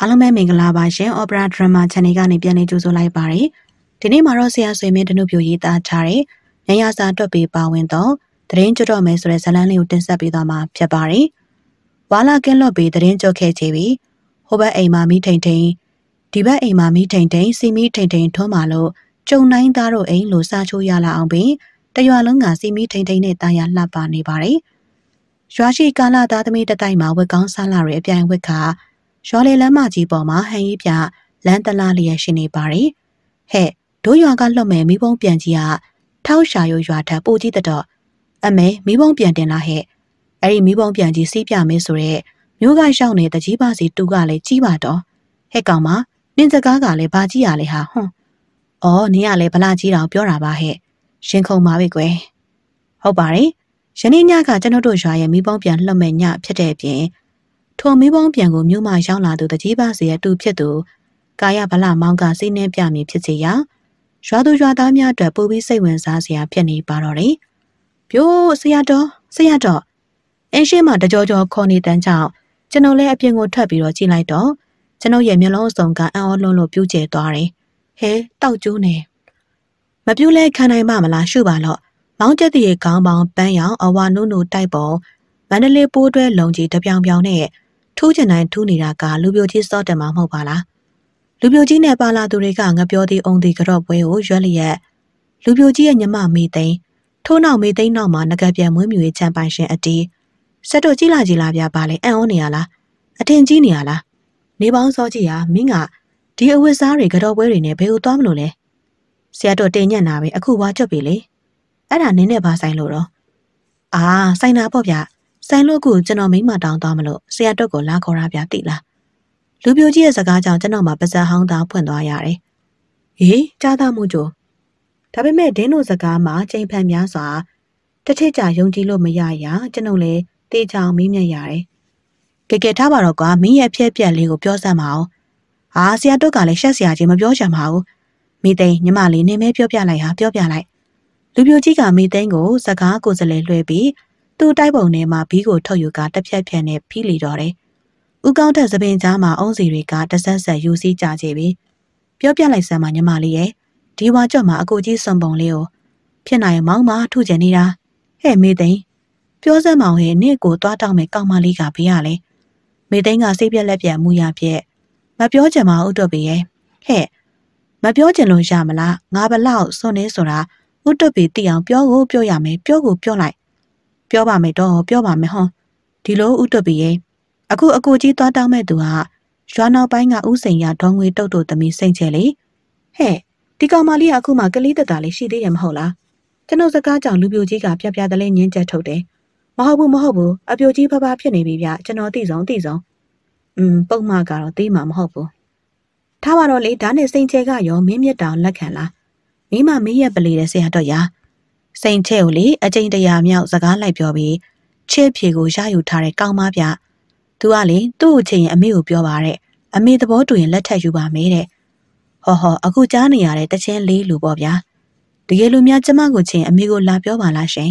အားလုံးပဲမင်္ဂလာပါရှင် Opera Drama Channel ကနေပြန်လည်ကြိုဆိုလိုက်ပါရယ်ဒီနေ့မှာတော့ဆရာဆွေမင်းတနုပြိုရေးသားထားတဲ့ညရစာတွက်ပေးပါဝင်တော့သတင်းကြွတော့မယ်ဆိုတဲ့ဇာတ်လမ်းလေးကိုတင်ဆက်ပေးသွားမှာဖြစ်ပါရယ်ဝါလာကင်းလွတ်ပြီးသတင်းကြွခဲ့ချေပြီးဟိုဘက်အိမ်မှာမိထိန်ထိန်ဒီဘက်အိမ်မှာမိထိန်ထိန်စီမီထိန်ထိန်ထွန်းမာလို့ကျုံနိုင်သားတို့အိမ်လိုစားချိုးရလာအောင်ပြီးတရွာလုံးကစီမီထိန်ထိန်နဲ့တာယာလှပနေပါရယ်ရွာရှိကာလာသားသမီးတတိုက်မှာဝက်ကောင်းစားလာတွေအပြိုင်ဝက်ခါ ရွာလေလမ်းမကြီးပေါ်မှာဟန်ကြီးပြလမ်းတလားလျက်ရှိနေပါတယ်။ဟဲ့ဒိုးရွာကလွတ်မဲ့မိဘုံပြန်ကြီးကထောက်ရှာရိုးရွာထပ်ပိုကြီးတတော့အမေမိဘုံပြန်တင်လာဟဲ့အဲ့ဒီမိဘုံပြန်ကြီးစီးပြမင်းဆိုတဲ့မျိုးကရှောက်နေတကြီးပါစီတူကလည်းကြီးပါတော့ဟဲ့ကောင်မနင်းစကားကလည်းဘာကြီးရလဲဟာဟွန်းအော်နင်းကလည်းဗလာကြီးတောင်ပြောတာပါဟဲ့ရှင်ခုံပါပဲကွယ်ဟုတ်ပါတယ်ယနေ့ညကကျွန်တော်တို့ရွာရဲ့မိဘုံပြန်လှုပ်မဲ့ညဖြစ်တဲ့အပြင် ထိုမီးပုံးပြန်ကိုမြို့မှရောက်လာသူတကြီးပါစီရဲ့တူဖြစ်သူကာယဗလမောင်ကစိနေပြမည်ဖြစ်စေရာရွာသူရွာသားများအတွက်ပိုပြီးစိတ်ဝင်စားစရာဖြစ်နေပါတော့တယ်။ပြိုးဆရာတော်ဆရာတော်အင်းရှိမှတကြောကြောခေါ်နေတန်းကြောင့်ကျွန်တော်လည်းအပြင်ကိုထွက်ပြီးတော့ကြည့်လိုက်တော့ကျွန်ုပ်ရဲ့မျက်လုံးစုံကအံ့ဩလွန်းလို့ပြူးကျဲသွားတယ်။ဟဲတောက်ကျိုးနေမပြူးလဲခံနိုင်မှမလားရှုပါတော့မောင်းကျက်တည်းခေါင်းပေါင်းပန်းရောင်အဝါနုနုတိုက်ပေါ်မန္တလေးပိုးတွဲလုံကြီးတပြောင်ပြောင်နဲ့ ထိုးချင်တိုင်းထိုးနေတာကလူပြိုကြီးစော့တယ်မှာမဟုတ်ပါလားလူပြိုကြီးနဲ့ပါလာသူတွေကငပြောသည်အုံသည်ကြော့ပွဲကိုရွက်လျက်လူပြိုကြီးရဲ့ညမမေသိန်းထိုးနောက်မေသိန်းနောက်မှာငကပြန်မွေးမြူရေးချန်ပိုင်ရှင်အတီးဆက်တော့ကြီးလာကြီးလာပြပါလေအံ့ဩနေရလားအထင်ကြီးနေရလားနေပေါင်းစောကြီးဟာမင်းကဒီအဝတ်စားတွေကြော့ပွဲတွေနဲ့ဘယ်ကိုသွားမလို့လဲဆရာတော်တင်ညက်နာပဲအခုဝါကြွပြီလေအဲ့ဒါနင်းနဲ့ပါဆိုင်လို့တော့အာဆိုင်နာပေါ့ဗျ ဆိုင်လို့ကူကျွန်တော်မိမတောင်းသွားမလို့ဆရာတွက်ကိုလာခေါ်ရပြတိလားလူပြိုကြီးရဲ့စကားကြောင့်ကျွန်တော်မှပါဇက်ဟောင်းသားဖွင့်သွားရတယ်ဟေးကြားသားမှုကြိုဒါပေမဲ့ဒင်းတို့စကားမှာချိန်ဖန်များစွာတစ်ထစ်ကြာယုံကြည်လို့မရရကျွန်ုပ်လည်းတေချောင်မင်းမြတ်ရတယ်ကဲကဲထားပါတော့ကွာမင်းရဲ့ဖြက်ပြက်လေးကိုပြောစမ်းပါအောင်ဟာဆရာတွက်ကလည်းရှက်ဆရာကြီးမပြောချင်ပါဘူးမိသိန်းညီမလေးနေမဲပြောပြလိုက်ဟာပြောပြလိုက်လူပြိုကြီးကမိသိန်းကိုစကားကိုယ်စလဲလွှဲပြီး သူ့တိုက်ပုံထဲမှာဘီးကိုထုတ်ယူကတစ်ဖြက်ဖြက်နဲ့ဖိလီတော့တယ်။ဦးကောင်းတဲ့သပင်ကြားမှာအုံးစီတွေကတဆက်ဆက်ယူစည်းကြကြပြီ။ပြောပြလိုက်စမ်းပါညီမလေးရဲ့ဒီဝါကြော့မှာအကိုကြီးစွန်ပုံလေးကိုဖြစ်နိုင်မောင်းမထုချင်နေတာ။ဟဲ့မေသိန်းပြောစမ်းမောင်ရဲ့နေ့ကိုသွားတောင်းမယ်ကောင်းမလေးကဘေးရလေ။မေသိန်းကစိတ်ပြက်လက်ပြက်မူရပြက်မပြောချင်ပါဦးတော့ဘေးရဲ့ဟဲ့မပြောချင်လို့ရမလားငါဘလောက်စွန်နေဆိုတာဥတုပီတိအောင်ပြောကိုပြောရမယ်ပြောကိုပြောလိုက် ပြောပါမယ်တော့ပြောပါမယ်ဟောဒီလိုဥတုပီရဲ့အခုအကိုကြီးသွားတောင်းမဲ့သူဟာရွာနောက်ပိုင်းကဥစိန်ရဒေါငွေတုတ်တုတ်သမီးစိတ်ချဲလေဟဲ့ဒီကောင်မလေးကအခုမှကလေးတက်တာလေးရှိသေးတယ်မဟုတ်လားကျွန်ုပ်စကားကြောင့်လူပြိုကြီးကပြပြတလဲညင်းချက်ထုတ်တယ်မဟုတ်ဘူးမဟုတ်ဘူးအပြိုကြီးဖဖဖြစ်နေပြီဗျကျွန်တော်သိဆုံးသိဆုံးอืมပုံမှန်ကတော့သိမှာမဟုတ်ဘူးထားပါတော့လေဒါနဲ့စိန်ချဲကရောမင်းမြတ်တောင်လက်ခံလားမိမမင်းရဲ့ပလီတဲ့ဆရာတော့ရာ စိန်ချဲကိုလေအကျိန်တရာမြောက်စကားလိုက်ပြောပြီးချဲ့ဖြေကိုရယူထားတဲ့ကောင်းမပြသူကလေသူ့အချိန်ရင်အမေကိုပြောပါတဲ့အမေသဘောတူရင်လက်ထပ်ယူပါမယ်တဲ့ဟောဟောအခုကြားနေရတဲ့တချင်းလေးလူပေါ့ဗျာတကယ်လို့များကျမကိုချင်းအမေကိုလာပြောပါလားရှင်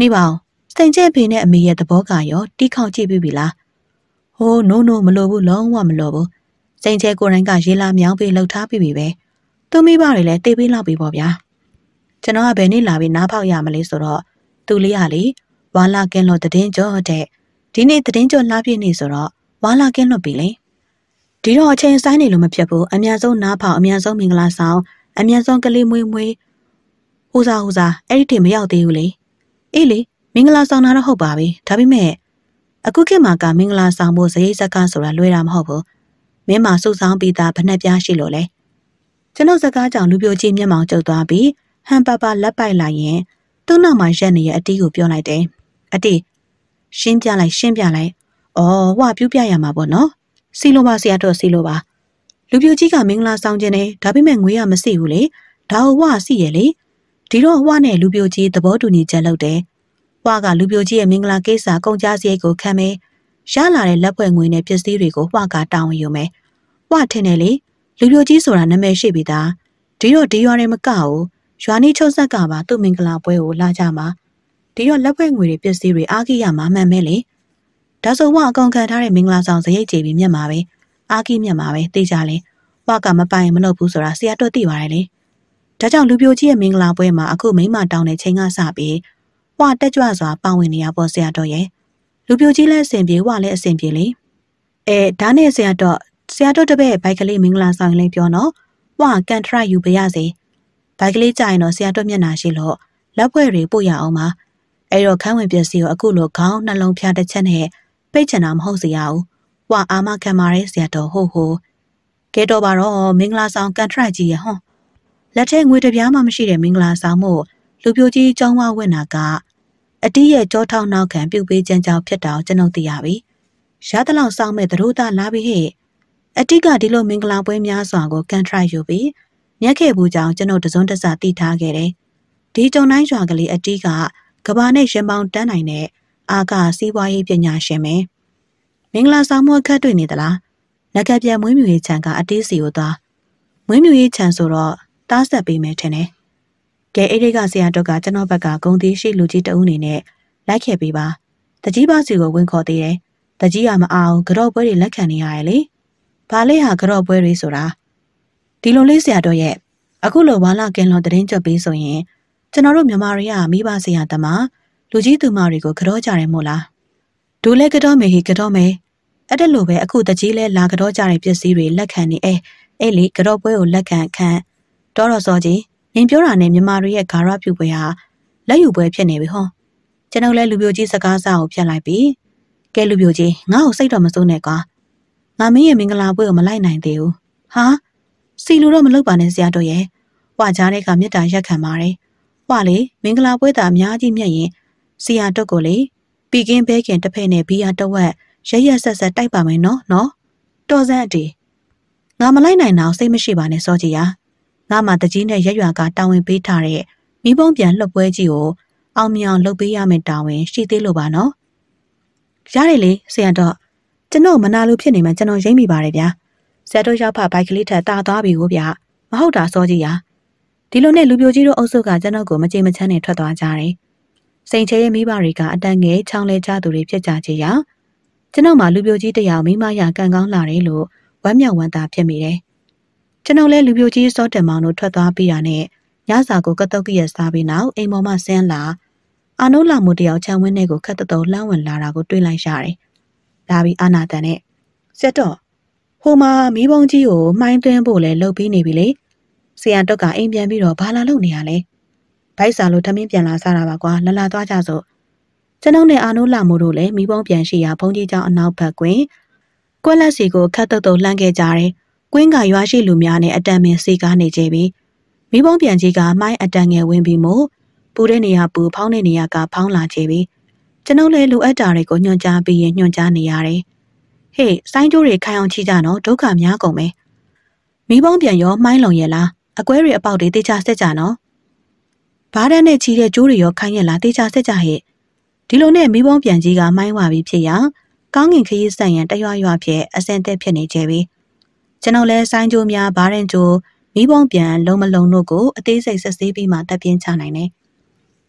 နေပါအောင်စိန်ချဲ့ဖေနဲ့အမေရဲ့သဘောကရောတီးခေါကြည့်ပြီးပြီလားဟိုးနိုးနိုးမလို့ဘူးလုံးဝမလို့ဘူးစိန်ချဲကိုရိုင်းကရေးလာမြောင်းပြီးလှုပ်ထားပြီးပြီပဲသူမိဘတွေလည်းတေးပေးလောက်ပြီပေါ့ဗျာ ကျွန်တော်ကဘယ်နေ့လာပြီးနားဖောက်ရမလဲဆိုတော့သူလေးကလေဝါလာကင်းလို့တည်င်းကြောတဲ့ဒီနေ့တည်င်းကြောလှပြည့်နေဆိုတော့ဝါလာကင်းလို့ပြီလေဒီတော့အချိန်ဆိုင်နေလို့မဖြစ်ဘူးအမြန်ဆုံးနားဖောက်အမြန်ဆုံးမင်္ဂလာဆောင်အမြန်ဆုံးကလေးမွေးမွေးဟိုစားဟိုစားအဲ့ဒီထိမရောက်သေးဘူးလေအေးလေမင်္ဂလာဆောင်တာတော့ဟုတ်ပါပြီဒါပေမဲ့အခုခေတ်မှာကမင်္ဂလာဆောင်ဖို့ဇရိတ်ဇက်ကဆိုတာလွယ်တာမဟုတ်ဘူးမင်းမစုဆောင်ပြီးသားဘဏ္ဍပြားရှိလို့လေကျွန်ုပ်စကားကြောင့်လူပြိုကြီးမျက်မှောင်ကျုပ်သွားပြီး ဟန်ပါပါလက်ပိုက်လိုက်ရင်သူ့နောက်မှာရက်နေရဲ့အတီးကိုပြောလိုက်တယ်။အတီးရှင်းပြလိုက်ရှင်းပြလိုက်။အော်ဟွာပြူးပြရမှာပေါ့နော်။စီလိုပါဆရာတော်စီလိုပါ။လူပြိုကြီးကမင်္ဂလာဆောင်ခြင်းနဲ့ဒါပေမဲ့ငွေရမစီဘူးလေ။ဒါဟဝစီရဲ့လေ။ဒီတော့ဟဝနဲ့လူပြိုကြီးသဘောတူညီချက်လုပ်တယ်။ဟဝကလူပြိုကြီးရဲ့မင်္ဂလာကိစ္စကုန်ကြစရိတ်ကိုခံမယ်။ရလာတဲ့လက်ဖွဲ့ငွေနဲ့ပစ္စည်းတွေကိုဟဝကတောင်းဝင်ယူမယ်။ဟဝထင်တယ်လေလူပြိုကြီးဆိုတာနာမည်ရှိပြီသား။ဒီတော့ဒီရွာတွေမကဘူး ရွာနီးချုပ်ဆက်ကပါသူ့မင်္ဂလာပွဲကိုလာကြမှာဒီတော့လက်ဖွဲ့ငွေတွေပစ္စည်းတွေအားကြီးရမှာမှန်မဲလေဒါဆိုဝအကောင်ခံထားတဲ့မင်္ဂလာဆောင်စရိတ်ကြေပြီးမြတ်မှာပဲအားကြီးမြတ်မှာပဲသိကြလေဝါကမပိုင်မလုပ်ဘူးဆိုတာဆရာတို့သိပါတယ်လေဒါကြောင့်လူပြိုကြီးရဲ့မင်္ဂလာပွဲမှာအခုမိမတောင်းတဲ့ချိန်ကစပြီးဝါတက်ကြွစွာပါဝင်နေရပေါ်ဆရာတော်ရဲ့လူပြိုကြီးလည်းအဆင်ပြေဝါလည်းအဆင်ပြေလေအဲဒါနဲ့ဆရာတော်ဆရာတော်တပည့်ဘိုက်ကလေးမင်္ဂလာဆောင်လေးပြောနော်ဝါကန်ထရယူပါရစေ ဘိုက်ကလေးကြရင်တော့ဆရာတော်မျက်နှာရှိလို့လက်ဖွဲ့တွေပို့ရအောင်ပါအဲ့တော့ခန်းဝင်ပစ္စည်းကိုအခုလိုခေါင်းနှလုံးဖျားတစ်ချက်နဲ့ပိတ်ချင်တာမဟုတ်စေရဘူးဝါအာမခံပါရဲဆရာတော်ဟုတ်ဟုတ်ကဲတော့ပါတော့မင်္ဂလာဆောင်ကန်ထရကြီးရဟွန်းလက်ထဲငွေတပြားမှမရှိတဲ့မင်္ဂလာဆောင်မှုလူပြိုကြီးကျောင်းဝဝင်တာကအတီးရဲ့ကြောထောက်နောက်ခံပြုတ်ပေးခြင်းကြောင့်ဖြစ်တာကိုကျွန်ုပ်သိရပြီ။ရသလောက်စောင်းမဲ့သတို့သားလာပြီဟဲ့။အတိကဒီလိုမင်္ဂလာပွဲများစွာကိုကန်ထရိုက်ယူပြီး မြက်ခဲ့ဘူးကြောင့်ကျွန်ုပ်တစုံတစသိထားခဲ့တယ်။ဒီကြုံတိုင်းရွာကလေးအတိကကဘာနဲ့ရှင်ပေါင်းတန်းနိုင်တဲ့အာကစီးပွားရေးပညာရှင်ပဲ။မင်္ဂလာဆောင်မှုအခက်တွေ့နေသလား။ငကပြမွေးမြူရေးခြံကအတီးစီကိုသွားမွေးမြူရေးခြံဆိုတော့တားဆက်ပေးမယ်ထင်တယ်။ကဲအဲ့ဒီကဆရာတော်ကကျွန်တော်ဘက်ကဂုံသီးရှိလူကြီးတဦးအနေနဲ့လိုက်ခဲ့ပေးပါ။တကြီးပါစီကိုဝင်ခေါ်သေးတယ်။တကြီးကမအောင်ကြော့ပွဲတွေလက်ခံနေရတယ်လေ။ဘာလဲဟာကြော့ပွဲတွေဆိုတာ ဒီလိုလေးဆရာတော်ရဲ့အခုလိုဝါလာကင်လွန်သတင်းကြွပေးဆိုရင်ကျွန်တော်တို့မြန်မာတွေကမိဘဆရာတမလူကြီးသူမတွေကိုကြော့ကြတယ်မို့လား။ဒူလဲကြော့မေဟီကြော့မေအဲ့ဒါလိုပဲအခုတကြီးလဲလာကြော့ကြတဲ့ပစ္စည်းတွေလက်ခံနေအဲအဲ့လေကြော့ပွဲကိုလက်ခံခံတော်တော်စောကြီးနင်ပြောတာနဲ့မြန်မာတွေရဲ့ဂါရပြုပွဲဟာလက်ယူပွဲဖြစ်နေပြီဟောကျွန်တော်လည်းလူပြိုကြီးစကားစားကိုဖြတ်လိုက်ပြီကဲလူပြိုကြီးငါ့ကိုစိတ်တော့မစိုးနဲ့ကွာငါမင်းရဲ့မင်္ဂလာပွဲကိုမလိုက်နိုင်သေးဘူးဟာ စီလူတော့မလုပ်ပါနဲ့ဆရာတို့ရဲ့ဟွာကြားတဲ့ကမြစ်တာရက်ခံပါတယ်ဟွာလေမင်္ဂလာပွဲတာအများကြီးမြတ်ရင်ဆရာတုတ်ကိုလေပီကင်းဘဲခင်တစ်ဖက်နဲ့ဘီယာတဝက်ရရက်ဆက်ဆက်တိုက်ပါမယ်နော်နော်တော်စမ်းအတီငါမလိုက်နိုင်တော့စိတ်မရှိပါနဲ့စောကြီးယာငါမှတကြီးနဲ့ရက်ရွာကတာဝန်ပေးထားတဲ့မိဘုံပြန်လှုပ်ပွဲကြီးကိုအောင်မြောင်လုပ်ပေးရမယ့်တာဝန်ရှိသေးလို့ပါနော်ရတယ်လေဆရာတော့ကျွန်တော်မနာလို့ဖြစ်နေမှကျွန်တော်ရိမ့်မိပါတယ်ဗျာ ဆရာတို့ရောက်ဖဘိုက်ကလေးထက်တာသွားပြီကိုဗျာမဟုတ်တာစောကြီးရာဒီလိုနဲ့လူပြိုကြီးတို့အုပ်စုကကျွန်တော်ကိုမကြေမချမ်းနဲ့ထွက်သွားကြတယ်စိန်ချဲရဲ့မိဘတွေကအတန်ငယ်ချောင်းလဲကြသူတွေဖြစ်ကြချေရာကျွန်တော်မှလူပြိုကြီးတယောက်မိမရကန်ကောင်းလာတယ်လို့ဝမ်းမြောက်ဝမ်းသာဖြစ်မိတယ်ကျွန်တော်လည်းလူပြိုကြီးစောတင်မောင်တို့ထွက်သွားပြီးတာနဲ့ညစာကိုကတုတ်ကရစားပြီးနောက်အိမ်ပေါ်မှာဆင်းလာအာနိုးလာမှုတယောက်ချမ်းဝင်းထဲကိုခတ်တတော်လှမ်းဝင်လာတာကိုတွေ့လိုက်ရတယ်။ဒါပြီးအာနာတန်နဲ့ဆက်တော့ ဟိုမှာမီးပုံကြီးကိုမှိုင်းသွင်းဖို့လဲလှုပ်ပြီးနေပြီလေ။ဆရာတော့ကအိမ်ပြန်ပြီးတော့ဘာလာလုပ်နေရလဲ။ဘိုက်စာလို့ထမင်းပြန်လာစားတာပါကွာလလာသွားကြစို့ကျွန်ုပ်နဲ့အာနိုးလာမှုတို့လည်းမီးပုံပြန်ရှိရာဘုံကြီးကျောင်းအနောက်ဘက်ကွင်ကွက်လက်စီကိုခတ်တုတ်တုတ်လှမ်းခဲ့ကြတယ်။ကွင်းကရွာရှိလူများနဲ့အတန်မင်စီကားနေကြပြီ။မိဘုံပြန်ကြီးကမိုင်းအတန်ငယ်ဝင်ပြီးမို့ပူတဲ့နေရာပူဖောင်းတဲ့နေရာကဖောင်းလာချေပြီကျွန်ုပ်လည်းလိုအပ်တာတွေကိုညွှန်ကြားပြီးရင်ညွှန်ကြားနေရတယ် ဟေးစိုင်းကျိုးတွေခိုင်အောင်ချီကြနော်ဒုက္ခများကုန်ပဲမိဘုံပြန်ရောမှိုင်းလုံရဲ့လားအကွဲတွေအပေါက်တွေတေချာဆက်ကြနော်ဘားတန်းနဲ့ချီတဲ့ကျိုးတွေရောခိုင်းရဲ့လားတေချာဆက်ကြဟဲ့ဒီလိုနဲ့မိဘုံပြန်ကြီးကမှိုင်းဝါပြီးဖြစ်ရာကောင်းငင်ခရီးဆိုင်ရန်တရွရွဖြစ်အစင်သက်ဖြစ်နေကြပြီကျွန်တော်လည်းစိုင်းကျိုးများဘားရင်ကျိုးမိဘုံပြန်လုံးမလုံးတို့ကိုအသေးစိတ်ဆက်ဆေးပြီးမှတပ်ပြင်းချနိုင်တယ်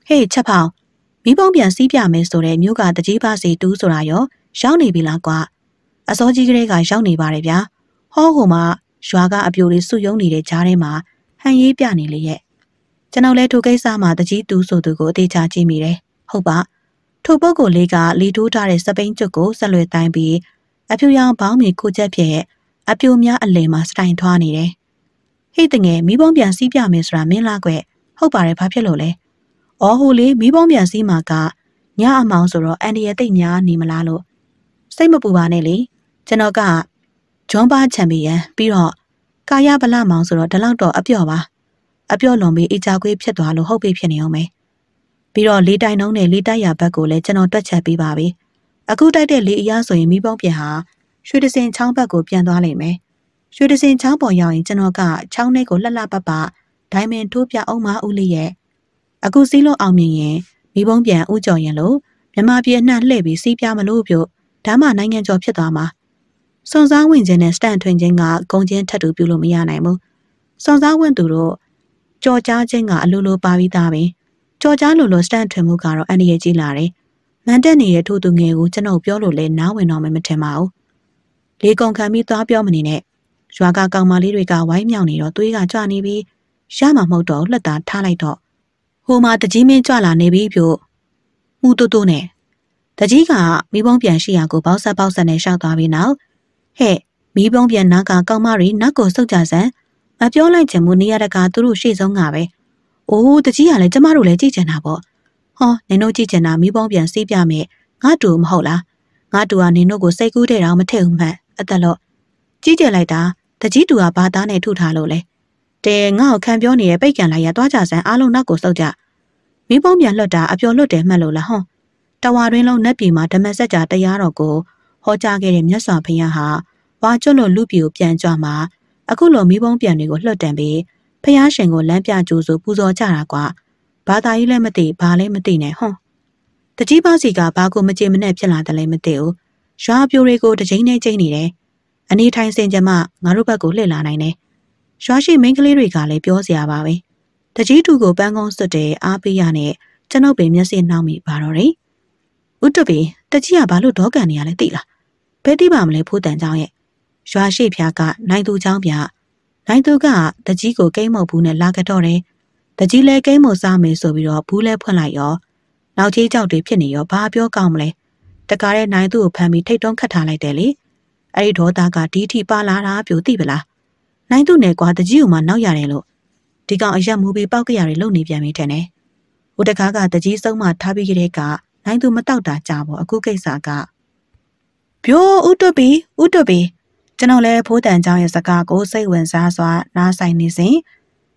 ဟေးချက်ဖောင်မိဘုံပြန်စီးပြမယ်ဆိုတဲ့မြို့ကတကြီးပါစီတူးဆိုတာရောရောက်နေပြီလားကွာ အစောကြီးကလေးကရောက်နေပါတယ်ဗျာဟောဟိုမှာရွာကအပြိုလေးစုယုံနေတဲ့ကြားထဲမှာဟန်ရေးပြနေလေရဲ့ကျွန်တော်လဲထိုကိစ္စမှာတကြီးတူးဆိုသူကိုအသေးချာကြည့်မိတယ်ဟုတ်ပါထိုပုဂ္ဂိုလ်လေးကလီထိုးထားတဲ့စပိန်ကျွတ်ကိုဆက်လွယ်တိုင်းပြီးအဖြူရောင်ဘောင်းမီခုချက်ဖြစ်အပြိုများအလယ်မှာစတိုင်ထွားနေတယ်ဟေ့တငယ်မိဘုံပြန်စီးပြမယ်ဆိုတာမင်းလားကွဟုတ်ပါတယ်ဘာဖြစ်လို့လဲ။အော်ဟိုလေမိဘုံပြန်စည်းမှာကညအမောင်ဆိုတော့အန်ဒီရဲ့တိတ်များနေမလားလို့စိတ်မပူပါနဲ့လေ။ ကျွန်တော်ကဂျွန်ပါချန်ပီယံပြီးတော့ကာယဗလမောင်ဆိုတော့ဒီလောက်တော့အပြော့ပါ။အပြော့လွန်ပြီးအကြခွေးဖြစ်သွားလို့ဟုတ်ပြီဖြစ်နေအောင်မယ်။ပြီးတော့လေးတိုင်နှုံးနဲ့လေးတိုက်ရဘက်ကိုလည်းကျွန်တော်တွက်ချက်ပြီးပါပြီ။အခုတိုက်တဲ့လေးအရာဆိုရင်မိဘုံပြန်ဟာရွှေတစင်ချောင်းဘက်ကိုပြန်သွားလိမ့်မယ်။ရွှေတစင်ချောင်းပေါ်ရောက်ရင်ကျွန်တော်ကချောင်းထဲကိုလှလှပပဒိုင်မန်ထိုးပြအောင်မဦးလေးရဲ့အခုစီးလုံးအောင်မြင်ရင်မိဘုံပြန်ဥကြော်ရင်လို့မြမပြေအနှံ့လှည့်ပြီးစီးပြမလို့ပြုတ်ဒါမှနိုင်ငံကျော်ဖြစ်သွားမှာ စွန်စားဝင်ခြင်းနဲ့စတန်ထွင်ခြင်းကဂုံချင်းထပ်တူပြုလို့မရနိုင်ဘူးစွန်စားဝင်သူတို့ကြော်ကြားခြင်းကအလိုလိုပါပြီးသားပဲကြော်ကြားလို့လို့စတန်ထွင်မှုကတော့အန္တရာယ်ကြီးလာတယ်မန်တက်နေတဲ့ထို့သူငယ်ကိုကျွန်တော်ပြောလို့လဲနားဝင်တော့မှမထင်ပါဘူးလေကုန်ခံပြီးသွားပြောမနေနဲ့ရွာကကောင်မလေးတွေကဝိုင်းမြောင်နေတော့သွေးကကြွနေပြီးရမှာမဟုတ်တော့လှက်သားထားလိုက်တော့ဟိုမှာတကြီးမင်းကြွလာနေပြီပြို့မှုတူတူနဲ့တကြီးကမိဘုံပြန်ရှိရာကိုပေါက်ဆက်ပေါက်ဆက်နဲ့ရှောက်သွားပြီးနောက် ဟဲ့မိဘုံပြန်နာကကောင်မတွေနောက်ကိုစုတ်ကြစမ်းမပြောလိုက်ချင်ဘူးနေရတကသူတို့ရှေ့ဆုံးကပဲအိုးတကြီးကလည်းကျမတို့လည်းကြည့်ချင်တာပေါ့ဟောနင်တို့ကြည့်ချင်တာမိဘုံပြန်စီးပြမယ်ငါတူမဟုတ်လားငါတူကနင်တို့ကိုစိတ်ကူးတဲ့တော့မထည့်ဘူးမှန်အသက်လို့ကြည့်ကြလိုက်တာတကြီးတူကဘာသားနဲ့ထုထားလို့လဲတဲငါ့ကိုခံပြောနေတဲ့ပိတ်ကန်လိုက်ရသွားကြစမ်းအားလုံးနောက်ကိုစုတ်ကြမိဘုံပြန်လွတ်တာအပျော်လွတ်တယ်မှတ်လို့လားဟောတဝါတွင်လုံးနက်ပြည်မှာဓမ္မစကြာတရားတော်ကို ဟောကြားခဲ့တဲ့မြတ်စွာဘုရားဟာဝါကျွတ်လို့လူပြည်ကိုပြန်ကြွမှာအခုလိုမိဘုံပြန်တွေကိုလွှတ်တံပြီးဖះရှင်ကိုလမ်းပြကြိုးဆိုပူဇော်ကြတာကွာဘာသာကြီးလည်းမသိဘာလည်းမသိနဲ့ဟွန်းတကြီးပါစီကဘာကိုမကြေမနဲ့ဖြစ်လာတယ်လဲမသိဘူးရွာပြိုတွေကိုတစ်ချိန်နဲ့ချိန်နေတယ်အနေထိုင်စင်ကြမှာငါတို့ဘက်ကိုလှည့်လာနိုင်တယ်ရွာရှိမိန်းကလေးတွေကလည်းပြောစရာပါပဲတကြီးတူကိုပန်းကုန်းစွတ်တယ်အားပေးရနဲ့ကျွန်ုပ်ပင်မျက်စိနှောင်းမိပါတော့တယ်ဥတ္တပီတကြီးကဘာလို့ဒေါကန်နေရလဲသိလား ဘယ်တိပါမလဲဖိုးတန်ချောင်းရဲ့ရွာရှိဖျားကနိုင်သူချောင်းပြနိုင်သူကတကြီးကိုကိမ့်မုတ်ဘူးနဲ့လာကတော့တယ်တကြီးလဲကိမ့်မုတ်စားမယ်ဆိုပြီးတော့ဘူးလဲဖွင့်လိုက်ရောနောက်ကြီးကြောက်တွေဖြစ်နေရောဘာပြောကောင်းမလဲတကားတဲ့နိုင်သူကိုဖမ်းပြီးထိတ်တုံးခတ်ထားလိုက်တယ်လေအဲ့ဒီဒေါသကဒီထိပါလာတာပြိုသိပလားနိုင်သူနဲ့ကွာတကြီးကမှနောက်ရတယ်လို့ဒီကောင်အရက်မူပြီးပောက်ကြရတွေလုံနေပြန်ပြီထင်တယ်ဟိုတကားကတကြီးဆုံးမထားပြီးကြတဲ့ကနိုင်သူမတောက်တာကြာပေါ့အခုကိစ္စက ပြိုးဥတုပီဥတုပီကျွန်တော်လည်းဖိုးတန်ကျောင်းရဲ့စကားကိုစိတ်ဝင်စားစွာနားဆိုင်နေစဉ်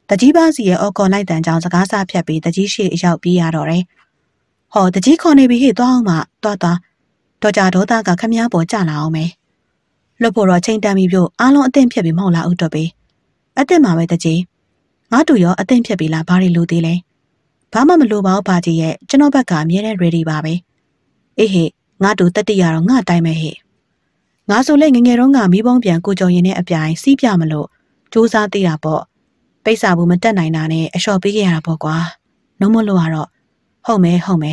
တကြီးပါစီရဲ့အော်ကော်လိုက်တန်ကြောင့်စကားစဖြတ်ပြီးတကြီးရှိအရောက်ပြေးရတော့တယ်။ဟောတကြီးခေါ်နေပြီဟေ့သွားအောင်မသွားသွားတော်ကြဒေါသကခမည်းပေါ်ကြလာအောင်မယ်။လွတ်ဖို့တော့ချိန်တန်ပြီပြို့အားလုံးအသင့်ဖြတ်ပြီးမဟုတ်လားဥတော်ပေး။အသင့်မှာပဲတကြီးငါတို့ရောအသင့်ဖြတ်ပြီလားဘာတွေလိုသေးလဲ။ဘာမှမလိုပါဘူးပါကြီးရဲ့ကျွန်တော်ဘက်ကအမြဲတမ်း ready ပါပဲ။အေးဟေ့ ငါတို့တက်တရတော့ငါတိုင်းပဲဟေ့ငါဆိုလဲငငယ်တုန်းကမိဘုံပြန်ကိုကြော်ရင်နဲ့အပြိုင်စီးပြမလို့စူးစမ်းသေးတာပေါ့ပိတ်စာဘူးမတက်နိုင်တာနဲ့အလျှော်ပေးခဲ့ရတာပေါ့ကွာနှုံးမလို့ကတော့ဟုတ်မဲဟုတ်မဲ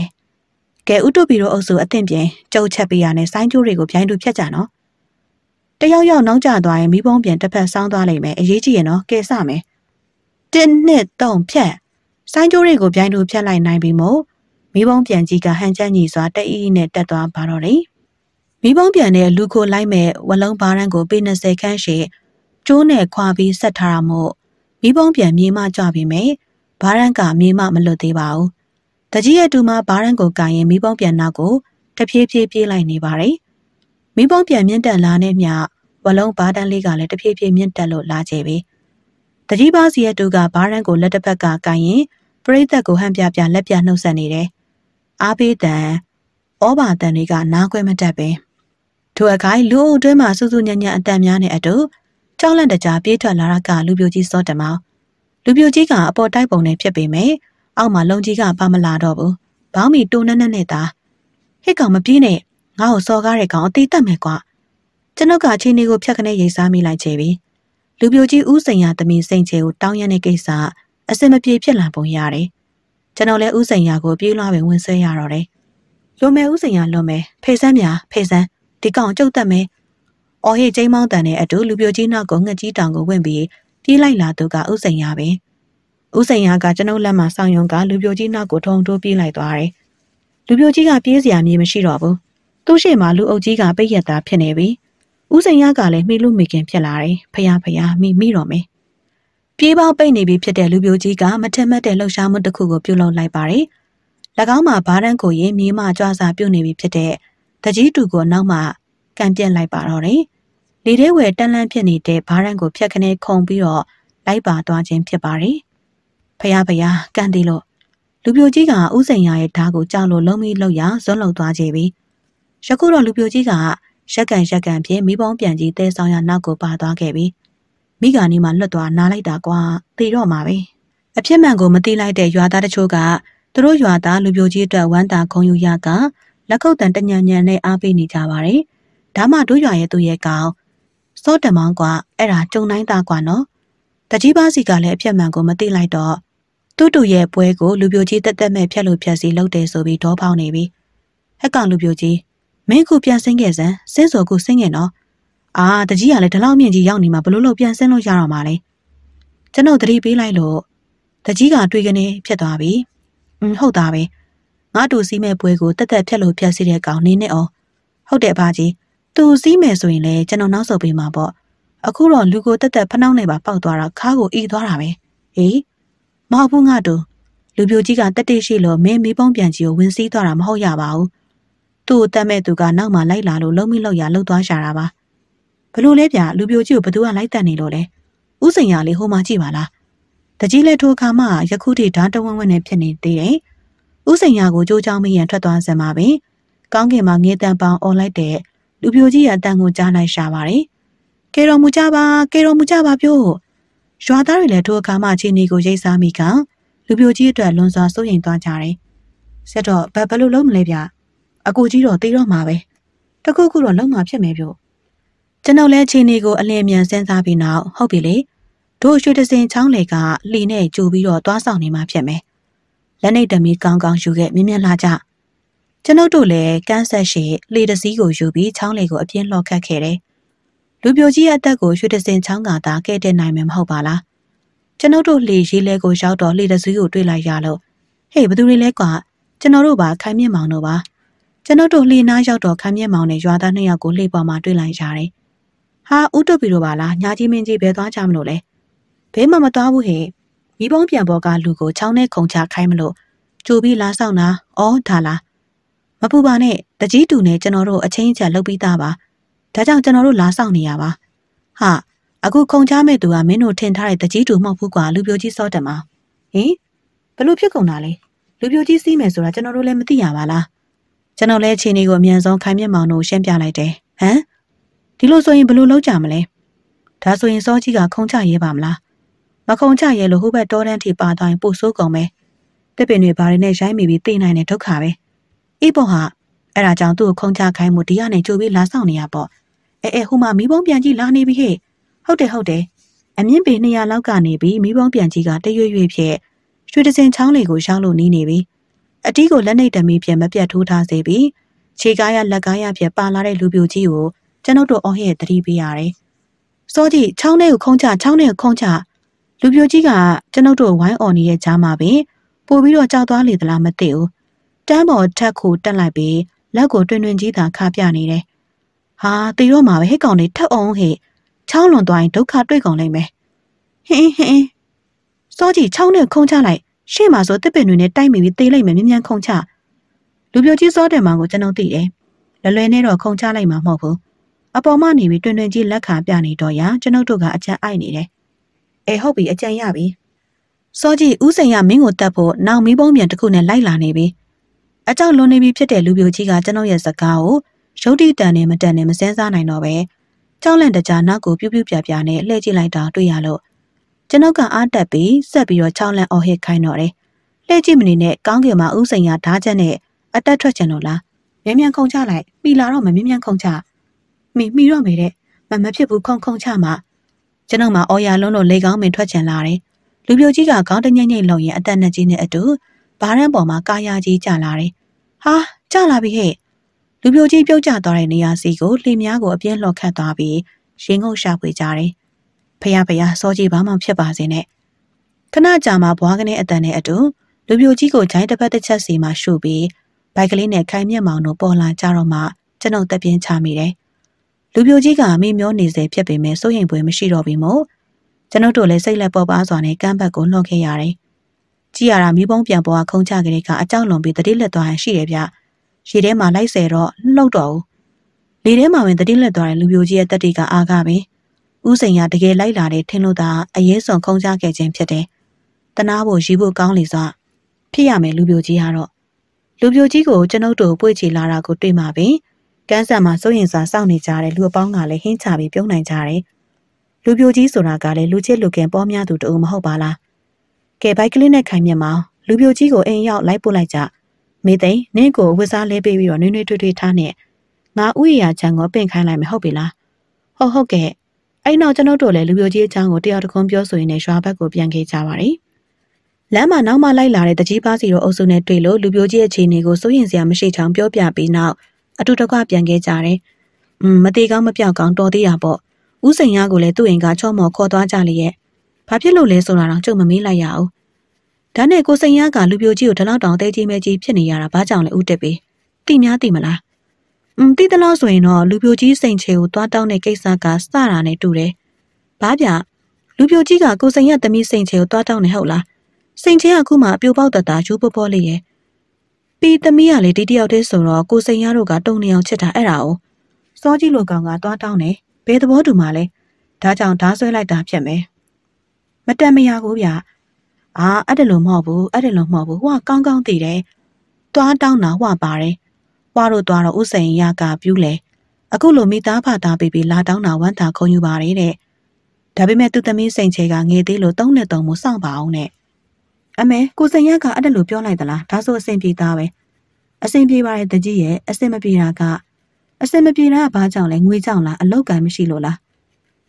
ကဲဥတုပီတို့အုပ်စုအသင့်ပြင်ကြုံချက်ပေးရနဲ့ဆိုင်းကျိုးတွေကိုဗျိုင်းတူဖြတ်ကြနော်တယောက်ယောက်နောက်ကျသွားရင်မိဘုံပြန်တစ်ဖက်ဆောင်းသွားလိမ့်မယ်အရေးကြီးရင်နော်ကဲစမယ်တင်းနှစ်သုံးဖြတ်ဆိုင်းကျိုးတွေကိုဗျိုင်းတူဖြတ်လိုက်နိုင်ပြီမို့ မိဘုံပြန်ကြီးကဟန်ချက်ညီစွာတအီးနဲ့တက်သွားပါတော့တယ်မိဘုံပြန်တဲ့လူကိုလိုက်မဲ့ဝလုံးဘားရန်ကိုပေ20ခန်းရှိကျိုးနဲ့ခွာပြီးဆက်ထားတာမို့မိဘုံပြန်မြေမကြပြီမယ်ဘားရန်ကမြေမမလွတ်သေးပါဘူးတကြီးရဲ့တူမဘားရန်ကိုကန်ရင်မိဘုံပြန်နောက်ကိုတဖြည်းဖြည်းပြေးလိုက်နေပါတယ်မိဘုံပြန်မြင့်တက်လာတဲ့မြဝလုံးဘားတန်းလေးကလည်းတဖြည်းဖြည်းမြင့်တက်လို့လာကြပြီတကြီးပါစီရဲ့တူကဘားရန်ကိုလက်တစ်ဖက်ကကန်ရင်ပရိသတ်ကိုဟန်ပြပြလက်ပြနှုတ်ဆက်နေတယ် အားပေးတန်ဩဘာတန်တွေကနားခွဲမတတ်ပဲထိုအခိုင်လူအုပ်တွင်းမှာစူးစူးညံ့ညံ့အတန်များနဲ့အတူကြောက်လန့်တကြားပြေးထွက်လာတာကလူပြိုကြီးစောတမောင်လူပြိုကြီးကအပေါ်တိုက်ပုံနဲ့ဖြစ်ပေမဲ့အောက်မှာလုံကြီးကပါမလာတော့ဘူးဘောင်းမီတိုးနှက်နှက်နဲ့သာဟစ်ကောင်မပြေးနဲ့ငါ့ကိုစော်ကားတဲ့ကောင်အသေးတက်မယ်ကွာကျွန်ုပ်ကချင်းလေးကိုဖြတ်ခနဲ့ရိတ်စားမိလိုက်ချေပြီလူပြိုကြီးဥစိန်ရသမီးစိန်ချေကိုတောင်းရတဲ့ကိစ္စအစင်မပြေဖြစ်လာပုံရတယ် ကျွန်တော်လည်းဥစိန်ရကိုပြေးလွှားပင်ဝင်ဆွဲရတော့တယ်လွန်မယ်ဥစိန်ရလွန်မယ်ဖေစမ်းများဖေစမ်းဒီကောင်ကျုပ်တက်မယ်။အော်ဟေကျိန်းမောင်းတန်နဲ့အတူလူပြိုကြီးနောက်ကိုငှက်ကြီးတောင်ကိုဝင်ပြီးပြေးလိုက်လာသူကဥစိန်ရပဲ။ဥစိန်ရကကျွန်ုပ်လက်မှာဆောင်းယုံကလူပြိုကြီးနောက်ကိုထုံတိုးပြေးလိုက်သွားတယ်။လူပြိုကြီးကပြေးစရာမြေမရှိတော့ဘူး။သူ့ရှေ့မှာလူအုပ်ကြီးကပိတ်ရက်သားဖြစ်နေပြီ။ဥစိန်ရကလည်းမိလူမိခင်ဖြစ်လာတယ်။ဖယားဖယားမိမိတော့မယ်။ ပြေးပေါက်ပိတ်နေပြီဖြစ်တဲ့လူပြိုကြီးကမထက်မက်တဲ့လှုပ်ရှားမှုတစ်ခုကိုပြုလုပ်လိုက်ပါတယ်။၎င်းမှာဘားတန်းကိုရင်မြေမကြွားစာပြုတ်နေပြီဖြစ်တဲ့တကြီးတူကိုနောက်မှကန်ပြက်လိုက်ပါတော့တယ်။လေထဲဝယ်တန်လန့်ဖြစ်နေတဲ့ဘားရန်ကိုဖြတ်ခနဲခုံပြီးတော့လိုက်ပါသွားခြင်းဖြစ်ပါတယ်။ဖယားဖယားကန်သေးလို့လူပြိုကြီးကဥစိန်ရရဲ့ဓာတ်ကိုကြောက်လို့လုံးပြီးလောက်ရဇွန်းလောက်သွားကြပြီ။ယခုတော့လူပြိုကြီးကရက်ကန်ရက်ကန်ဖြင့်မိဘုံပြန်ကြီးတဲဆောင်ရနောက်ကိုပါသွားခဲ့ပြီ။ မိဂာနီမှာလွတ်သွားနားလိုက်တာကွာသေတော့မှာပဲ။အဖြစ်မှန်ကိုမသိလိုက်တဲ့ရွာသားတချို့ကသူတို့ရွာသားလူပြိုကြီးအတွက်ဝမ်းသာခုံယူရကလက်ခုပ်တန်တညံညံနဲ့အားပေးနေကြပါတယ်။ဒါမှတို့ရွာရဲ့သူရဲ့ကောင်စောတမောင်းကအဲ့ဒါကြုံတိုင်းသားကွာနော်။တကြီးပါစီကလည်းအပြက်မှန်ကိုမသိလိုက်တော့တူတူရဲ့ပွဲကိုလူပြိုကြီးတက်တက်မဲ့ဖြတ်လို့ဖြတ်စီလှုပ်တယ်ဆိုပြီးဒေါဖောင်းနေပြီ။ဟက်ကောင်လူပြိုကြီးမင်းခုပြန်ဆင်းခဲ့စမ်းစင်းစော်ခုဆင်းခဲ့နော် အာတကြီးကလည်းဒီလောက်မြင့်ကြီးရောက်နေမှာဘလို့လို့ပြန်ဆင်းလို့ရတော့မှာလဲကျွန်တော်သတိပေးလိုက်လို့တကြီးကတွေးကနေဖြစ်သွားပြီอืมဟုတ်တာပဲငါတူစီးမဲ့ပွဲကိုတက်တက်ဖြတ်လို့ဖြတ်စီတဲ့ကောင်နေနဲ့အောင်ဟုတ်တယ်ဘာကြီးသူစီးမယ်ဆိုရင်လည်းကျွန်တော်နောက်ဆုတ်ပေးမှာပေါ့အခုတော့လူကိုတက်တက်ဖနှောင်းနေပါပေါက်သွားတာခါကိုအီသွားတာပဲဟေးမဟုတ်ဘူးငါတူလူပြိုကြီးကတက်တိရှိလို့မင်းမီးပုံးပြန်ကြီးကိုဝင်စည်းသွားတာမဟုတ်ရပါဘူးသူ့ကိုတတ်မဲ့သူကနောက်မှလိုက်လာလို့လုံးမိလောက်ရလှုပ်သွားရှာတာပါ ဘလို့လဲဗျလူပြိုကြီးကိုဘသူကလိုက်တက်နေလို့လဲဥစိန်ရလေးဟိုမှာကြည့်ပါလားတကြီးလက်ထိုးခါမှယခုထိဓာတ်တဝန်းဝန်းနဲ့ဖြစ်နေသေးတယ်ဥစိန်ရကိုကြိုးချောင်းမရန်ထွက်သွားစမ်းပါပဲကောင်းကင်မှာငေးတန်ပေါင်អော်လိုက်တဲ့လူပြိုကြီးရဲ့အတန်ကိုကြားလိုက်ရှာပါတယ်ကဲတော်မူကြပါကဲတော်မူကြပါပြို့ရွာသားတွေလည်းထိုအခါမှချင်းနီကိုရိတ်စားမိကလူပြိုကြီးအတွက်လွန်စွာစိုးရိမ်သွားကြတယ်ဆက်တော့ဘယ်ဘလို့လုံးမလဲဗျအကူကြီးတော့တေးတော့မှာပဲတခုခုတော့လုံးမှာဖြစ်မယ်ပြို့ ကျွန်တော်လည်းချင်းနီကိုအလင်းမြန်စဉ်းစားပြီးနောက်ဟုတ်ပြီလေတို့ရွှေတစင်ချောင်းလေကလှီနဲ့ကြိုပြီးတော့သွားဆောင်နေမှဖြစ်မယ်လက်နေတမီကောင်းကောင်းယူခဲ့မြင်မြင်လာကြကျွန်ုပ်တို့လည်းကန်းဆက်ရှိလေတစည်းကိုယူပြီးချောင်းလေကိုအပြင်းလှော်ခတ်ခဲ့တယ်လူပြိုကြီးရဲ့အသက်ကိုရွှေတစင်ချောင်းကသာကဲ့တဲ့နိုင်မှာမဟုတ်ပါလားကျွန်ုပ်တို့လှေရေးလဲကိုရောက်တော့လှေတစည်းကိုတွေ့လိုက်ရလို့ဟေးဘသူတွေလဲကွာကျွန်တော်တို့ပါခိုင်မြင့်မောင်တို့ပါကျွန်ုပ်တို့လှေနားရောက်တော့ခိုင်မြင့်မောင်နဲ့ရွာသားနှစ်ယောက်ကိုလှေပေါ်မှာတွေ့လိုက်ရတယ် ဟာဥတုပီတို့ပါလားညာကြီးမင်းကြီးဘယ်သွားကြမလို့လဲဘဲမှမသွားဘူးဟဲ့မိဘုံပြန်ပေါ်ကလူကိုချောင်းနဲ့ခုံချခိုင်းမလို့ကြိုပြီးလာဆောင်တာဩဒါလားမပူပါနဲ့တကြီးတူနဲ့ကျွန်တော်တို့အချင်းချင်းလှုပ်ပြီးသားပါဒါကြောင့်ကျွန်တော်တို့လာဆောင်နေရပါဟာအခုခုံချမဲ့သူကမင်းတို့ထင်ထားတဲ့တကြီးတူမဟုတ်ဘူးကွာလူပြိုကြီးစောတယ်မှာဟင်ဘလို့ဖြစ်ကုန်တာလဲလူပြိုကြီးစီးမယ်ဆိုတာကျွန်တော်တို့လည်းမသိရပါလားကျွန်တော်လည်းခြေနေကိုအမြန်ဆုံးခိုင်မြင့်မောင်တို့ရှင်းပြလိုက်တယ်ဟမ် ဒီလိုဆိုရင်ဘလို့လောက်ကြမလဲဒါဆိုရင်စောကြီးကခုံချရဲပါမလားမခုံချရဲလို့ဟိုဘက်တောတန်းထိပါသွားရင်ပို့ဆိုးကုန်ပဲတစ်ပင်တွေဘာတွေနဲ့ရိုင်းမိပြီးသိနိုင်တဲ့ဒုက္ခပဲအေးပေါ့ဟာအဲ့ဒါကြောင့်သူ့ကိုခုံချခိုင်းမှုဒီကနေကြိုပြီးလာဆောင်နေရပေါ့အဲအဲဟိုမှာမီးပုံးပြန်ကြီးလာနေပြီဟဲ့ဟုတ်တယ်ဟုတ်တယ်အမြင့်ပေ200လောက်ကနေပြီးမီးပုံးပြန်ကြီးကတရွရွ့ဖြစ်ရွှေတစင်ချောင်းလေးကိုရောက်လို့နီးနေပြီအတီးကိုလက်နှိပ်တမီပြန်မပြတ်ထိုးထားစေပြီးခြေကားရလက်ကားရဖြစ်ပါလာတဲ့လူပြိုကြီးကို ကျွန်ုပ်တို့အော်ဟစ်တတိပေးရတယ်စောကြီးချောင်းထဲကိုခုံချချောင်းထဲကိုခုံချလူပြိုကြီးကကျွန်ုပ်တို့ဝိုင်းအော်နေတဲ့ကြားမှာပဲပို့ပြီးတော့ကြောက်သွားလေသလားမသိဘူးတန်းပေါ်ထက်ကိုတက်လိုက်ပြီးလက်ကိုတွင်တွင်ကြီးသာခါပြနေတယ်ဟာတီတော့မှာပဲဟဲ့ကောင်လေးထက်အောင်ဟဲ့ချောင်းလွန်သွားရင်ဒုက္ခတွေ့ကုန်လိမ့်မယ်ဟင်းဟင်းစောကြီးချောင်းနဲ့ခုံချလိုက်ရှေ့မှာဆိုတစ်ပင်တွေနဲ့တိုက်မိပြီးသေးလိုက်မယ်မြ мян ခုံချလူပြိုကြီးစောတယ်မောင်ကိုကျွန်တော်သိတယ်လွယ်လွယ်နဲ့တော့ခုံချလိုက်မှာမဟုတ်ဘူး အပေါ်မှနေပြီးတွင်တွင်ကြီးလက်ခါပြနေတော့ရာကျွန်ုပ်တို့ကအကြံအိုက်နေတယ်အဲဟုတ်ပြီအကြံရပြီစောကြီးဥစိန်ရမင်းကိုတတ်ဖို့နောက်မီးပုံးပြန်တစ်ခုနဲ့လိုက်လာနေပြီအကြောက်လွန်နေပြီဖြစ်တဲ့လူပြိုကြီးကကျွန်ုပ်ရဲ့စကားကိုရုတ်တိတန်နဲ့မတန်နဲ့မစဲစားနိုင်တော့ပဲကြောက်လန့်တကြားနောက်ကိုပြူးပြူးပြပြနဲ့လှည့်ကြည့်လိုက်တာတွေ့ရလို့ကျွန်ုပ်ကအားတက်ပြီးဆက်ပြီးတော့ကြောက်လန့်အော်ဟစ်ခိုင်းတော့တယ်လှည့်ကြည့်မနေနဲ့ကောင်းကင်မှာဥစိန်ရဓာချက်နဲ့အတက်ထွက်ချင်လို့လားမြ мян ခုံချလိုက်ပြီလာတော့မမြ мян ခုံချ မိမိတော့မေတဲ့မမဖြစ်ဘူးခုံခုံချမှာကျွန်ုပ်မှာအော်ရလုံးလို့လေကောင်းမင်ထွက်ချင်လာတယ်လူပြိုကြီးကခေါင်းတညိမ့်ညိမ့်လုံရင်အသက်နဲ့ကြီးနဲ့အတူဘားရန်ပေါ်မှာကာယာကြီးကျလာတယ်ဟာကျလာပြီဟဲ့လူပြိုကြီးပြုတ်ကျသွားတဲ့နေရာစီကိုလှေများကိုအပြင်းလှော်ခတ်သွားပြီးရင်ငုံရှာဖွေကြတယ်ဖះဖះစောကြီးဘာမှဖြစ်ပါစေနဲ့ခဏကြာမှဘွားကနေအတန်နဲ့အတူလူပြိုကြီးကိုဂျိုင်းတစ်ပတ်တစ်ချက်စီမှရှုပြီးဘိုက်ကလေးနဲ့ခိုင်မြက်မောင်တို့ပေါ်လာကြတော့မှကျွန်ုပ်တက်ပြင်းချမိတယ် လူပြိုကြီးကမိမျောနေစေဖြစ်ပေမဲ့စိုးရိမ်ပွေမရှိတော့ပြီမို့ကျွန်ုပ်တို့လည်းစိတ်လက်ပေါ်ပါစွာနဲ့ကမ်းဘက်ကိုလှော့ခဲ့ရတယ်။ကြည်ရတာမိဘုံပြန်ပေါ်ကခုံချကလေးကအကြောက်လွန်ပြီးတတိလက်သွားဟန်ရှိတယ်ဗျ။ရေထဲမှာလိုက်ဆယ်တော့လှုပ်တော့ဘူး။လေထဲမှာဝင်တတိလက်သွားတဲ့လူပြိုကြီးရဲ့တက်တီကအားကားပဲ။ဥစိန်ကတကယ်လိုက်လာတဲ့ထင်းလို့သာအရေးဆုံးခုံချခဲ့ခြင်းဖြစ်တယ်။တနာဖို့ရီဖို့ကောင်းလေစွာဖြစ်ရမယ်လူပြိုကြီးကတော့လူပြိုကြီးကိုကျွန်ုပ်တို့ပွေ့ချီလာတာကိုတွေ့မှပင် ကန်းဆန်မှာစိုးရင်စွာစောင့်နေကြတဲ့လူအပေါင်းကလည်းဟင်းချပြီးပြုံးနိုင်ကြတယ်။လူပြိုကြီးဆိုတာကလည်းလူချစ်လူခင်ပေါ်များသူတူမဟုတ်ပါလား။ကဲဘိုက်ကလေးနဲ့ခိုင်မြတ်မောင်လူပြိုကြီးကိုအိမ်ရောက်လိုက်ပို့လိုက်ကြ။မေသိန်းနင့်ကိုဝစ်စားလဲပေးပြီးတော့နွေးနွေးထွေးထွေးထားနဲ့ငါဥရရာချံကိုပင့်ခိုင်းလိုက်မယ်ဟုတ်ပြီလား။ဟုတ်ဟုတ်ကဲ့အဲ့နောက်ကျွန်ုပ်တို့လည်းလူပြိုကြီးအချောင်းကိုတယောက်တစ်ခုပြောဆိုရင်လည်းရွာဘက်ကိုပြန်ခဲ့ကြပါရီ။လမ်းမှာနောက်မှလိုက်လာတဲ့တကြီးပါစီတို့အုပ်စုနဲ့တွေ့လို့လူပြိုကြီးရဲ့ခြေနေကိုစိုးရင်စရာမရှိချောင်းပြောပြပြီးနောက် အတူတကွပြန်ခဲ့ကြတယ်။음မသေးကောင်းမပြောက်ကောင်းတော်သေးတာပေါ့။ဥစိန်ရကိုလည်းသူ့အိမ်ကချော့မော်ခေါ်သွားကြလျက်။ဘာဖြစ်လို့လဲဆိုတာတော့ကြုံမမေးလိုက်ရအောင်။ဒါနဲ့ကိုစိန်ရကလူပြိုကြီးကိုဒီလောက်တောင်တဲကြီးမဲကြီးဖြစ်နေရတာဘာကြောင့်လဲဦးတက်ပေ။တိများတိမလား။음တိတလို့ဆိုရင်တော့လူပြိုကြီးစိန်ချေကိုသွားတောင်းတဲ့ကိစ္စကစတာနဲ့တူတယ်။ဘာပြလူပြိုကြီးကကိုစိန်ရသမီးစိန်ချေကိုသွားတောင်းနေဟုတ်လား။စိန်ချေကအခုမှပြိုပေါက်တတာရူးပေါ်ပေါ်လေးရဲ့။ ပြီးသမီးကလေဒီတယောက်တည်းဆိုတော့ကိုစိန်ရတို့ကတုံနေအောင်ချစ်တာအဲ့ဒါ哦စောကြီးလိုကောင်ကသွားတောင်းတယ်ဘယ်သဘောတူမှလဲဒါကြောင့်ဓာဆွဲလိုက်တာဖြစ်မယ်မတန်မရဘူးဗျအာအဲ့ဒါလို့မဟုတ်ဘူးအဲ့ဒါလို့မဟုတ်ဘူးဟိုကကောင်းကောင်းသိတယ်သွားတောင်းတာဟွာပါတယ်ဟွာတို့သွားတော့ဥစိန်ရကပြူးလေအခုလိုမိသားဖသားပေးပြီးလာတောင်းတာဝမ်းသာခုံယူပါတယ်တဲ့ဒါပေမဲ့သူသမီးစိန်ချေကငေသေးလို့သုံးနဲ့သုံးမှုစောင့်ပါအောင်နဲ့ အမေကိုစိန်ရကအဲ့ဒါလို့ပြောလိုက်သလားဒါဆိုအဆင်ပြေသားပဲအဆင်ပြေပါရဲ့တကြီးရဲ့အဆင်မပြေတာကအဆင်မပြေတာကဘာကြောင့်လဲငွေကြောင့်လားအလောက်ကံမရှိလို့လား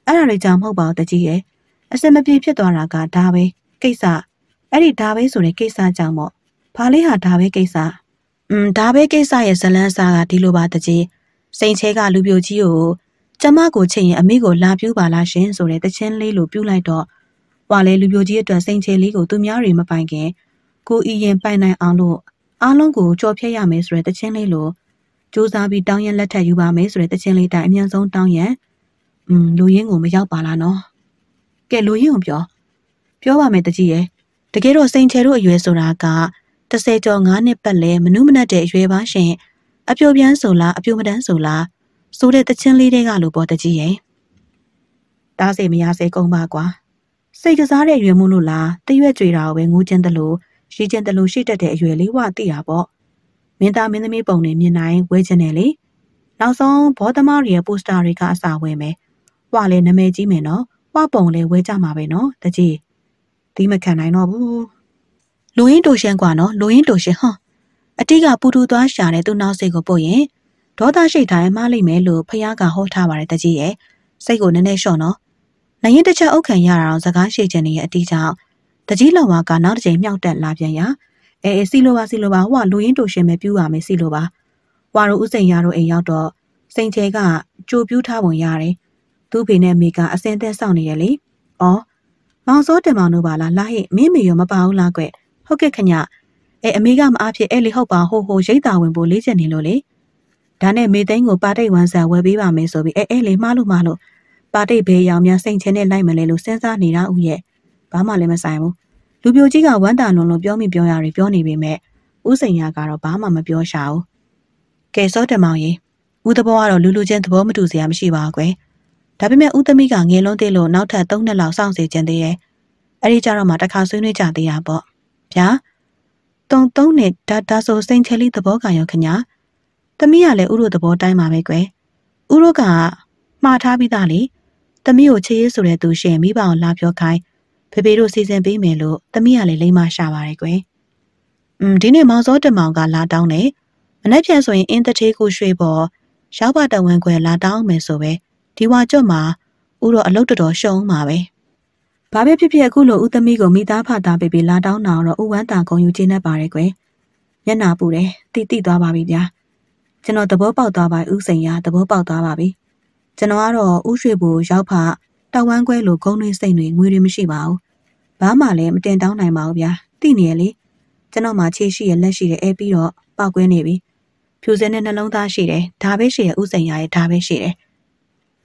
အဲ့ဒါတွေကြောင့်မဟုတ်ပါဘူးတကြီးရဲ့အဆင်မပြေဖြစ်သွားတာကဒါပဲကိစ္စအဲ့ဒီဒါပဲဆိုတဲ့ကိစ္စကြောင့်ပေါ့ဘာလေးဟာဒါပဲကိစ္စอืมဒါပဲကိစ္စရဲ့ဇလန်းစားကဒီလိုပါတကြီးစိန်ချဲကလူပြိုကြီးကိုကျမကိုချစ်ရင်အမေကိုလာပြူးပါလားရှင်ဆိုတဲ့တချင်းလေးလိုပြူးလိုက်တော့ ဟွာလေလူပြိုကြီးအတွက်စိန်ချဲလေးကိုသူများတွေမပိုင်ခင်ကိုအီရင်ပိုင်နိုင်အောင်လို့အားလုံးကိုကြော်ဖြတ်ရမယ်ဆိုတဲ့တချင်းလေးလိုစူးစမ်းပြီးတောင်းရလက်ထက်ယူပါမယ်ဆိုတဲ့တခြင်းလေးတိုင်အမြန်ဆုံးတောင်းရန်อืมလူရင်းကိုမရောက်ပါလားနော်ကဲလူရင်းကိုပြောပြောပါမယ်တကြီးရဲ့တကယ်တော့စိန်ချယ်တို့အရွယ်ဆိုတာက30ကျော်9နှစ်ပတ်လဲမနုမနက်တဲ့အရွယ်ပါရှင်အပြိုပြန်ဆိုလားအပြိုမတန်းဆိုလားဆိုတဲ့တခြင်းလေးတွေကလို့ပေါ့တကြီးရဲ့တားစိတ်မရစေကုန်ပါကွာ စိတ်ကစားတဲ့အရွယ်မို့လို့လားတရွက်ကြွေတာကိုပဲငိုးချင်းတလို့ရှိချင်းတလို့ရှိတတ်တဲ့အရွယ်လေးဝသိတာပေါ့မင်းသားမင်းသမီးပုံတွေမြင်နိုင်ဝဲချင်တယ်လေနောက်ဆုံးဘောသမားတွေရဲ့ပိုစတာတွေကအစာဝဲမယ်ဟွာလေနာမည်ကြီးမယ်နော်ဟွာပုံလေဝဲကြမှာပဲနော်တကြီးဒီမခံနိုင်တော့ဘူးလူရင်းတိုရှင်กว่าနော်လူရင်းတိုရှင်ဟောအတိကပူတူသွားရှာတဲ့သူ့နောက်စိတ်ကိုပုတ်ရင်ဒေါသရှိတိုင်းမှားလိမ့်မယ်လို့ဖះကဟောထားပါတယ်တကြီးရဲ့စိတ်ကိုနည်းနည်းလျှော့နော် နိုင်ရင်တစ်ချက်အုတ်ခံရတာအောင်စကားရှိချင်နေရဲ့အတိကြောင့်တကြီးလောင်ဝါကနောက်တစ်ချိန်မြောက်တက်လာပြန်ရာအေးစီလိုပါစီလိုပါဟိုကလူရင်းတူရှင်ပဲပြူပါမယ်စီလိုပါဟွာတို့ဥစိန်ရတို့အိမ်ရောက်တော့စိန်ချဲကကြိုပြူးထားပုံရတယ်သူ့ဖေနဲ့မိကအစင်သက်စောင့်နေရလေဩမောင်စောတင်မောင်တို့ပါလားလာဟိမင်းမေရောမပါဘူးလားကွဟုတ်ကဲ့ခညအဲအမေကမအားဖြစ်အဲ့လေဟုတ်ပါဟိုဟိုရိတ်တာဝင်ဖို့လေးချက်နေလို့လေဒါနဲ့မေသိန်းကိုပါတိတ်ဝမ်းဆန်ဝယ်ပေးပါမယ်ဆိုပြီးအဲအဲလေမှားလို့မှားလို့ ပါတိတ်ဘေးရောင်များစိန်ချဲနဲ့လိုက်မလဲလို့စဉ်းစားနေတာဥရဲ့ဘာမှလည်းမဆိုင်ဘူးလူပြိုကြီးကဝမ်းတာလွန်လွန်ပြောမိပြောရတွေပြောနေပေမဲ့ဦးစိန်ရကတော့ဘာမှမပြောရှာဘူးကဲစောတမောင်ကြီးဦးသဘောကတော့လူလူချင်းသဘောမတူစရာမရှိပါဘူးကွယ်ဒါပေမဲ့ဦးသမီးကငယ်လုံးသေးလို့နောက်ထပ်၃နှစ်လောက်စောင့်စီခြင်းသေးရဲ့အဲ့ဒီကြတော့မှတစ်ခါဆွေးနွေးကြသေးတာပေါ့ဗျာတုံသုံးနဲ့ဒါဒါဆိုစိန်ချယ်လေးသဘောကရောခင်ဗျာသမီးကလည်းဥတို့သဘောတိုင်းပါပဲကွယ်ဥတို့ကမှားထားပြီးသားလေ သမီးကိုချေးရေးဆိုတဲ့သူရှင်မိဘအောင်လာပြောခိုင်းဖေဖေတို့စီစဉ်ပေးမယ်လို့သမီးကလည်းလိမ့်မရှာပါတယ်ကွယ်။อืมဒီနေ့မောင်စောတမောင်ကလာတောင်းတယ်။မနေ့ပြန်ဆိုရင်အင်းတထေးကိုရွှေပေါ်ရောက်ပါတဝန်ခွဲလာတောင်းမယ်ဆိုပဲဒီဝါကျွတ်မှာဥတော့အလုတ်တော်တော်ရှုံးမှာပဲ။ဘာပဲဖြစ်ဖြစ်အခုလိုဦးသမီးကိုမိသားဖသားပေးပြီးလာတောင်းတာတော့ဥဝမ်းတာကုန်ယူခြင်းနဲ့ပါတယ်ကွယ်။မျက်နာပူတယ်တိတိသွားပါပြီဗျာ။ကျွန်တော်သဘောပေါက်သွားပါဥစိန်ရသဘောပေါက်သွားပါပြီ။ ကျွန်တော်ကတော့ဥရွှေဘူရောက်ဖတဝမ်းခွဲလိုဂုံတွေစိတ်တွေငွေတွေမရှိပါဘူးဘာမှလည်းမတင်တောင်းနိုင်ပါဘူးဗျာသိနေရလေကျွန်တော်မှခြေရှိရလက်ရှိရအဲပြီးတော့ပောက်ကွင်းနေပြီဖြူစင်းနဲ့နှလုံးသားရှိတယ်ဒါပဲရှိရဥစိန်ရရဲ့ဒါပဲရှိတယ်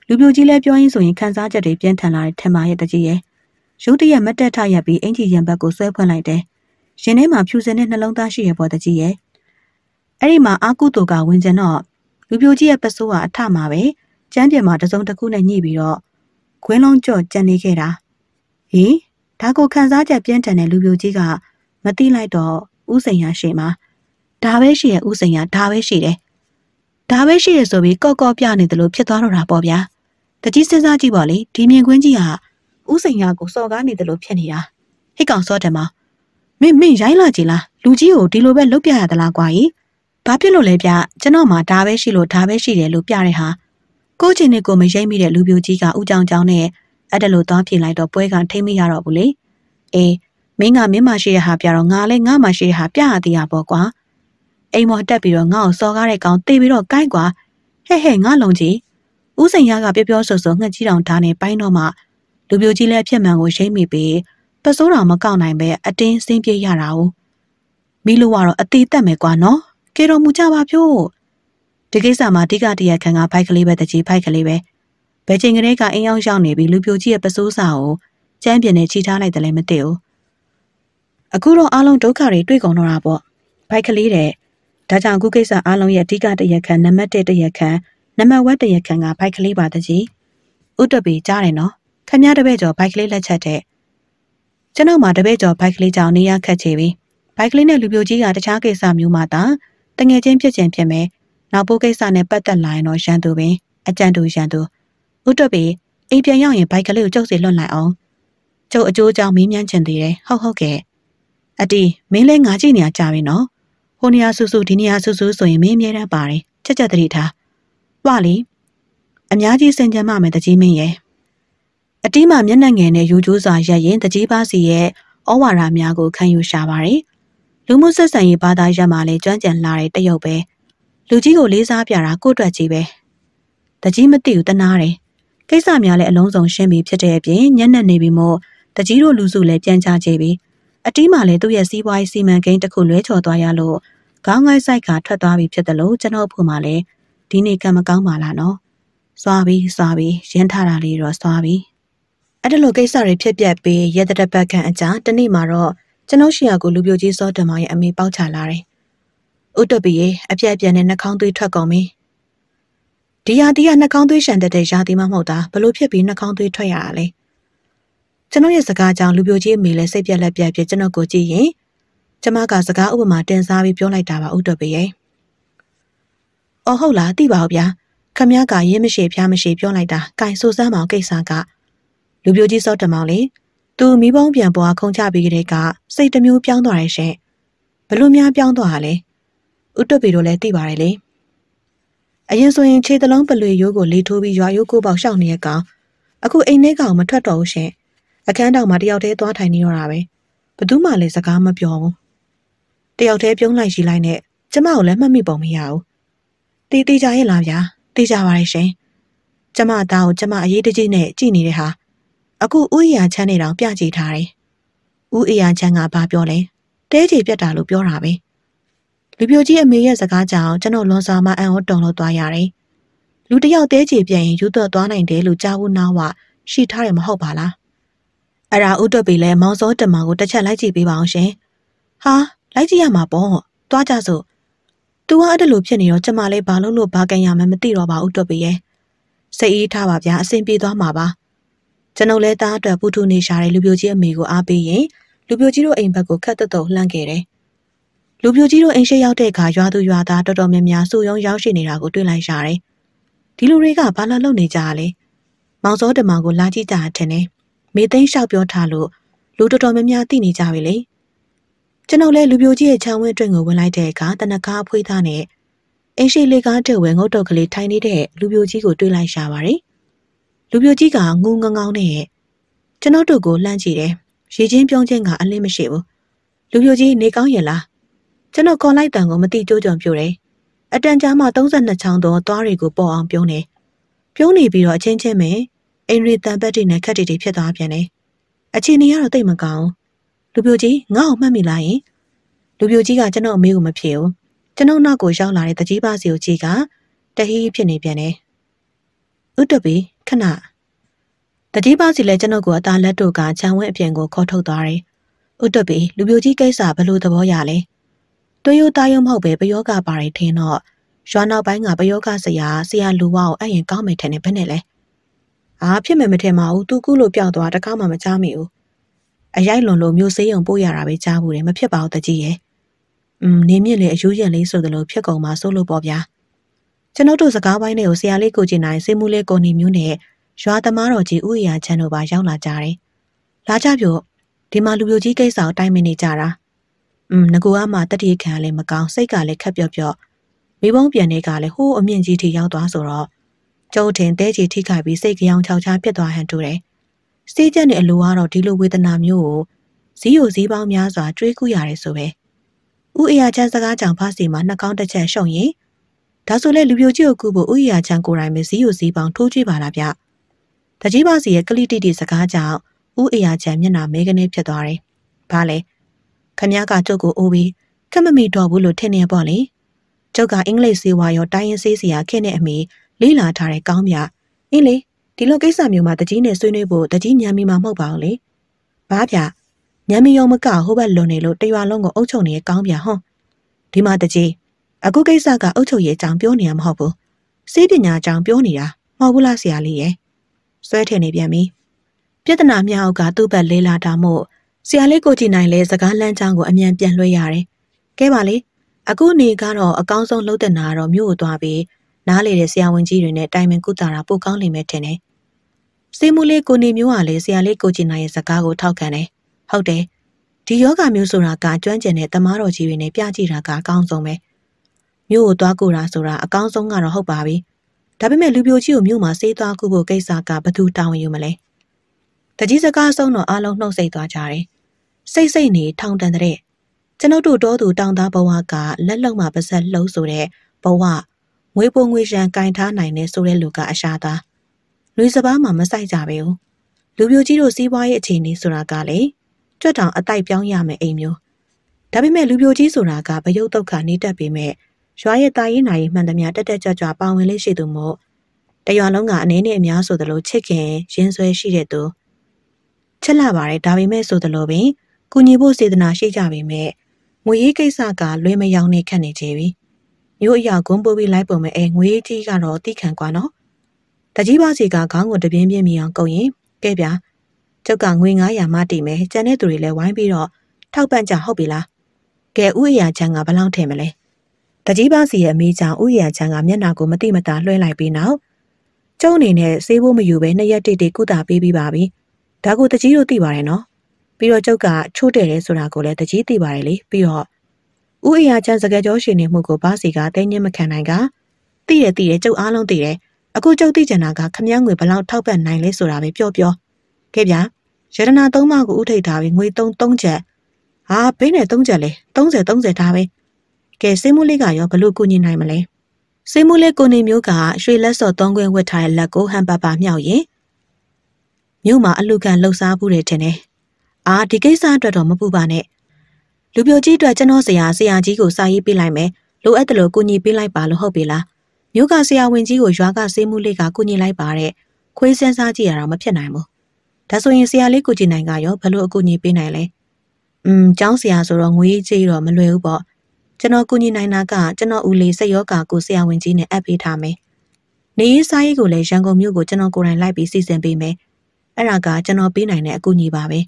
လူပြိုကြီးလည်းပြောရင်းဆိုရင်ခန်းစားချက်တွေပြင်းထန်လာတဲ့ထင်ပါရဲ့တကြီးရဲ့ရုတ်တရက်မတက်ထရက်ပြီးအင်ကြီးရံဘက်ကိုဆွဲဖွင့်လိုက်တယ်ရင်ထဲမှာဖြူစင်းနဲ့နှလုံးသားရှိရပေါ်တကြီးရဲ့အဲ့ဒီမှာအာကုတူကဝင်ကျင်တော့လူပြိုကြီးရဲ့ပစိုးကအထမှာပဲ ကျမ်းပြင်မှာတစုံတစ်ခုနဲ့ညှိပြီးတော့ခွင်းလုံးကြော့ကြံနေခဲ့တာဟေးဒါကိုခံစားချက်ပြင်းထန်တဲ့လူပြိုကြီးကမသိလိုက်တော့ဥစိန်ရရှိမှာဒါပဲရှိရဲ့ဥစိန်ရဒါပဲရှိတယ်ဒါပဲရှိရဆိုပြီးကော့ကော့ပြနေတယ်လို့ဖြစ်သွားတော့တာပေါ့ဗျာတကြီးစဉ်းစားကြည့်ပါလေဒီမြင်ကွင်းကြီးဟာဥစိန်ရကိုစော်ကားနေတယ်လို့ဖြစ်နေတာဟိတ်ကောင်စောတယ်မမင်းမင်းရိုင်းလာကြည်လားလူကြီးကိုဒီလိုပဲလုတ်ပြရသလားကွာကြီးဘာဖြစ်လို့လဲဗျကျွန်တော်မှဒါပဲရှိလို့ဒါပဲရှိတယ်လို့ပြတဲ့ဟာ ကိုချင်းနဲ့ကိုမရိမ့်မိတဲ့လူပြိုကြီးကဥကြောင်ကြောင်နဲ့အဲ့ဒါလို့သွားပြင်လိုက်တော့ပွဲကထိမ့်မရတော့ဘူးလေအေးမင်းကမင်းမရှိတဲ့ဟာပြတော့ငါလည်းငါမရှိတဲ့ဟာပြရသေးရပေါ့ကွာအိမ်မော်တက်ပြီးတော့ငါ့ကိုစော်ကားတဲ့ကောင်တေးပြီးတော့ကိုက်ကွာဟဲ့ဟဲ့ငါလုံကြီးဦးစိန်ရကပြောပြောဆိုဆိုငှက်ကြီးတောင်ဓာတ်နဲ့ပိုင်းတော့မှလူပြိုကြီးလည်းဖြစ်မှန်ကိုရှိမ့်မိပြီးပစိုးတော်မကောက်နိုင်ပဲအတင်းစင်းပြေးရတာ哦မိလို့ကတော့အသေးတက်မယ်ကွာနော်ကေတော်မူကြပါဖြို့ ဒီကိစ္စမှာအဓိကတရခံကဖိုက်ကလေးပဲတကြီးဖိုက်ကလေးပဲဘယ်ချိန်ကလေးကအင်းရောက်ရောက်နေပြီးလူပြိုကြီးရဲ့ပစိုးစာကိုကျမ်းပြင်းနဲ့ချီထားလိုက်တယ်လည်းမသိဘူးအခုတော့အားလုံးဒုက္ခတွေတွေ့ကုန်တော့တာပေါ့ဖိုက်ကလေးတဲ့ဒါကြောင့်အခုကိစ္စအားလုံးရဲ့အဓိကတရခံနံပါတ်1တရခံနံပါတ်1တရခံကဖိုက်ကလေးပါတကြီးဥတ္တပီကြားတယ်နော်ခမရတပည့်ကျော်ဘိုက်ကလေးလက်ချက်တဲ့ကျွန်ုပ်မှာတပည့်ကျော်ဘိုက်ကလေးကြောင့်နေရခက်ချေပြီဘိုက်ကလေးနဲ့လူပြိုကြီးကတခြားကိစ္စမျိုးမှသာတငယ်ချင်းဖြစ်ခြင်းဖြစ်မယ် နောက်ပိုးကိစ္စနဲ့ပတ်သက်လာရင်တော့ရန်သူပင်အကြံတူရန်သူဥတ္တပီအိမ်ပြန်ရောက်ရင်ဘိုက်ကလေးကိုကျုပ်စီလွတ်လိုက်အောင်ကျုပ်အကျိုးကြောင့်မင်းမြန်းချင်သေးတယ်ဟုတ်ဟုတ်ကဲ့အတီမင်းလဲငါကြည့်နေရကြပြီနော်ဟိုနေရာဆူဆူဒီနေရာဆူဆူဆိုရင်မင်းအမြဲတမ်းပါတယ်ချက်ချက်တတိထားဝလီအများကြီးစင်ကြမ်းမှမယ်တကြီးမင်းရဲ့အတီးမှမျက်နှာငယ်နဲ့ယူကျိုးစွာရက်ရင်တကြီးပါစီရဲ့ဩဝါဒများကိုခံယူရှာပါတယ်လူမှုဆက်ဆံရေးဘာသာရပ်မှာလည်းကျွမ်းကျင်လာတဲ့တရုတ်ပဲ လူကြီးကိုလေးစားပြတာကိုအတွက်ကြီးပဲတကြီးမသိဘူးတနာတယ်ကိစ္စများလည်းအလုံးစုံရှင်းပြီးဖြစ်တဲ့အပြင်ညံ့နေပြီမို့တကြီးတို့လူစုလည်းပြန်ချကြပြီအတီးမှလည်းသူ့ရဲ့စီးပွားရေးစီမံကိန်းတစ်ခုလွဲချော်သွားရလို့ခေါင်းငိုက်ဆိုင်ကထွက်သွားပြီဖြစ်တယ်လို့ကျွန်တော်ဖို့မှလည်းဒီနေ့ကံမကောင်းပါလားနော်စွာပြီးစွာပြီးရင်းထားတာလေးတော့စွာပြီးအဲ့ဒါလိုကိစ္စတွေဖြစ်ပျက်ပြီးရတဲ့ပတ်ခန့်အကြာတနေ့မှာတော့ကျွန်တော်ရှီယာကိုလူပြိုကြီးစောတမောင်ရဲ့အမေပေါက်ချလာတယ်။ ဥတ္တပီရဲ့အပြက်ပြက်နဲ့နှာခေါင်းသွေးထွက်ကုန်ပြီ။ဒီယာတီကနှာခေါင်းသွေးရှန်တဲ့တဲ့ယာတီမှမဟုတ်တာဘလို့ဖြစ်ပြီးနှာခေါင်းသွေးထွက်ရတာလဲ။ကျွန်တော်ရဲ့စကားကြောင့်လူပြိုကြီးအမေလည်းစိတ်ပြက်လက်ပြက်ဖြစ်ကျွန်တော်ကိုကြည့်ရင်ကျမကစကားဥပမာတင်စားပြီးပြောလိုက်တာပါဥတ္တပီရဲ့။အော်ဟုတ်လားသိပါဦးဗျာ။ခမည်းကရင်းမရှိဖျားမရှိပြောလိုက်တာ။ကင်ဆိုစမ်းမောင်ကိစ္စကလူပြိုကြီးစောတမောင်လေသူမိဘုံပြန်ပွားခုံချပြီးကလေးကစိတ်တစ်မျိုးပြောင်းသွားတယ်ရှင်ဘလို့များပြောင်းသွားတာလဲ ဥတွတ်ပေတို့လည်းသိပါတယ်လေအရင်ဆိုရင်ခြေတလုံးပလွေရိုးကိုလေထိုးပြီးရွာရိုးကိုပေါက်ရှောက်နေရကောင်အခုအိမ်ထဲကောင်မထွက်တော့ဘူးရှင်အခန်းတောင်မှာတယောက်တည်းသွားထိုင်နေရတာပဲဘသူမှလည်းစကားမပြောဘူးတယောက်တည်းပြုံးလိုက်ရှိလိုက်နဲ့ကျမကိုလည်းမှတ်မိပုံမရဘူးတေးသေးကြရဲ့လားဗျာတေးကြပါရဲ့ရှင်ကျမသားကိုကျမအရေးတကြီးနဲ့ကြည်နေတဲ့ဟာအခုဥယျာချမ်းနေတောင်ပြကြည့်ထားတယ်။ဥယျာချမ်းကဘာပြောလဲ။တဲကြီးပြတ်တာလို့ပြောတာပဲ။ လူပြိုကြီးအမေရဲ့စကားကြောင့်ကျွန်တော်လွန်စွာမှအံ့ဩတုန်လို့သွားရတယ်။လူတယောက်တဲကြီးပြန်ရင်ယူသွတ်သွားနိုင်တယ်လို့ကြားဘူးနားဝရှိထားတယ်မဟုတ်ပါလား။အဲ့ဒါဥတွတ်ပြီလဲမောင်စောတမန်ကိုတစ်ချက်လိုက်ကြည့်ပေးပါအောင်ရှင်။ဟာလိုက်ကြည့်ရမှာပေါ့။သွားကြစို့။ तू ကအဲ့ဒါလိုဖြစ်နေတော့ကျမလည်းဘာလို့လို့ဘာကန်ရမှမသိတော့ပါဥတွတ်ပြီရဲ့။စိတ်အေးထားပါဗျာအဆင်ပြေသွားမှာပါ။ကျွန်ုပ်လည်းသားအတွက်ပူထူနေရှာတဲ့လူပြိုကြီးအမေကိုအားပေးရင်လူပြိုကြီးတို့အိမ်ဘက်ကိုခတ်တက်တော့လှမ်းခဲ့တယ်။ လူပြိုကြီးတို့အိမ်ရှိရောက်တဲ့အခါရွာသူရွာသားတော်တော်များများစုယုံရောက်ရှိနေတာကိုတွေ့လိုက်ရတယ်။ဒီလူတွေကဘာလာလုပ်နေကြလဲ။မောင်စောတမောင်ကိုလာကြည့်ကြတဲ့နဲ့မေသိန်းလျှောက်ပြောထားလို့လူတော်တော်များများသိနေကြပြီလေ။ကျွန်ုပ်လည်းလူပြိုကြီးရဲ့ချောင်းဝင်းအတွင်းကိုဝင်လိုက်တဲ့အခါတနကားဖွေးသားနဲ့အိမ်ရှိလေကားတဲ့ဝဲငုတ်တော်ကလေးထိုင်နေတဲ့လူပြိုကြီးကိုတွေ့လိုက်ရှာပါတယ်လူပြိုကြီးကငူငငောင်းနဲ့ကျွန်တော်တို့ကိုလှမ်းကြည့်တယ်ရေချင်းပြုံးချင်းကအလင်းမရှိဘူးလူပြိုကြီးနေကောင်းရဲ့လား ကျွန်တော်ကွန်လိုက်တန်ကိုမတိကြိုးကြုံပြိုတယ်အတန်ကြားမှာ32ချောင်းသောသွားတွေကိုပေါ်အောင်ပြုံးတယ်ပြုံးနေပြီးတော့အချင်းချင်းပဲအိမ်ရီတန်ပတ်တွေနဲ့ခက်တီတွေဖြစ်သွားပြန်တယ်အချင်းကြီးကတော့တိတ်မကောင်းလူပြိုကြီးငါ့ကိုမှတ်မိလားယင်လူပြိုကြီးကကျွန်တော်အမေကိုမဖြစ်ဘူးကျွန်တော်နောက်ကိုရောက်လာတဲ့တကြီးပါစီကိုကြီးကတဟီးဖြစ်နေပြန်တယ်ဥတ္တပီခဏတတိပါစီလည်းကျွန်ုပ်ကိုအသားလက်တို့ကခြံဝဲအပြင်ကိုခေါ်ထုတ်သွားတယ်။ဥတ္တပီလူပြိုကြီးကိစ္စဘလို့သဘောရလဲ။ တွေးရိုးသားရုံမဟုတ်ပဲပယောဂပါရီထင်းတော့ရွာနောက်ပိုင်းကပယောဂဆရာဆရာလူဝါကိုအဲ့ရင်ကောင်းမယ်ထင်နေဘယ်နဲ့လဲ။အာဖြစ်မယ်မထင်ပါဘူး။ तू ကုလို့ပျောက်သွားတကောက်မှမကြားမိဘူး။အရိုက်လွန်လို့မျိုးစေးရုံပို့ရတာပဲကြားဘူးတယ်မဖြစ်ပါဘူးတကြီးရဲ့။อืมနေမြင့်လေအယူရင်လေးဆိုသလိုဖြစ်ကုန်မှာစိုးလို့ပေါ့ဗျာ။ကျွန်ုပ်တို့စကားပိုင်းတွေကိုဆရာလေးကိုကြည့်နိုင်စေမှုလေးကိုနေမျိုးနဲ့ရွာသမားတော်ကြီးဥယျာချမ်းတို့ပါရောက်လာကြတယ်။လာကြပြို့ဒီမှာလူပြိုကြီးကိစ္စကိုတိုင်မနေကြတာ။ อืมငကူအမှတတိခံလည်းမကောင်းစိတ်ကလည်းခက်ပြော့ပြော့မိဘုံပြန်နေကလည်းဟိုးအမြင့်ကြီးထိရောက်သွားဆိုတော့ကျုပ်ထင်တဲကြီးထိခိုက်ပြီးစိတ်ကြောင်ချောက်ချာဖြစ်သွားဟန်တူတယ်။စေးချက်နဲ့အလိုကတော့ဒီလိုဝေဒနာမျိုးကိုဇီးယိုဇီးပေါင်းများစွာတွေးကူးရတယ်ဆိုပဲ။ဥအရာချမ်းစကားကြောင့်ဖားစီမှာနှာခေါင်းတစ်ချက်ရှုံရင်ဒဒါဆိုလဲလူပြိုကြီးကိုကူဖို့ဥယျာချန်ကိုယ်တိုင်ပဲဇီးကိုဇီးပေါင်းထိုးကြွေးပါလားဗျတကြီးပါစီရဲ့ကလိတိတိစကားကြောင့်ဥအရာချန်မျက်နှာမဲကနေဖြစ်သွားတယ်ဘာလဲ ခမည်းကကျုပ်ကိုအိုးပြီးခက်မမီတော့ဘူးလို့ထင်နေပေါ့လေကျုပ်ကအင်္ဂလိပ်စေဝါရောတိုင်းရင်းစေးစရာခက်နေအမိလေးလာထားတဲ့ကောင်းမြအင်းလေဒီလိုကိစ္စမျိုးမှာတကြီးနဲ့ဆွေးနွေးဖို့တကြီးညံမီမှာမဟုတ်ပါဘူးလေဘာဗျညံမီရောမကဟိုဘက်လွန်နေလို့တရွာလုံးကိုအုပ်ချုပ်နေတဲ့ကောင်းပြဟွန်းဒီမှာတကြီးအခုကိစ္စကအုပ်ချုပ်ရေးအကြောင်းပြောနေရမဟုတ်ဘူးစေးပညာအကြောင်းပြောနေတာမဟုတ်ဘူးလားဆရာလေးရဲ့ဆွဲထင်နေပြန်ပြီပြဿနာမြောက်ကသူ့ဘက်လေးလာတာမို့ ဆရာလေးကိုကြည့်နိုင်လဲစကားလမ်းချောင်းကိုအမြန်ပြန်လွှဲရတယ်ကဲပါလေအခုနေကတော့အကောင်းဆုံးလှုပ်တဲ့နာတော့မြို့ကိုသွားပြီးနားလေတဲ့ဆရာဝန်ကြီးတွေနဲ့တိုင်ပင်ကုသတာပိုကောင်းလိမ့်မယ်ထင်တယ်စေးမူလေးကိုနေမျိုးကလည်းဆရာလေးကိုကြည့်နိုင်ရဲ့စကားကိုထောက်ခံတယ်ဟုတ်တယ်ဒီယောဂမျိုးဆိုတာကကျွမ်းကျင်တဲ့တမားတော်ကြီးတွေနဲ့ပြကြည့်တာကအကောင်းဆုံးပဲမြို့ကိုသွားကူတာဆိုတာအကောင်းဆုံးကတော့ဟုတ်ပါပြီဒါပေမဲ့လူပြိုကြီးကိုမြို့မှာစေးသွားကူဖို့ကိစ္စကဘသူတောင်းယူမလဲတကြီးစကားဆုံးတော့အားလုံးနှုတ်ဆက်သွားကြတယ် စိတ်စိတ်နေထောင်တန်တဲ့ကျွန်ုပ်တို့တောသူတောင်သားဘဝကလက်လုံမှာပါဆက်လှုပ်ဆိုတဲ့ဘဝငွေပုံငွေရန်ကင်ထားနိုင်တဲ့ဆိုတဲ့လူကအရှာသားလူစပားမှာမဆိုင်ကြပဲဘူးလူပြိုကြီးတို့စီးပွားရေးအခြေအနေဆိုတာကလေကြွတ်တောင်အတိုက်ပြောင်းရမယ်အိမ်မျိုးဒါပေမဲ့လူပြိုကြီးဆိုတာကဘယုတ်ဒုက္ခနေတတ်ပေမဲ့ရွာရဲ့တာရင်နာရင်မှန်သမျှတက်တက်ကြွကြွပါဝင်လေးရှိသူမို့တရွာလုံးကအနေနဲ့အများဆိုသလိုချစ်ခင်ရင်းဆွဲရှိတဲ့သူချစ်လာပါတယ်ဒါပေမဲ့ဆိုသလိုပင် ကုညီဖို့စေတနာရှိကြပေမဲ့ငွေရေးကိစ္စကလွဲမယောင်းနေခက်နေကြပြီမျိုးအရာဂုံးပိုးပြီးလိုက်ပုံမဲ့အဲငွေကြီးကတော့တိခံကွာနော်တကြီးပါစီကခေါင်းကိုတပြင်းပြင်းမြင်အောင်ကုန်ရင်ကဲဗျာကျုပ်ကငွေ900မှတည်မယ်ကျန်တဲ့သူတွေလည်းဝိုင်းပြီးတော့ထောက်ပံ့ကြဟုတ်ပြီလားကဲဥအရာချမ်းကဘလောက်ထင်မလဲတကြီးပါစီရဲ့အမေကြောင့်ဥအရာချမ်းကမျက်နှာကိုမတိမတာလွှဲလိုက်ပြီးနောက်ကျုံအနေနဲ့စေးဖို့မယူပဲနှစ်ရက်တိတိကုတာပေးပြီးပါပြီဒါကိုတကြီးတို့သိပါတယ်နော် ပြီးတော့ကျုပ်ကချိုးတယ်တယ်ဆိုတာကိုလည်းတကြီးသိပါတယ်လေပြီးတော့ဥအရာချမ်းစကားကြောရှင်နေမှုကိုဘာစီကတင်းညင်းမခံနိုင်ကသိတယ်သိတယ်ကျုပ်အားလုံးသိတယ်အခုကျုပ်သိကြတာကခမည်းငွေဘလောက်ထောက်ပံ့နိုင်လဲဆိုတာပဲပြောပြောခဲ့ဗျာရတနာသုံးမကိုဥထိတ်ထားပြီးငွေ3 3ချက်ဟာဘိန်းနဲ့3ချက်လဲ30 30ထားပဲကဲစိတ်မှုလေးကရောဘလို့ကုညီနိုင်မလဲစိတ်မှုလေးကိုနေမျိုးကရွှေလက်စော်သုံးခွင်းဝတ်ထားတဲ့လက်ကိုဟန်ပါပါမြောက်ရင်မြို့မှာအလူခံလှုပ်ရှားမှုတွေထင်တယ် အာဒီကိစ္စအတွက်တော့မပူပါနဲ့လူပြိုကြီးအတွက်ကျွန်တော်ဆရာဆရာကြီးကိုစာရေးပေးလိုက်မယ်လိုအပ်တယ်လို့ကူညီပေးလိုက်ပါလို့ဟုတ်ပြီလားမြို့ကဆရာဝန်ကြီးကိုရွာကစေးမှုလေးကကူညီလိုက်ပါတဲ့ခွေးစင်းစားကြည့်ရတာမဖြစ်နိုင်ဘူးဒါဆိုရင်ဆရာလေးကိုကြည်နိုင်ကရောဘလို့အကူအညီပေးနိုင်လဲอืมကျောင်းဆရာဆိုတော့ငွေကြီးတော့မလွယ်ဘူးပေါ့ကျွန်တော်ကူညီနိုင်တာကကျွန်တော်ဦးလေးစိတ်ရောဂါကိုဆရာဝန်ကြီးနဲ့အပ်ပေးထားမယ်နေရေးစားရေးကိုလည်းရန်ကုန်မြို့ကိုကျွန်တော်ကိုယ်တိုင်လိုက်ပြီးစီစဉ်ပေးမယ်အဲ့ဒါကကျွန်တော်ပေးနိုင်တဲ့အကူအညီပါပဲ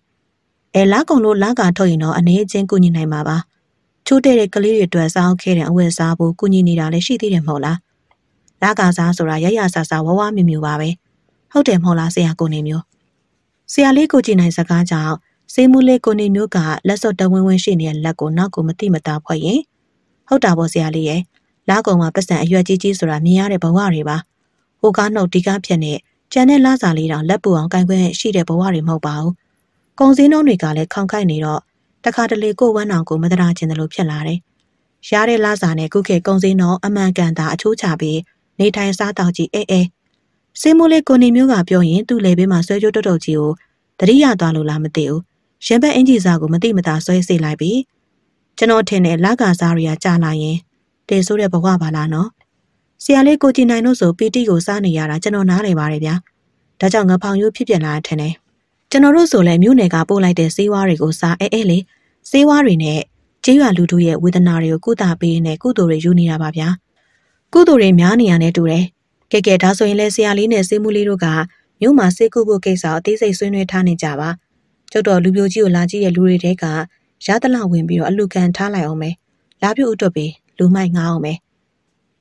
အဲလာကုံလို့လာကထုတ်ရင်တော့အနေချင်းကူညီနိုင်မှာပါချိုးတဲ့တဲ့ကလေးတွေအတွက်စားအောင်ခဲတဲ့အဝတ်စားဖို့ကူညီနေတာလည်းရှိသေးတယ်မဟုတ်လားလာကစားဆိုတာရရဆာဆာဝဝမြူမြူပါပဲဟုတ်တယ်မဟုတ်လားဆရာကိုနေမျိုးဆရာလေးကိုကြည်နိုင်စကားကြောင့်စေးမှုလေးကိုနေမျိုးကလက်စော့တဝင်းဝင်းရှိနေတဲ့လက်ကိုနောက်ကိုမတိမတာဖွဲ့ရင်ဟုတ်တာပေါ့ဆရာလေးရဲ့လာကုံမှာပတ်စံအရွက်ကြီးကြီးဆိုတာမြင်ရတဲ့ဘဝတွေပါဟိုကားနှုတ်ဒီကားဖြက်နဲ့ကျန်တဲ့လစာလေးတောင်လက်ပူအောင်ကင်ခွင့်ရှိတဲ့ဘဝတွေမဟုတ်ပါဘူး ကုံစင်းနှုံးတွေကလည်းခေါင်ခိုက်နေတော့တခါတလေကိုဝမ်းအောင်ကိုမတရာကျင်တယ်လို့ဖြစ်လာတယ်ရတဲ့လစာနဲ့ကုခေကုံစင်းနှုံးအမှန်ကန်တာအချိုးချပြီးနေထိုင်စားတောက်ကြည့်အဲအဲစင်းမိုးလေးကိုနေမျိုးကပြောရင်သူ့လေဘေးမှာဆွဲကြိုးတုတ်တုတ်ကြီးကိုတတိယသွားလို့လားမသိဘူးရင်ဘက်အင်ဂျီစာကိုမတိမတာဆွဲစေလိုက်ပြီးကျွန်တော်ထင်တယ်လက်ကစားရီယာကြာလာရင်တေဆိုးတဲ့ဘဝပါလားနော်ဆရာလေးကိုကြည်နိုင်လို့ဆိုပီတီကိုစားနေရတာကျွန်တော်နားလည်ပါတယ်ဗျာဒါကြောင့်ငါဖောင်ရိုးဖြစ်ပြလာထင်တယ် ကျွန်တော်တို့ဆိုလည်းမြို့နယ်ကပို့လိုက်တဲ့စေးဝါးတွေကိုစားအဲအဲလေးစေးဝါးတွေနဲ့ကျေးရွာလူတို့ရဲ့ဝေဒနာတွေကိုကုသပေးနေကုသိုလ်တွေယူနေတာပါဗျာကုသိုလ်တွေများနေရတဲ့တူတယ်ကဲကဲဒါဆိုရင်လဲဆရာလေးနဲ့စေးမှုလေးတို့ကမြို့မှာစေးကုဖို့ကိစ္စအသေးစိတ်ဆွေးနွေးထားနေကြပါကျုပ်တော်လူပြိုကြီးကိုလာကြည့်တဲ့လူတွေတဲကရသလောက်ဝင်ပြီးတော့အလူခံထားလိုက်အောင်မယ်လာပြုတ်အတွက်ပြီးလူမိုက်ငားအောင်မယ်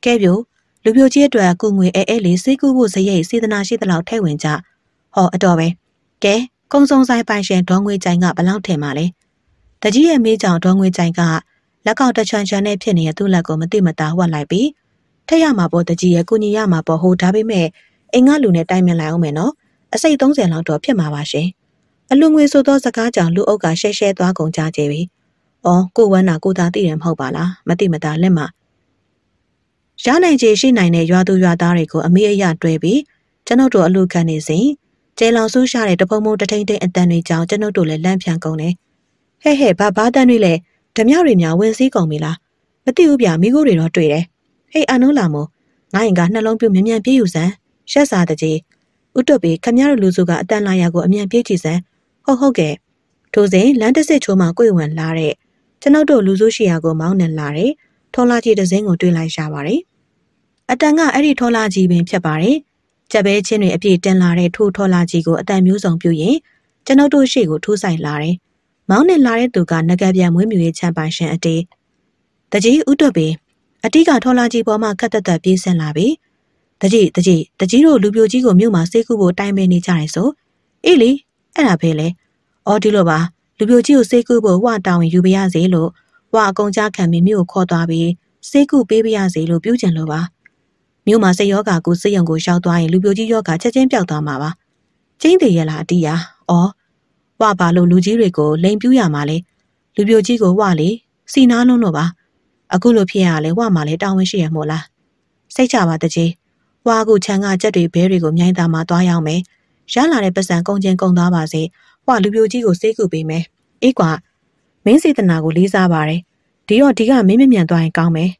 ကဲပြိုလူပြိုကြီးအတွက်ကုငွေအဲအဲလေးစေးကုဖို့စရိတ်စေတနာရှိသလောက်ထဲဝင်ကြဟောအတော်ပဲကဲ ကုံစုံဆိုင်ပိုင်ရှင်ဒေါငွေကြိုင်ကဘလောက်ထင်ပါလဲတကြီးရဲ့မေးကြောင်ဒေါငွေကြိုင်ကလက်ကောက်တချွန်ချွန်နဲ့ဖြစ်နေတဲ့သူ့လက်ကိုမတိမတာဝတ်လိုက်ပြီးထက်ရမှာပေါ့တကြီးရဲ့ကုညီရမှာပေါ့ဟိုဒါပေမဲ့အိမ်ကလူနဲ့တိုင်မြင်လိုက်အောင်မယ်နော်အစိတ်30လောက်တော့ဖြစ်မှာပါရှင်အလူငွေဆိုသောစကားကြောင့်လူအုပ်ကရှဲရှဲသွားကုန်ကြကြပြီ။အော်ကိုဝမ်းနာကိုသာသိတယ်မဟုတ်ပါလားမသိမသာလက်မရနိုင်ခြေရှိနိုင်တဲ့ရွာသူရွာသားတွေကိုအမေအရတွဲပြီးကျွန်ုပ်တို့အလူခံနေစဉ် ကျဲလောင်ဆူးရှာတဲ့တဖုံဖုံတထိန်ထိန်အတန်တွေကြောင့်ကျွန်ုပ်တို့လည်းလန့်ဖြန့်ကုန်တယ်ဟဲ့ဟဲ့ဘာဘာတန်တွေလဲဓမြောက်တွေများဝင်စည်းကုန်ပြီလားမသိဘူးဗျမိခိုးတွေတော့တွေ့တယ်ဟေးအနိုးလာမို့ငါရင်ကနှလုံးပြုတ်မြ мян ပြေးယူစမ်းရှက်စားတကြီးဥတုပေခမရလူစုကအတန်လာရကိုအမြန်ပြေးကြည့်စမ်းဟုတ်ဟုတ်ကဲ့ထိုစဉ်လမ်းတစ်စစ်ချိုးမှကိုယ်ဝင်လာတဲ့ကျွန်ုပ်တို့လူစုရှိရာကိုမောင်းနှင်လာတဲ့ထောလာကြီးတစ်စင်းကိုတွေ့လိုက်ရပါတယ်အတန်ကအဲ့ဒီထောလာကြီးပင်ဖြစ်ပါတယ် ကြက်ပဲချင်းတွေအပြည့်တင်လာတဲ့ထိုးထောလာကြီးကိုအတန်မျိုးစုံပြုရင်ကျွန်ုပ်တို့ရှေ့ကိုထိုးဆိုင်လာတယ်မောင်းနှင်လာတဲ့သူကငကပြန်မွေးမြူရေးချမ်းပိုင်ရှင်အတေးတကြီးဥတုပေအတိကထောလာကြီးပေါ်မှာခက်တက်တက်ပြေးဆင်းလာပြီတကြီးတကြီးတကြီးတို့လူပြိုကြီးကိုမြို့မှာစေးကူဖို့တိုင်ပင်နေကြတယ်ဆိုအေးလေအဲ့ဒါပဲလေအော်ဒီလိုပါလူပြိုကြီးကိုစေးကူဖို့ဝတောင်းရင်ယူပြရစေလို့ဝအကုံကြခံပြီးမြို့ကိုခေါ်သွားပြီးစေးကူပေးပြရစေလို့ပြုကျင်လို့ပါ မြို့မှာစိတ်ယောဂါကိုစိတ်ယုံကိုရှောက်သွားရင်လူပြိုကြီးယောဂါချက်ချင်းပျောက်သွားမှာပါကျင်းသေးရလားအတီးရအော်ဝပါလို့လူကြီးတွေကိုလိန်ပြူးရမှာလေလူပြိုကြီးကိုဝလေစီနာလုံးတော့ပါအခုလိုဖြစ်ရလဲဝမှာလဲတောင်းဝင်ရှိရမို့လားစိတ်ချပါတကြီးဝါကူချန်ကကြက်တွေဘဲတွေကိုမြိုင်းသားမှာသွားရောက်မယ်ရလာတဲ့ပတ်စံကုန်ချင်းကုန်သွားပါစေဝါလူပြိုကြီးကိုစေးကူပေးမယ်အေးကွာမင်းစေတနာကိုလေးစားပါတယ်ဒီတော့ဒီကမင်းမမြန်သွားရင်ကောင်းမယ်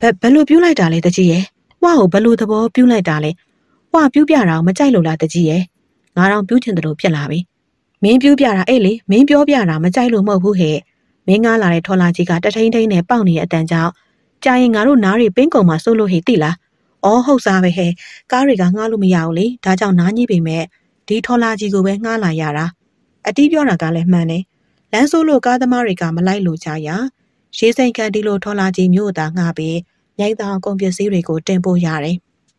ဘယ်ဘယ်လိုပြုတ်လိုက်တာလဲတကြီးရဲ့ ဝါကိုဘယ်လိုသဘောပြုတ်လိုက်တာလဲဝါပြုတ်ပြတာမကြိုက်လို့လားတကြီးရဲ့ငါတော့ပြုတ်ချင်တယ်လို့ဖြစ်လာပြီမင်းပြုတ်ပြတာအဲ့လေမင်းပြောပြတာမကြိုက်လို့မဟုတ်ဘူးဟဲ့မင်းကားလာတဲ့ထော်လာကြီးကတထိန်ထိန်နဲ့ပေါက်နေတဲ့အတန်ကြောင့်ကြာရင်ငါတို့နားတွေပင်းကုံမှာစိုးလို့ဟိသိလား။အော်ဟုတ်စားပဲဟဲ့ကားတွေကငှားလို့မရဘူးလေ။ဒါကြောင့်နားကြီးပေမဲ့ဒီထော်လာကြီးကိုပဲငှားလာရတာ။အတီးပြောတာကလည်းမှန်တယ်။လမ်းဆိုးလို့ကားသမားတွေကမလိုက်လို့ကြရ။ရှေးစိန်ကန်ဒီလိုထော်လာကြီးမျိုးသားငှားပြီး ရိုက်သားကုန်ပစ္စည်းတွေကိုတင်ပို့ရတယ်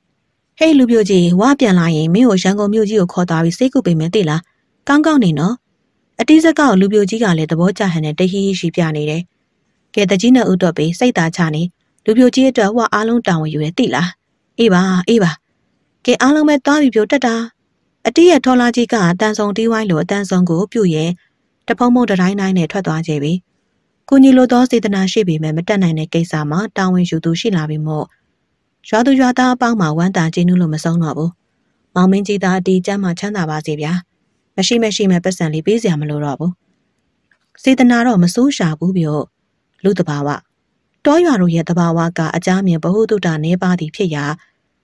။ဟေးလူပြိုကြီးဝါပြန်လာရင်မင်းကိုရန်ကုန်မြို့ကြီးကိုခေါ်သွားပြီးစိတ်ကူပေးမယ်သိလား။ကောင်းကောင်းနေနော်။အတီးစကောက်လူပြိုကြီးကလည်းသဘောကျဟန်နဲ့တဟီဟီရှိပြနေတယ်။ကဲတကြီးနဲ့ဥတော့ပြီးစိတ်သာချနေလူပြိုကြီးအတွက်ဟွာအားလုံးတောင်းဝင်ယူရသိလားအေးပါအေးပါကဲအားလုံးပဲသွားပြီးပြိုတက်တာအတီးရဲ့ထော်လာကြီးကအတန်ဆုံတီးဝိုင်းလိုအတန်ဆုံကိုပြုတ်ရင်တဖုံဖုံတတိုင်းတိုင်းနဲ့ထွက်သွားကြပြီ ကိုကြီးလိုသောစေတနာရှိပေမဲ့မတက်နိုင်တဲ့ကိစ္စမှာတာဝန်ယူသူရှိလာပြီမို့ရွာသူရွာသားအပေါင်းမှာဝမ်းသာကျေးနုလို့မဆုံးတော့ဘူးမောင်မင်းကြီးသားအတီးကျမ်းမှချမ်းသာပါစေဗျာမရှိမရှိမဲ့ပတ်စံလေးပေးစရာမလိုတော့ဘူးစေတနာတော့မစိုးရှာဘူးပြောလူတဘာဝတောရွာတို့ရဲ့တဘာဝကအကြမ်းမြင်ဘ ഹു တုတနေပါသည်ဖြစ်ရာ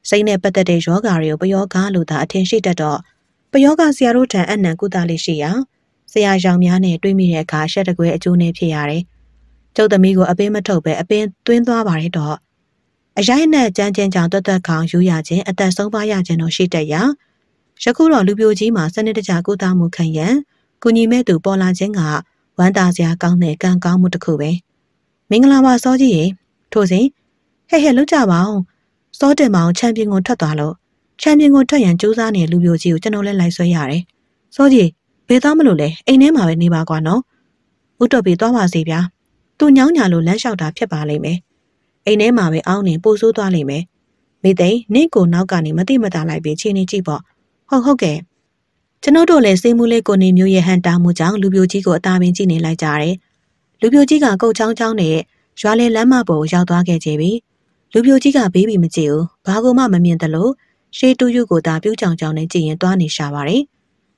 စိတ်နဲ့ပတ်သက်တဲ့ယောဂါတွေကိုပယောဂါလို့သာအထင်ရှိတတ်တော့ပယောဂါဆရာတို့ထံအနံကုသလေးရှိရာဆရာရောင်များနဲ့တွေ့မိတဲ့အခါရှက်တကွဲအကျိုးနဲ့ဖြစ်ရတယ်။ ကျုပ်သမီးကိုအပင်းမထုတ်ပဲအပင်းသွင်းသွားပါရတော့အရိုက်နဲ့ကြမ်းကျဉ်ကြောင်တွတ်တွတ်ခေါင်ယူရခြင်းအသက်ဆုံးပါရခြင်းတို့ရှိတတ်ရာယခုတော့လူပြိုကြီးမှာစနစ်တကျကုသမှုခံရန်ကုညီမဲ့သူပေါ်လာခြင်းကဝမ်းသာစရာကောင်းတဲ့ကံကောင်းမှုတစ်ခုပဲမင်္ဂလာပါစောကြီးရေထို့စဉ်ဟဲ့ဟဲ့လောက်ကြပါအောင်စောတင်မောင်ချန်ပီယံကိုထွက်သွားလို့ချန်ပီယံကိုထွက်ရန်ကြိုးစားနေတဲ့လူမျိုးကြီးကိုကျွန်တော်လည်းလိုက်ဆွဲရတယ်။စောကြီးဘယ်သားမလို့လဲအိမ်ထဲမှာပဲနေပါကွာနော်။ဥတော်ပြီသွားပါစေဗျာ။ သူညောင်းညာလို့လမ်းလျှောက်တာဖြစ်ပါလိမ့်မယ်။အိမ်ထဲမှာပဲအောင်းနေပို့ဆိုးသွားလိမ့်မယ်။မိသိန်းနင့်ကိုနောက်ကနေမတိမတာလိုက်ပြီးချင်းနေကြည့်ပေါ့။ဟုတ်ဟုတ်ကဲ့။ကျွန်တော်တို့လည်းစိတ်မှုလေးကိုနေမျိုးရဲ့ဟန်တာမှုကြောင့်လူပြိုကြီးကိုအသာပင်ကြည့်နေလိုက်ကြတယ်။လူပြိုကြီးကကုတ်ချောင်းချောင်းနဲ့ရွာလေလမ်းမပေါ်ရောက်သွားခဲ့ကြပြီ။လူပြိုကြီးကဘေးဘီမကြည့်ဘူးဘာကိုမှမမြင်သလိုရှေးတူးယူကိုသာပြုတ်ကြောင်ကြောင်နဲ့ကြည့်ရင်သွားနေရှာပါတယ်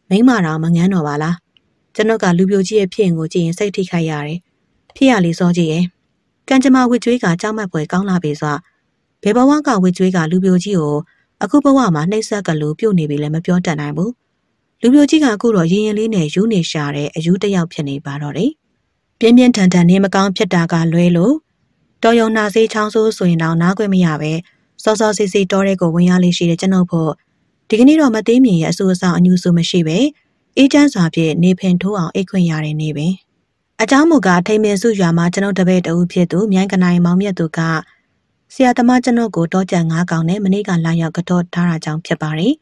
မိမတော်မငန်းတော့ပါလားကျွန်တော်ကလူပြိုကြီးရဲ့ဖြစ်ရင်ကိုကြည့်ရင်စိတ်ထိခိုက်ရတယ် ဖြစ်ရလေစောကြည့်ရဲ့ကံကြမ္မာဝစ်ကြွေးကကြောက်မက်ဖွယ်ကောင်းလာပြီဆိုဘယ်ဘဝကဝစ်ကြွေးကလူပြိုကြီးကိုအခုဘဝမှာနှိမ့်ဆက်ကလူပြုတ်နေပြီလည်းမပြောတတ်နိုင်ဘူးလူပြိုကြီးကအခုတော့ရင်ရင်လေးနဲ့ယူနေရှာတဲ့အယူတယောက်ဖြစ်နေပါတော့တယ်ပြင်းပြင်းထန်ထန်နေမကောင်းဖြစ်တာကလွဲလို့တော်ယုံနာစေးချောင်းဆိုးဆိုရင်တော့နားခွင့်မရပဲစောစောစီစီတောတဲ့ကိုဝင်ရလေးရှိတဲ့ကျွန်ုပ်ဖို့ဒီကနေ့တော့မသေးမြင်ရဲ့အဆူအဆောင်အညူဆူမရှိပဲအေးချမ်းစွာဖြင့်နေဖင်ထိုးအောင်အိတ်ခွင့်ရတဲ့နေပင် အเจ้าမူကထိန်ပင်စုရွာမှာကျွန်ုပ်တပည့်တဦးဖြစ်သူမြိုင်းကနိုင်မောင်မြတ်သူကဆရာသမားကျွန်ုပ်ကိုတောကြံငါးကောင်နဲ့မနေ့ကလာရောက်ကတော့ထားတာကြောင့်ဖြစ်ပါတယ်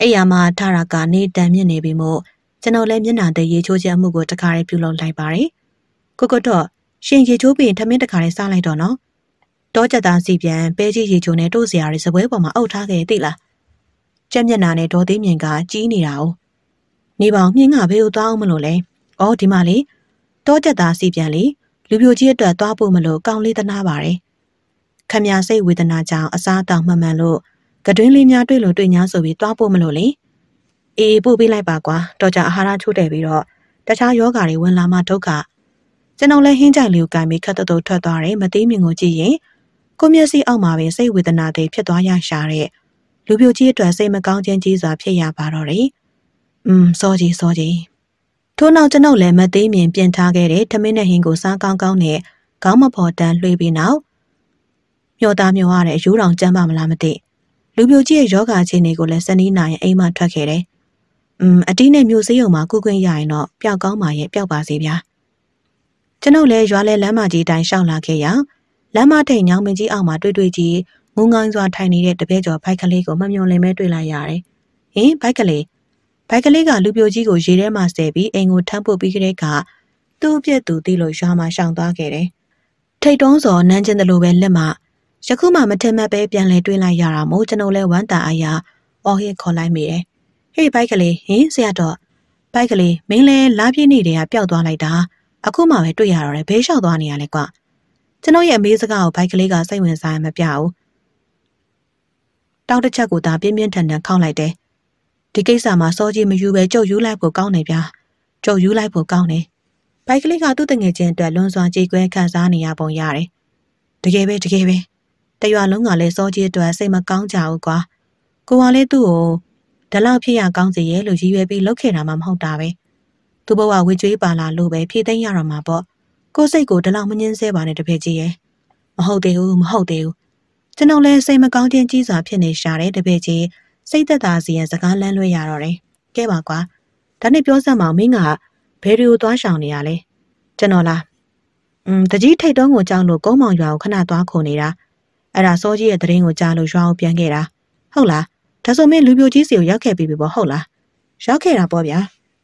အဲ့ရမှာထားတာကနေတန်မြင့်နေပြီမို့ကျွန်တော်လည်းမျက်နှာသေးရေချိုးချက်မှုကိုတခါရေးပြုလုပ်လိုက်ပါတယ်ကိုကတော့ရှင်ရေချိုးပြီးထမင်းတခါလေးစားလိုက်တော့နော်တောချက်သားစီပြန်ပဲကြီးရေချိုးနဲ့တို့စရာတွေစပွဲပေါ်မှာအုပ်ထားခဲ့သိလားကြက်မျက်နာနဲ့ဒေါ်သေးမြင်ကကြီးနေတာ哦နေပေါင်းမြင်းကဘေးကိုသွားအောင်မလို့လဲဩဒီမှာလေ တောချက်သားစီပြန်လေလူပြိုကြီးအတွက်သွားဖို့မလို့ကောင်းလေးတနာပါတယ် ခမစိတ်ဝေဒနာကြောင့်အစားတောင်မှန်မှန်လို့ကတွင်းလေးများတွေ့လို့တွေ့냐ဆိုပြီးတွားဖို့မလို့လေအေးပို့ပေးလိုက်ပါကွာတော်ကြအာဟာရချိုးတယ်ပြီးတော့တခြားယောဂါတွေဝင်လာမှဒုက္ခကျွန်တော်လည်းဟင်းကြိုင်လေးကိုကင်ပြီးခတ်တတော်ထွက်သွားတယ်မသိမြင်ကိုကြည့်ရင်ကိုမျက်စိအောက်မှာပဲစိတ်ဝေဒနာတွေဖြစ်သွားရရှာတဲ့လူပြိုကြီးအတွက်စိတ်မကောင်းခြင်းကြီးစွာဖြစ်ရပါတော့တယ်။อืมစောကြီးစောကြီး ထို့နောက်ကျွန်ုပ်လည်းမသိမြင်ပြင်ထားခဲ့တဲ့ထမင်းနဲ့ဟင်းကိုစားကောင်းကောင်းနဲ့ခေါင်းမဖော်တန်းလွှေးပြီးနောက်မျောသားမျောရတဲ့ရိုးတောင်ကြမ်းပါမလားမသိလူပြိုကြီးရဲ့ယောဂချင်းတွေကိုလည်းစနီးနိုင်အိမ်မှထွက်ခဲ့တယ်။อืมအတီးနဲ့မျိုးစေးုံမှာကုခွင့်ရရင်တော့ပျောက်ကောင်းပါရဲ့ပျောက်ပါစေဗျာ။ကျွန်ုပ်လည်းရွာလဲလမ်းမကြီးတိုင်းရှောက်လာခဲ့ရာလမ်းမထိန်ညောင်မင်းကြီးအောက်မှာတွေ့တွေ့ကြီးငုံငိုင်းစွာထိုင်နေတဲ့တပည့်ကျော်ဘိုက်ကလေးကိုမမျော်လင့်မဲတွေ့လိုက်ရတယ်။ဟင်ဘိုက်ကလေး ဘိုက်ကလေးကလူပြိုကြီးကိုရေထဲမှာဆယ်ပြီးအိမ်ကိုထမ်းပို့ပြီးကြတဲ့ကသူ့အပြက်သူသိလို့ရွာမှာရှောင်သွားခဲ့တယ်။ထိတ်တုံးစော်နန်းချင်းတလိုပဲလက်မယခုမှမထင်မှတ်ပဲပြန်လဲတွေးလိုက်ရတာမို့ကျွန်တော်လဲဝမ်းတာအရာအော်ဟစ်ခေါ်လိုက်မိတယ်။ဟေးဘိုက်ကလေးဟင်ဆရာတော်ဘိုက်ကလေးမင်းလဲလားပြည့်နေတဲ့ကပျောက်သွားလိုက်တာအခုမှပဲတွေ့ရတော့တယ်ဘေးလျှောက်သွားနေရလဲကွာကျွန်တော်ရဲ့အမေးစကားကိုဘိုက်ကလေးကစိတ်ဝင်စားမပြဘူးတောက်တစ်ချက်ကိုသာပြင်းပြင်းထန်ထန်ခောက်လိုက်တယ် ဒီကိစ္စမှာစောကြီးမယူပဲကြုတ်ယူလိုက်ဖို့ကောင်းနေဗျာကြုတ်ယူလိုက်ဖို့ကောင်းတယ်ဘိုက်ကလေးကသူ့တငယ်ချင်းအတွက်လွန်စွာကြေကွဲခံစားနေရပုံရတယ်တကယ်ပဲတကယ်ပဲတရွာလုံးကလည်းစောကြီးအတွက်စိတ်မကောင်းကြဘူးကွာကိုကလည်းသူ့ကိုဒါလောက်ဖြစ်ရကောင်းစေရဲ့လို့ရည်ရွယ်ပြီးလုပ်ခဲ့တာမှမဟုတ်တာပဲသူ့ဘဝဝေကျွေးပါလာလို့ပဲဖြည့်သိမ်းရတော့မှာပေါ့ကိုစိတ်ကိုဒါလောက်မငင်းဆဲပါနဲ့တပည့်ကြီးရဲ့မဟုတ်သေးဘူးမဟုတ်သေးဘူးကျွန်တော်လည်းစိတ်မကောင်းခြင်းကြီးစွာဖြစ်နေရှာတဲ့တပည့်ကြီး စိတ်သက်သာစီရင်စကားလမ်းလွှဲရတော့တယ်ကဲပါကွာဒါနဲ့ပြောစမ်းမအောင်မင်းကဘယ်တွေကိုသွားရှောင်နေရလဲကျွန်တော်လားอืมတကြီးထိတ်တုံးကိုကြောက်လို့ကုန်းမောင်ရွာကိုခဏသွားခုန်နေတာအဲ့ဒါစောကြီးရဲ့တရင်ကိုကြားလို့ရွာကိုပြန်ခဲ့တာဟုတ်လားဒါဆိုမင်းလူပြိုကြီးစီကိုရောက်ခဲ့ပြီပေါ့ဟုတ်လားရောက်ခဲ့တာပေါ့ဗျာ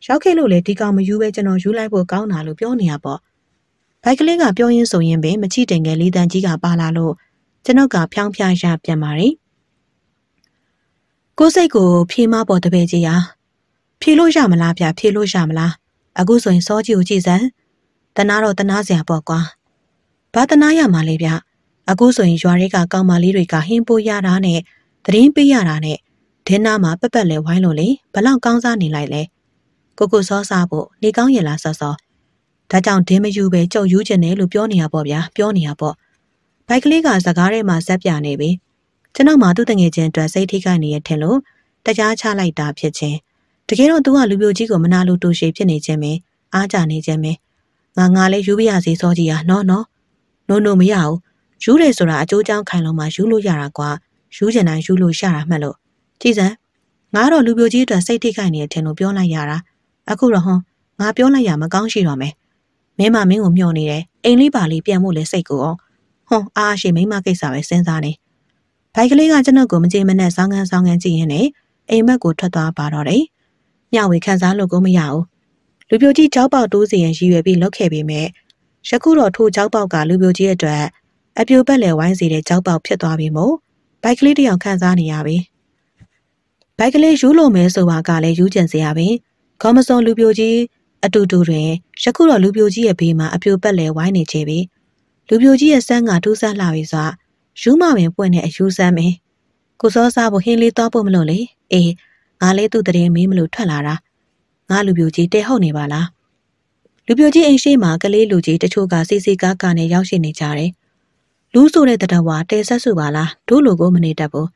ရောက်ခဲ့လို့လေဒီကောင်မယူပဲကျွန်တော်ယူလိုက်ဖို့ကောင်းတာလို့ပြောနေရပေါ့ဘိုက်ကလေးကပြောရင်းဆိုရင်ပင်မချိတင်ငယ်လေးတန်းကြီးကပါလာလို့ကျွန်ုပ်ကဖြောင်းဖြားရပြန်ပါတယ် ကိုစိတ်ကိုဖြေးမပေါ်တပည့်ကြီးရာဖြေလို့ရမလားဗျဖြေလို့ရမလားအခုဆိုရင်စောကြီးကိုကြည့်စမ်းတနာတော့တနာစရာပေါ့ကွာဘာတနာရမှာလဲဗျအခုဆိုရင်ရွာတွေကကောင်းမလေးတွေကဟင်းပိုးရတာနဲ့သတင်းပေးရတာနဲ့ဒင်းနာမှာပက်ပက်လဲဝိုင်းလို့လေဘလောက်ကောင်းစားနေလိုက်လဲကိုကိုစောစားဖို့နေကောင်းရလားစောစောဒါကြောင့်ဒင်းမယူပဲကြုတ်ယူကျင်တယ်လို့ပြောနေရပေါ့ဗျာပြောနေရပေါ့ဘိုက်ကလေးကစကားထဲမှာဇက်ပြနေပြီ ကျွန်တော်မှသူ့တငယ်ချင်းအတွက်စိတ်ထိခိုက်နေရထင်လို့တရားချလိုက်တာဖြစ်ချင်းတကယ်တော့သူကလူပြိုကြီးကိုမနာလို့တူရှည်ဖြစ်နေခြင်းပဲအားကြနေခြင်းပဲငါငါလေးယူပြရစီစောကြီးอ่ะနော်နော်နိုးနိုးမရဘူးယူတယ်ဆိုတာအကျိုးကြောင့်ခိုင်လုံးမှယူလို့ရတာကွာယူချင်တိုင်းယူလို့ရှာတာမှတ်လို့ကြည်စမ်းငါတော့လူပြိုကြီးအတွက်စိတ်ထိခိုက်နေတယ်ထင်လို့ပြောလိုက်ရတာအခုတော့ဟွန်းငါပြောလိုက်ရမကောင်းရှိတော့မယ်မင်းမမင်းကိုမျှော်နေတယ်အိမ်လေးပါလေးပြန်ဖို့လဲစိတ်ကိုအောင်ဟွန်းအားရှိမိမကိစ္စပဲစဉ်းစားနေ ဘိုက်ကလေးကကျွန်တော်ကိုမကြည်မနဲ့ဆောင်းခန်းဆောင်းခန်းကြည့်ရင်းနဲ့အိမ်မက်ကိုထွက်သွားပါတော့တယ်မျှဝေခံစားလို့ကိုမရဘူးလူပြိုကြီးကြောက်ပေါက်တိုးစီရင်ရည်ရွယ်ပြီးလုပ်ခဲ့ပေမဲ့ယခုတော့ထိုကြောက်ပေါက်ကလူပြိုကြီးအတွက်အပြိုပက်လေဝိုင်းစီတဲ့ကြောက်ပေါက်ဖြစ်သွားပြီမို့ဘိုက်ကလေးတယောက်ခံစားနေရပြီဘိုက်ကလေးယူလို့မဲဆိုပါကလည်းယူကျင်စရာပဲခေါမစုံလူပြိုကြီးအတူတူတွင်ယခုတော့လူပြိုကြီးရဲ့ဘေးမှာအပြိုပက်လေဝိုင်းနေချေပြီလူပြိုကြီးရဲ့ဆန်းကထူးဆန်းလာပြီဆို ယူမပင်ပွင့်တဲ့အယူဆန်းမင်းကိုစောစားဖို့ဟင်းလေးတောဖို့မလို့လေအေးငါလေးသူ့တရင်မင်းမလို့ထွက်လာတာငါလူပြိုကြီးတဲဟုတ်နေပါလားလူပြိုကြီးအိမ်ရှိမှာကလေးလူကြီးတချို့ကစီစီကားကာနဲ့ရောက်ရှိနေကြတယ်လူဆိုတဲ့တတဝါတဲဆက်စုပါလားတို့လူကိုမနေတတ်ဘူး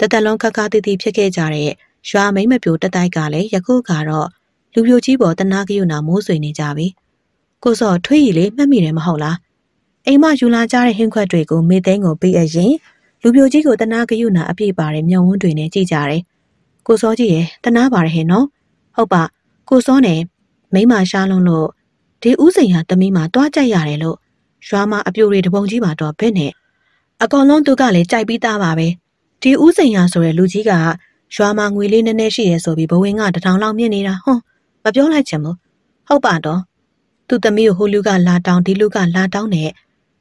တသက်လုံးခက်ခါတီးတီးဖြစ်ခဲ့ကြတဲ့ရွာမိမ့်မပြိုတတိုက်ကလည်းယခုကတော့လူပြိုကြီးပေါ်တနာကရုဏာမိုးဆွေနေကြပြီကိုစောထွေးရီလေးမှတ်မိတယ်မဟုတ်လား အိမ်မယူလာကြတဲ့ဟင်းခွက်တွေကိုမေသိန်းကိုပေးအရင်လူပြိုကြီးကိုတနာကရုဏာအပြည့်ပါတဲ့မျက်ဝန်းတွေနဲ့ကြည့်ကြတယ်ကိုစောကြီးရဲ့တနာပါတယ်ဟဲ့နော်ဟုတ်ပါကိုစောနဲ့မိမရှားလုံးလို့ဒီဥစိန်ဟာတမီးမှာတွားကြိုက်ရတယ်လို့ရွာမှာအပြိုတွေတပုံကြီးမှာတော့ဘယ်နဲ့အကောင်လုံးသူကလည်းကြိုက်ပြီးသားပါပဲဒီဥစိန်ဟာဆိုတဲ့လူကြီးကရွာမှာငွေလေးနည်းနည်းရှိရဲဆိုပြီးဘဝင်းကတထောင်လောက်မြင့်နေတာဟွန်းမပြောလိုက်ချင်ဘူးဟုတ်ပါတော့သူ့သမီးကိုဟိုလူကလာတောင်းဒီလူကလာတောင်းနဲ့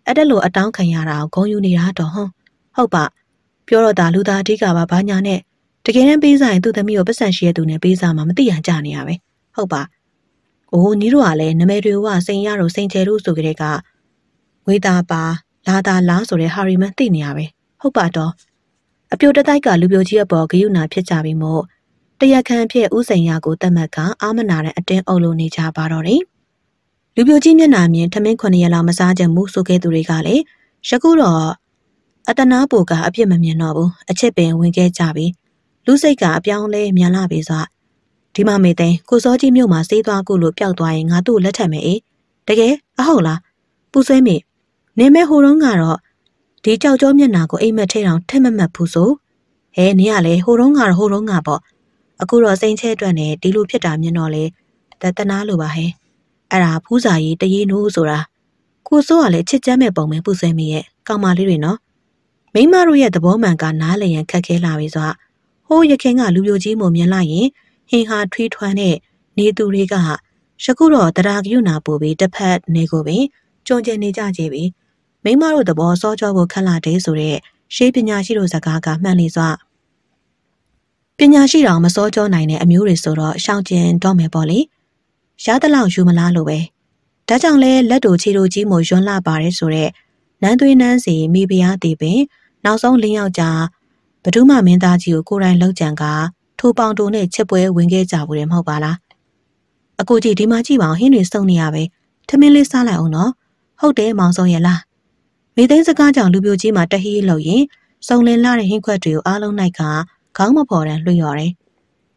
အဲ့ဒါလိုအတောင်းခံရတာကိုဂုံယူနေတာတော့ဟွန်းဟုတ်ပါပြောတော့ဒါလူသားအဓိကပါဘာညာနဲ့တကယ်တမ်းပေးစားရင်သူ့သမီးကိုပတ်စံရှိတဲ့သူနဲ့ပေးစားမှမသိရကြနေရပဲဟုတ်ပါအိုးညီတို့ကလည်းနမဲတွေကစိန်ရတို့စိန်ချယ်တို့ဆိုကြတဲ့ကဝေတာပါလာတာလားဆိုတဲ့ဟာရီမန်သိနေရပဲဟုတ်ပါတော့အပြိုတတိုက်ကလူပြိုကြီးအပေါ်ဂယုဏဖြစ်ကြပြီးမို့တရခန့်ဖြစ်ဥစိန်ရကိုတတ်မှတ်ကအာမနာတဲ့အတင်းအုပ်လို့နေကြပါတော့တယ် လူပြိုကြီးမျက်နှာမြင်ထမင်း9ရက်လောက်မစားကြမှုဆိုခဲ့သူတွေကလည်းယခုတော့အတနာပူကအပြစ်မမြင်တော့ဘူးအချစ်ပင်ဝင်ခဲ့ကြပြီလူစိတ်ကအပြောင်းလဲမြန်လာပြီဆိုဒီမမေသိန်းကိုစောကြီးမြို့မှာစေးသွားကုလို့ပျောက်သွားရင်ငါတို့လက်ထပ်မယ်အေးတကယ်အဟုတ်လားပူဆွဲမေနေမဲဟိုတုန်းကတော့ဒီကြောက်ကြောမျက်နာကိုအိမ်မက်ထဲတောင်ထက်မမတ်ဘူးဆိုဟဲနင်ကလေဟိုတုန်းကတော့ဟိုတုန်းကပေါ့အခုတော့စိန်ချဲအတွက်နဲ့ဒီလိုဖြစ်တာမြင်တော့လေတတနာလိုပါဟဲ အဲ့ဒါဖူးစာကြီးတရေနိုးဆိုတာကိုစိုးကလည်းချစ်ချမ်းမဲ့ပုံပဲပူဆွဲမိရဲ့ကောင်မလေးတွေနော်မိမတို့ရဲ့သဘောမှန်ကနားလည်ရန်ခက်ခဲလာပြီဆိုတော့ဟိုးရခင်ကလူပြိုကြီးမှုမြင်လိုက်ရင်ဟင်ဟာထွေးထွန်းတဲ့နေသူတွေကယခုတော့တရားကယုနာပို့ပြီးတစ်ဖက်နေကိုပင်ကြုံကျင်နေကြကြပြီမိမတို့သဘောစောကြောကိုခက်လာတဲ့ဆိုတဲ့ရှေးပညာရှိတို့စကားကမှန်လေစွာပညာရှိတော်မစောကြောနိုင်တဲ့အမျိုးတွေဆိုတော့ရှောင်ကျင်တော့မယ်ပေါ့လေ ရသလောက်ယူမလားလို့ပဲဒါကြောင့်လဲလက်တို့ခြေတို့ကြီးမို့ယွန်းလာပါတယ်ဆိုတော့နန်းသွေးနန်းစီမိဖုရားတည်ပင် နောက်ဆုံးလင်းယောက်ကြာဘဒုမမင်းသားကြီးကိုကိုယ်တိုင်လှုပ်ကြံကထိုပေါင်တုံနဲ့ချစ်ပွဲဝင်ခဲ့ကြဘူးတယ်မဟုတ်ပါလားအကိုကြီးဒီမှာကြည့်ပါအောင်ဟင်းတွေစုံနေရပဲထမင်းလေးစားလိုက်အောင်နော်ဟုတ်တယ်မောင်ဆုံးရလားမိသိန်းစကားကြောင့်လူပြိုကြီးမှာတဟီးလို့ရင်စုံလင်လာတဲ့ဟင်းခွက်တွေကိုအားလုံးနိုင်ကခေါင်းမဖော်တန်လွှတ်ရော်တယ်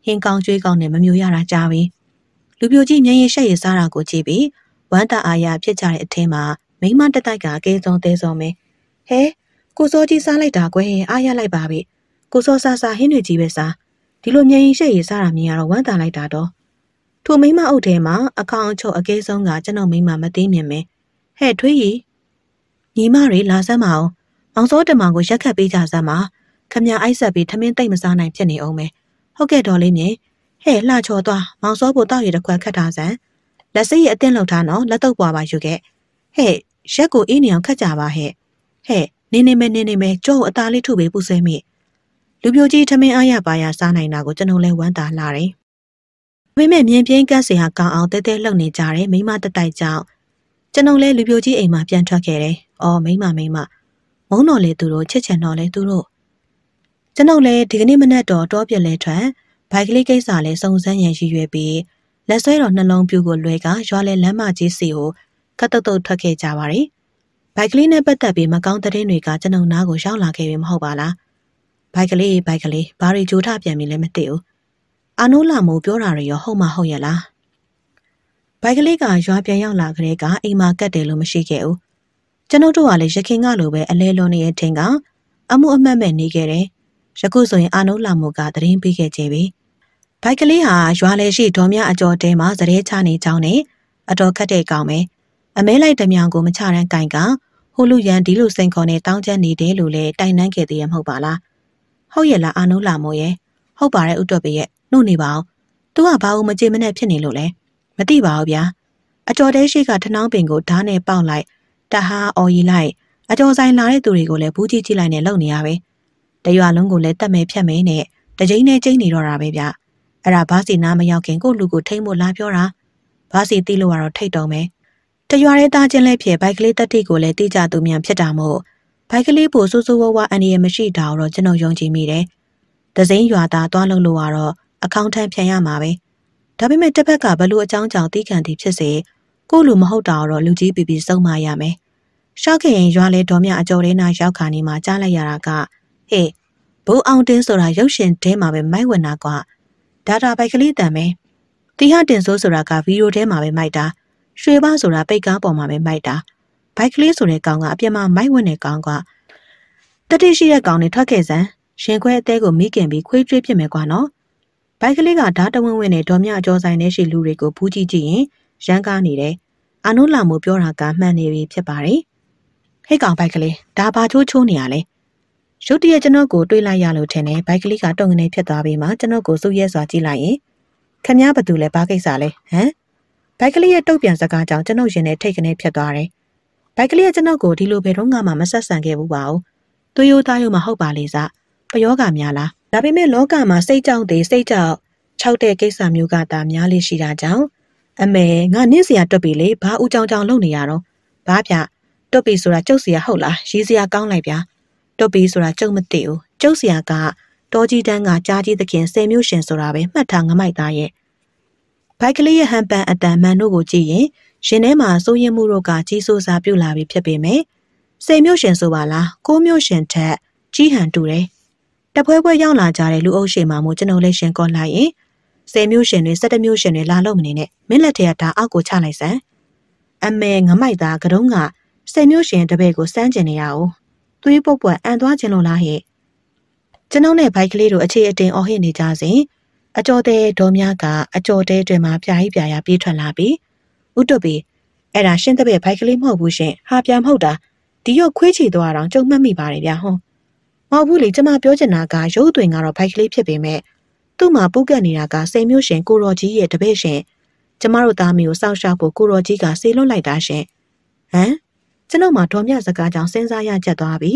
ဟင်းကောင်းကျွေးကောင်းနဲ့မမျိုးရတာကြားပြီ လူပြိုကြီးမျက်ရည်ရှက်ရည်စားတာကိုကြည့်ပြီးဝမ်းတာအာရဖြစ်ကြတဲ့အထင်းမှာမိမတက်တိုက်ကကဲဆုံးသေးဆုံးပဲဟဲကိုစောကြီးစားလိုက်တာကွယ်အားရလိုက်ပါပြီကိုစောစားစားဟင်းတွေကြီးပဲစားဒီလိုမြန်ရင်ရှက်ရည်စားတာမြင်ရတော့ဝမ်းသာလိုက်တာတော့ထိုမိမအုပ်ထဲမှာအခေါင်အချုပ်အကဲဆုံးကကျွန်တော်မိမမသိမြင်မယ်ဟဲ့ထွေးရီညီမတွေလာစမ်းမအောင်မောင်စောတမောင်ကိုရက်ခတ်ပေးကြစမ်းပါခမအိုက်ဆက်ပြီးထမင်းတိတ်မစားနိုင်ဖြစ်နေအောင်မယ်ဟုတ်ကဲ့တော်လေးမြင် ဟဲ့လှချော်သွားမောင်စောဖို့တောက်ရတဲ့ခွက်ခတ်ထားစမ်းလက်စိတ်ရအတင်းလောက်ထားနော်လက်တော့ပွားပါယူခဲ့ဟဲ့ရက်ကိုအေးနေအောင်ခတ်ကြပါဟဲ့ဟဲ့နေနေမဲနေနေမဲကြောအသားလေးထုပေးပူဆွဲမိလူပြိုကြီးထမင်းအားရပါရစားနိုင်တာကိုကျွန်တော်လည်းဝမ်းသာလာတယ်။ဒါပေမဲ့မြင်ပြင်းကတ်စရာကောင်းအောင်တဲတဲလှုပ်နေကြတယ်မိမတတိုက်ကြောင့်ကျွန်တော်လည်းလူပြိုကြီးအိမ်မှာပြန်ထွက်ခဲ့တယ်။အော်မိမမိမမုံတော်လေသူတို့ချစ်ချင်တော်လေသူတို့ကျွန်တော်လည်းဒီကနေ့မနက်တော့တောပြက်လဲထွက် ဘိုက်ကလေးကိစ္စလည်းစုံစမ်းရန်ရည်ရွယ်ပြီးလက်ဆွဲတော်နှလုံးပြူကိုလွဲကရွာလဲလမ်းမကြီးစီကိုခတ်တုတ်တုတ်ထွက်ခဲ့ကြပါရီဘိုက်ကလေးနဲ့ပတ်သက်ပြီးမကောင်းတဲ့တဲ့တွေကကျွန်ုပ်နားကိုရောက်လာခဲ့ပြီမဟုတ်ပါလားဘိုက်ကလေးဘိုက်ကလေးဘာတွေကြိုးထပြန်ပြီလဲမသိဘူးအာနိုးလာမို့ပြောတာတွေရောဟုတ်မဟုတ်ရဲ့လားဘိုက်ကလေးကရွာပြန်ရောက်လာကြတဲ့ကအိမ်မှာကတ်တယ်လို့မရှိခဲ့ဘူးကျွန်ုပ်တို့ကလည်းရခင်ကလိုပဲအလဲလုံးနေရဲ့ထင်ကအမှုအမှတ်မဲ့နေခဲ့တယ်ယခုဆိုရင်အာနိုးလာမို့ကတရင်ပေးခဲ့ကြပြီ ဘိုက်ကလေးဟာရွာလေရှိဒေါ်မြအကျော်တဲမှာသရဲချနေကြောင်းနဲ့အတော်ခတ်တဲ့ကောင်ပဲအမဲလိုက်တမြောင်ကိုမချရန်ကင်ကဟိုလူရန်ဒီလိုစိန်ခေါ်နဲ့တောင်းကျနေတယ်လို့လည်းတိုင်နှန်းခဲ့သေးရမဟုတ်ပါလားဟုတ်ရဲ့လားအာနိုးလာမို့ရဲ့ဟုတ်ပါတယ်ဥတွက်ပေရဲ့နှုတ်နေပါအောင်သူကဘာလို့မကြေမနဲ့ဖြစ်နေလို့လဲမသိပါဘူးဗျာအကျော်တဲရှိကထနှောင်းပင်ကိုဓာတ်နဲ့ပေါက်လိုက်တဟာအော်ရီလိုက်အကျော်ဆိုင်လာတဲ့သူတွေကိုလည်းဘူးကြီးကြည့်လိုက်နဲ့လုံနေရပဲတရွာလုံးကိုလည်းတက်မဲဖြတ်မဲနဲ့တကြိမ်နဲ့ကျိန်းနေတော့တာပဲဗျ အဲ့ဒါဘာစီနာမရောက်ခင်ကိုလူကိုထိမ့်ဖို့လာပြောတာဘာစီတီးလို့ကတော့ထိတ်တော့မယ်တရွာရဲသားချင်းလဲဖြစ်ဘိုက်ကလေးတက်တိကိုလည်းတိကျသူမြန်ဖြစ်တာမို့ဘိုက်ကလေးပိုဆိုးဆိုးဝါးဝါအန်ဒီရမရှိတာတော့ကျွန်တော်ယုံကြည်မိတယ်။ဒဇိန်ရွာသားသွားလို့လို့ကတော့အကောင့်ထမ်းပြန်ရမှာပဲ။ဒါပေမဲ့တစ်ဖက်ကဘလို့အကြောင်းကြောင့်တီးခံတီဖြစ်စေကိုလူမဟုတ်တာတော့လူကြီးပီပီစုံမရမယ်။ရှောက်ခင်ရွာလဲတော်မြအကျော်လေးနာရောက်ခါနေမှာကြားလိုက်ရတာကဟေးဘိုးအောင်တင်းဆိုတာရုပ်ရှင်တဲမှာပဲမိုက်ဝင်တာကွာ။ ဒါတာဘိုက်ကလေးတန်ပဲ။တီဟတင်ဆိုးဆိုတာကဗီဒီယိုထဲမှာပဲမိုက်တာ။ရွှေပါဆိုတာပိတ်ကားပေါ်မှာပဲမိုက်တာ။ဘိုက်ကလေးဆိုတဲ့ကောင်ကအပြစ်မှာမိုက်ဝင်တဲ့ကောင်ကတတိရှိတဲ့ကောင်နဲ့ထွက်ခဲ့စမ်းရှင်ခွဲအသေးကိုမိခင်ပြီးခွေးကျွေးပြစ်မယ်ကွာနော်ဘိုက်ကလေးကဓာတ်တဝင်းဝင်းနဲ့ဒေါ်မြအကျော်ဆိုင်နဲ့ရှိလူတွေကိုဘူးကြည့်ကြည့်ရင်ရမ်းကားနေတယ်အာနုလာမို့ပြောတာကမှန်နေပြီဖြစ်ပါတယ်ဟဲ့ကောင်ဘိုက်ကလေးဒါဘာချိုးချိုးနေရလဲ ရုတ်တရက်ကျွန်တော်ကိုတွေးလိုက်ရလို့ထင်တယ်ဘိုက်ကလေးကတုံငနေဖြစ်သွားပြီးမှကျွန်တော်ကိုစုရဲစွာကြည့်လိုက်ရင်ခမည်းဘာတူလဲဘာကိစ္စလဲဟမ်ဘိုက်ကလေးရဲ့တုတ်ပြန်စကားကြောင့်ကျွန်တော်ရင်ထဲထိတ်ကနေဖြစ်သွားတယ်ဘိုက်ကလေးကကျွန်တော်ကိုဒီလိုဘယ်တော့မှမဆက်ဆံခဲ့ဘူးပါဘူး။သွေးရိုးသားရိုးမဟုတ်ပါလေစား။ပယောဂများလား။ဒါပေမဲ့လောကမှာစိတ်ကြောက်သေးစိတ်ကြောက်ခြောက်တဲ့ကိစ္စမျိုးကသာများလေးရှိတာကြောင့်အမေငါနင့်စရာတွက်ပြီလေဘာဦးကြောင်ကြောင်လုပ်နေရတော့ဘာဗျတွတ်ပီဆိုတာကျုပ်စီရဟုတ်လားရေးစရာကောင်းလိုက်ဗျာ တွတ်ပီဆိုတာကျုပ်မသိဘူးကျုပ်စီရကတောကြီးတန်းကကြားကြီးသခင်ဆယ်မျိုးရှင်ဆိုတာပဲမှတ်ထားငမိုက်သားရဲ့ဘိုက်ကလေးရဲ့ဟန်ပန်အတန်မှန်တို့ကိုကြည့်ရင်ရှင်ထဲမှာစိုးရင်မှုတို့ကကြီးစိုးစားပြုတ်လာပြီဖြစ်ပေမဲ့ဆယ်မျိုးရှင်ဆိုပါလားကိုးမျိုးရှင်ထက်ကြီးဟန်တူတယ်တပွဲပွဲရောက်လာကြတဲ့လူအုပ်ရှင်မှမို့ကျွန်တော်လည်းရှင်ကောလိုက်ရင်ဆယ်မျိုးရှင်တွေ၁၇မျိုးရှင်တွေလာလို့မနေနဲ့မင်းလက်ထက်ကဒါအောက်ကိုချလိုက်စမ်းအမေငမိုက်သားကတုံးကဆယ်မျိုးရှင်တပည့်ကိုစမ်းကျင်နေရအောင် သွေးပုတ်ပွက်အန်သွားခြင်းလို့လားဟဲ့ကျွန်ုပ်နဲ့ဘိုက်ကလေးတို့အခြေအတင်အော်ဟစ်နေကြစဉ်အကျော်တဲ့ဒေါ်များကအကျော်တဲတွေမှာပြားဟိပြားရပြေးထွက်လာပြီးဥတုပီအဲ့ဒါရှင်းတဲ့ဘိုက်ကလေးမဟုတ်ဘူးရှင်ဟာပြန်မဟုတ်တာဒီရုပ်ခွေးချီသွားတော့ကြုံမှတ်မိပါတယ်ဗျာဟွန်းမဟုတ်ဘူးလေကျမပြောချင်တာကရုပ်သွင်ကတော့ဘိုက်ကလေးဖြစ်ပေမဲ့သူ့မှာပုတ်ကတ်နေတာကစိန်မျိုးရှင်ကိုရော်ကြီးရဲ့တပည့်ရှင်ကျမတို့သားမီးကိုစောင့်ရှောက်ဖို့ကိုရော်ကြီးကဆေးလွတ်လိုက်တာရှင်ဟမ် ကျွန်တော်မှဒေါ်မြစကားကြောင့်စဉ်းစားရချက်သွားပြီ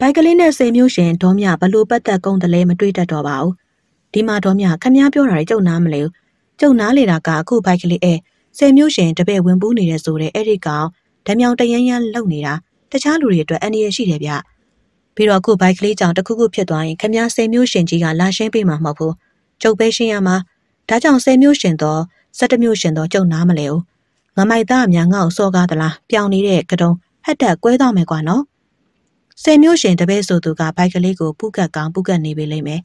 ဘိုက်ကလေးနဲ့စိန်မျိုးရှင်ဒေါ်မြဘလို့ပတ်သက်ကုန်တယ်လဲမတွေးတတ်တော့ပါဘူးဒီမှာဒေါ်မြခမည်းပြောတာတွေကြုံနားမလဲဘူးကြုံနားလေတာကအခုဘိုက်ကလေးအဲစိန်မျိုးရှင်တပည့်ဝင်ပူးနေတဲ့ဆိုတဲ့အဲ့ဒီကောင်ဓမြောင်တရမ်းရမ်းလုံနေတာတခြားလူတွေအတွက်အန္တရာယ်ရှိတယ်ဗျပြီးတော့အခုဘိုက်ကလေးကြောင့်တခုခုဖြစ်သွားရင်ခမည်းစိန်မျိုးရှင်ကြီးကလာရှင်းပေးမှာမဟုတ်ဘူးကျုပ်ပဲရှင်းရမှာဒါကြောင့်စိန်မျိုးရှင်တော့၁၁မျိုးရှင်တော့ကြုံနားမလဲဘူး ငမိုက်သားအများငါ့ကိုစောကားသလားပြောင်းနေတဲ့ကတုံးဟက်တက်ကွဲတော့မယ်ကွာနော်ဆယ်မျိုးရှင်တပည့်ဆိုသူကဘိုက်ကလေးကိုပုကတ်ကောင်းပုကတ်နေပြီလိမ့်မယ်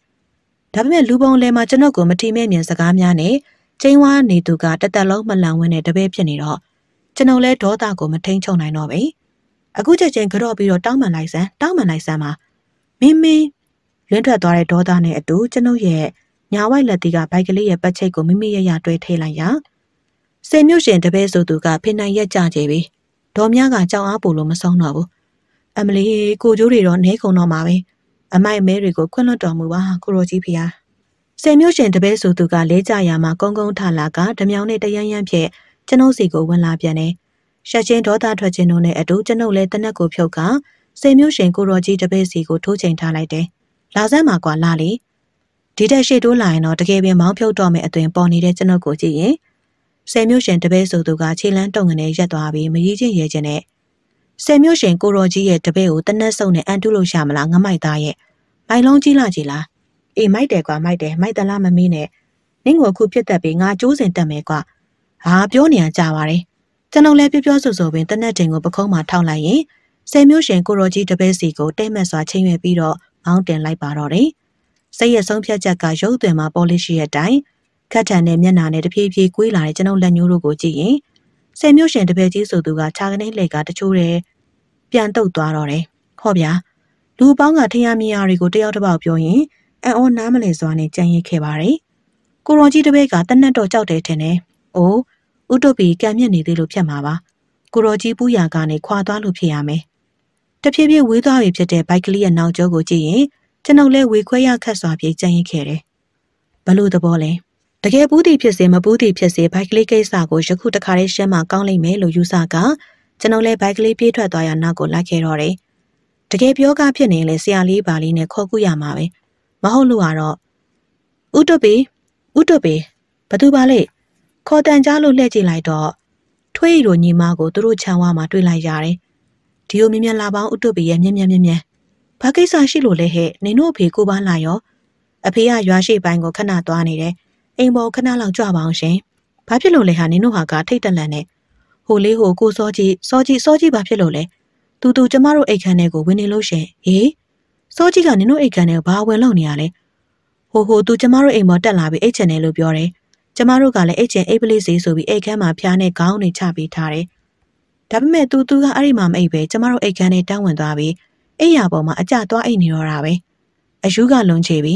ဒါပေမဲ့လူပုံလဲမှာကျွန်ုပ်ကိုမထီမဲ့မြင်စကားများနဲ့ကျင်းဝါနေသူကတသက်လုံးမလန်ဝင်းတဲ့တပည့်ဖြစ်နေတော့ကျွန်ုပ်လဲဒေါသကိုမထိန်ချုံနိုင်တော့ပဲအခုချက်ချင်းကြော့ပြီးတော့တောင်းပန်လိုက်စမ်းတောင်းပန်လိုက်စမ်းပါမင်းမင်းလွင့်ထွက်သွားတဲ့ဒေါသနဲ့အတူကျွန်ုပ်ရဲ့ညာဝိုက်လက်တီကဘိုက်ကလေးရဲ့ပတ်ချိတ်ကိုမိမိရရတွဲထည့်လိုက်ရာ စေမြုပ်ရှင်တပည့်ဆိုသူကဖိနိုင်ရက်ကြကြပြီဒေါ်မြကကြောင်အားပို့လို့မဆုံးတော့ဘူးအမလီကိုကျိုးတွေတော့နဲခုံတော့မှာပဲအမိုက်မဲတွေကိုခွန့်လွတ်တော်မူပါကိုရိုကြီးဖျားစေမြုပ်ရှင်တပည့်ဆိုသူကလဲကြရာမှာကုန်းကုန်းထလာကဓမြောင်နဲ့တရမ်းရမ်းဖြင့်ကျွန်ုပ်စီကိုဝင်လာပြန်တယ်ရှက်ချင်းဒေါသထွက်ခြင်းတို့နဲ့အတူကျွန်ုပ်လည်းတနက်ကိုဖြုတ်ကစေမြုပ်ရှင်ကိုရိုကြီးတပည့်စီကိုထိုးချိန်ထားလိုက်တယ်လာစမ်းမှာကွာလာလေဒီတက်ရှိတိုးလာရင်တော့တကယ်ပင်မောင်းဖြုတ်တော့မယ်အသွင်ပေါ်နေတဲ့ကျွန်ုပ်ကိုကြည့်ရင် ဆယ်မျိုးရှင်တပည့်ဆိုသူကခြေလန်းတုံငနဲ့ရက်သွားပြီးမကြီးချင်းရဲချင်းနဲ့ဆယ်မျိုးရှင်ကိုရောကြီးရဲ့တပည့်ကိုတနက်စုံနဲ့အန်တုလို့ရှာမလားငမိုက်သားရဲ့မိုင်လုံးကြီးလာကြီးလားအေးမိုက်တယ်ကွာမိုက်တယ်မိုက်တလားမမင်းနဲ့နင်းကိုအခုပြစ်တက်ပြီးငါကျိုးစင်တက်မယ်ကွာဟာပြောနေရကြပါတယ်ကျွန်တော်လည်းပြောပြောဆိုဆိုပင်တနက်တင်ကိုပခုံးမှာထောက်လိုက်ရင်ဆယ်မျိုးရှင်ကိုရောကြီးတပည့်စီကိုတိတ်မက်စွာချင်းရွယ်ပြီးတော့မောင်းတင်လိုက်ပါတော့တယ်စိတ်ရဆုံးဖြတ်ချက်ကရုပ်သွင်မှာပေါ်လိရှိရဲ့တိုင် ခတ်ထန်တဲ့မျက်နှာနဲ့တဖြည်းဖြည်းကွေးလာတဲ့ကျွန်ုပ်လက်ညှိုးတို့ကိုကြည့်ရင်ဆယ်မျိုးရှင်တပည့်ကြီးဆိုသူကခြာကနေလှည့်ကတချိုးတယ်ပြန်တုတ်သွားတော့တယ်ဟောဗျာလူပေါင်းကထရမီယာတွေကိုတယောက်တစ်ပေါက်ပြောရင်အံ့ဩနားမလည်စွာနဲ့ကြံရစ်ခဲ့ပါတယ်ကိုရောကြီးတပည့်ကတနက်တော့ကြောက်တယ်ထင်တယ်အိုးဥတုပီကံမြင့်နေသေးလို့ဖြစ်မှာပါကိုရောကြီးပူရာကနေခွာသွားလို့ဖြစ်ရမယ်တဖြည်းဖြည်းဝေးသွားပြီဖြစ်တဲ့ဘိုက်ကလေးရဲ့နောက်ကျောကိုကြည့်ရင်ကျွန်ုပ်လည်းဝေခွဲရခတ်စွာပြေးကြံရင်ခဲ့တယ်။ဘလို့သဘောလဲ။ တကယ်ဘူးသည်ဖြစ်စေမဘူးသည်ဖြစ်စေဘိုက်ကလေးကိစ္စကိုယခုတခါလေးရှင်းမှကောင်းလိမ့်မယ်လို့ယူဆကကျွန်ုပ်လည်းဘိုက်ကလေးပြေးထွက်သွားရနောက်ကိုလိုက်ခဲ့တော့တယ်။တကယ်ပြောကားဖြစ်နေလေဆရာလေးပါလေးနဲ့ခေါ်ကူရမှာပဲ။မဟုတ်လို့ကတော့ဥတုပီဥတုပီဘသူပါလေခေါ်တန်ကြားလို့လှည့်ကြည့်လိုက်တော့ထွေးရီတို့ညီမကိုသူတို့ခြံဝါမှာတွေ့လိုက်ရတယ်။ဒီလိုမြင်မြန်လာပေါင်းဥတုပီရဲ့မြင်မြန်မြင်မြန်ဘာကိစ္စရှိလို့လဲဟဲ့နင်တို့အဖေကိုပန်းလာရောအဖေကရွာရှိပိုင်းကိုခဏသွားနေတယ် အိမ်ပေါ်ခဏလောက်ကြွပါအောင်ရှင်ဘာဖြစ်လို့လဲဟာနင်တို့ဟာကထိတ်တလန့်နေဟိုလေးဟိုကိုစောကြီးစောကြီးစောကြီးဘာဖြစ်လို့လဲတူတူကျမတို့အိတ်ခမ်းထဲကိုဝင်နေလို့ရှင်ဟေးစောကြီးကနင်တို့အိတ်ခမ်းထဲကိုဘာဝင်လို့နေရလဲဟိုဟိုသူကျမတို့အိမ်ပေါ်တက်လာပြီးအိတ်ချင်တယ်လို့ပြောတယ်ကျမတို့ကလည်းအိတ်ချင်အိတ်ပလေးစီဆိုပြီးအိတ်ခမ်းမှာဖျားနဲ့ခေါင်းနဲ့ချပေးထားတယ်ဒါပေမဲ့သူသူကအဲ့ဒီမှာမအိတ်ပဲကျမတို့အိတ်ခမ်းထဲတောင်းဝင်သွားပြီးအိယာပေါ်မှာအကြသွားအိတ်နေတော့တာပဲအယူကလွန်ချေပြီ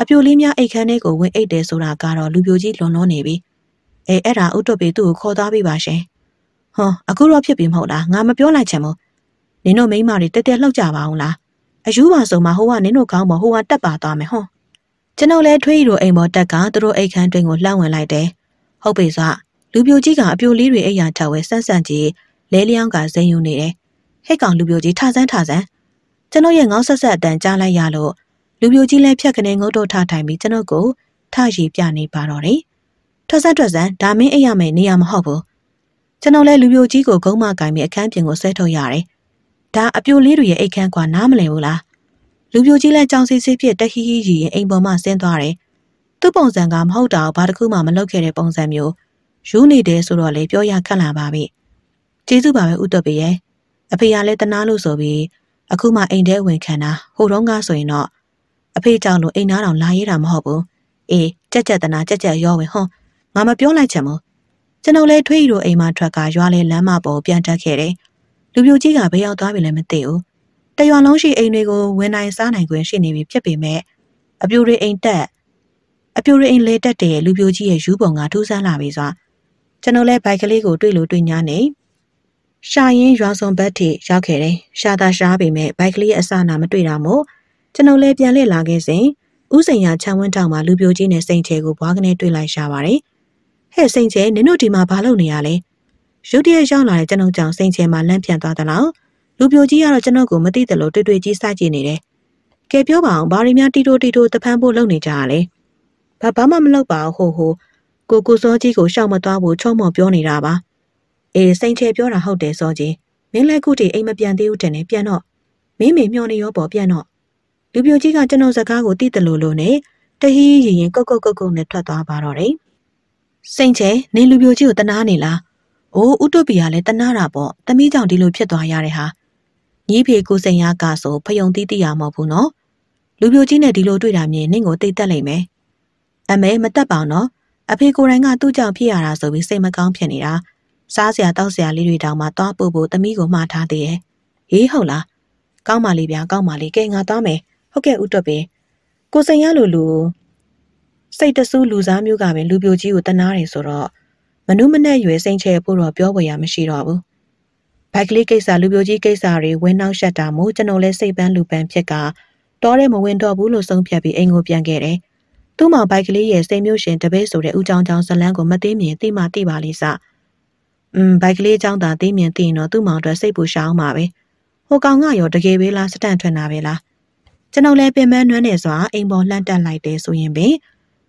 အပြိုလေးများအိတ်ခမ်းထဲကိုဝင်အိတ်တယ်ဆိုတာကတော့လူပြိုကြီးလွန်လွန်နေပြီအဲအဲ့ဒါဥတုပေသူ့ကိုခေါ်သွားပြီပါရှင်ဟောအခုတော့ဖြစ်ပြီမဟုတ်လားငါမပြောလိုက်ချင်ဘူးနင်တို့မိန်းမတွေတက်တက်လှုပ်ကြပါအောင်လားအယူပါဆိုမှဟိုကနင်တို့ကောင်းမဟိုကတက်ပါသွားမယ်ဟောကျွန်ုပ်လဲထွေးရီတို့အိမ်ပေါ်တက်ကသူတို့အိတ်ခမ်းတွင်ကိုလှမ်းဝင်လိုက်တယ်ဟုတ်ပြီဆိုလူပြိုကြီးကအပြိုလေးတွေအိတ်ရထဝဲဆန့်ဆန့်ကြီးလဲလျောင်းကဇိမ်ယူနေတယ်ဟဲ့ကောင်လူပြိုကြီးထဆန်းထဆန်းကျွန်ုပ်ရဲ့ငေါဆက်ဆက်အတန်ကြားလိုက်ရလို့ လူပြိုကြီးလည်းဖြတ်ကနေငုတ်တော့ထထိုင်ပြီးကျွန်ုပ်ကိုထရီပြနေပါတော့တယ်။ထွက်ဆက်ထွက်စမ်းဒါမင်းအိပ်ရမယ်နေရမဟုတ်ဘူး။ကျွန်တော်လည်းလူပြိုကြီးကိုဂုံးမကင်ပြီးအခန်းပြင်ကိုဆွဲထုတ်ရတယ်။ဒါအပြိုလေးတွေရဲ့အိတ်ခမ်းကွာနားမလည်ဘူးလား။လူပြိုကြီးလည်းကြောင်စီစီဖြစ်တဟီဟီရီရင်အိမ်ပေါ်မှာဆင်းသွားတယ်။သူ့ပုံစံကမဟုတ်တာဘာတစ်ခုမှမလုပ်ခဲ့တဲ့ပုံစံမျိုးယူနေတယ်ဆိုတော့လေပြောရခက်လာပါပြီ။ကျေးဇူးပါပဲဥတ္တပရဲ့။အဖေကလည်းတနာလို့ဆိုပြီးအခုမှအိမ်ထဲဝင်ခံတာဟိုတုန်းကဆိုရင်တော့ အဖေကြောင့်လို့အိမ်သားတော်လာရေးတာမဟုတ်ဘူး။အေးကြက်ကြက်တနာကြက်ကြက်ရောဝင်ဟွန်းငါမပြောလိုက်ချင်ဘူးကျွန်တော်လည်းထွေးရီတို့အိမ်မှာထွက်ကရွာလေလမ်းမပေါ်ပြန်တက်ခဲ့တယ်လူပြိုကြီးကဘယ်ရောက်သွားပြီလဲမသိဘူးတရွာလုံးရှိအိမ်တွေကိုဝင်နိုင်စားနိုင်ခွင့်ရှိနေပြီဖြစ်ပေမဲ့အပြိုတွေအိမ်တက်အပြိုတွေအိမ်လဲတက်တဲ့လူပြိုကြီးရဲ့ယူပုံကထူးဆန်းလာပြီဆိုကျွန်တော်လည်းဘိုက်ကလေးကိုတွေ့လို့တွေ့ညာနေရှာရင်ရွာစုံဘက်ထိရောက်ခဲ့တယ်ရှာတာရှားပေမဲ့ဘိုက်ကလေးရဲ့အစနာမတွေ့တာမို့ ကျွန်တော်လည်းပြန်လှည့်လာခဲ့စဉ်ဥစိန်ရချမ်းဝန်းတောင်မှာလူပြိုကြီးနဲ့စိန်ချေကိုဘွားကနေတွေ့လိုက်ရှာပါတယ်ဟဲ့စိန်ချဲနင်တို့ဒီမှာဘာလုပ်နေရလဲရုတ်တရက်ရောက်လာတဲ့ကျွန်ုပ်ကြောင့်စိန်ချဲမှာလန့်ပြန်သွားသလားလူပြိုကြီးကတော့ကျွန်ုပ်ကိုမသိတယ်လို့တွေ့တွေ့ကြီးစိုက်ကြည့်နေတယ်ကဲပြောပါအောင်ဘာရီများတီတိုတီတိုတဖန်ဖို့လုပ်နေကြရလဲဘာဘာမှမလုပ်ပါဘူးဟိုဟိုကိုကိုစောကြီးကိုရှောက်မသွားဘူးချုံမော်ပြောနေတာပါအေးစိန်ချဲပြောတာဟုတ်တယ်စောကြီးမင်းလည်းခုထိအိမ်မပြန်သေးဘူးတင်နေပြန်တော့မင်းမေမျောနေရောပေါ်ပြန်တော့ လူပြိုကြီးကကျွန်တော်စကားကိုတိတယ်လို့လို့နဲ့တဟီးရင်ရင်ကုတ်ကုတ်ကုတ်ကုတ်နဲ့ထွက်သွားပါတော့တယ်စိန်ချဲနင်လူပြိုကြီးကိုတနာနေလား။အိုးဥတုပီကလည်းတနာတာပေါ့။သမီးကြောင့်ဒီလိုဖြစ်သွားရတဲ့ဟာ။ညီဖေကိုစိန်ရကဆိုဖယုံတီးတီးရမဟုတ်ဘူးနော်။လူပြိုကြီးနဲ့ဒီလိုတွေ့တာမြင်နင့်ကိုသိတက်လိမ့်မယ်။အမေမတက်ပါနော်။အဖေကိုယ်တိုင်ကသူ့ကြောင့်ဖြစ်ရတာဆိုပြီးစိတ်မကောင်းဖြစ်နေတာ။စားစရာတောက်စရာလေးတွေတောင်မှသွားပို့ဖို့သမီးကိုမှားထားသေးရဲ့။ဟေးဟုတ်လား။ကောင်းပါလေဗျာကောင်းပါလေကဲငါသွားမယ်။ ဟုတ်ကဲ့ဥတုပီကိုစိန်ရလိုလူစိတ်တဆူးလူစားမျိုးကပဲလူပြိုကြီးကိုတနာတယ်ဆိုတော့မနုမနဲ့ရွယ်စိန်ချဲဖို့တော့ပြောပေါ်ရမရှိတော့ဘူးဘိုက်ကလေးကိစ္စလူပြိုကြီးကိစ္စတွေဝင်းနှောက်ရှက်တာမို့ကျွန်တော်လည်းစိတ်ပန်းလူပန်းဖြစ်ကတော်ရဲမဝင်တော့ဘူးလို့ဆုံးဖြတ်ပြီးအိမ်ကိုပြန်ခဲ့တယ်သူ့မောင်ဘိုက်ကလေးရဲ့စိတ်မျိုးရှင်တပည့်ဆိုတဲ့ဦးချောင်းချောင်းဇလန်းကိုမသိမြင်သိမှသိပါလိမ့်စอืมဘိုက်ကလေးချောင်းသာသိမြင်သိရင်တော့သူ့မောင်အတွက်စိတ်ပူရှောင်းမှာပဲဟိုကောင်ကရောတကယ်ပဲလားစတန့်ထွန်းတာပဲလား ကျွန်တော်လည်းပင်မနွမ်းနေစွာအိမ်ပေါ်လှမ်းတက်လိုက်တယ်ဆိုရင်ပင်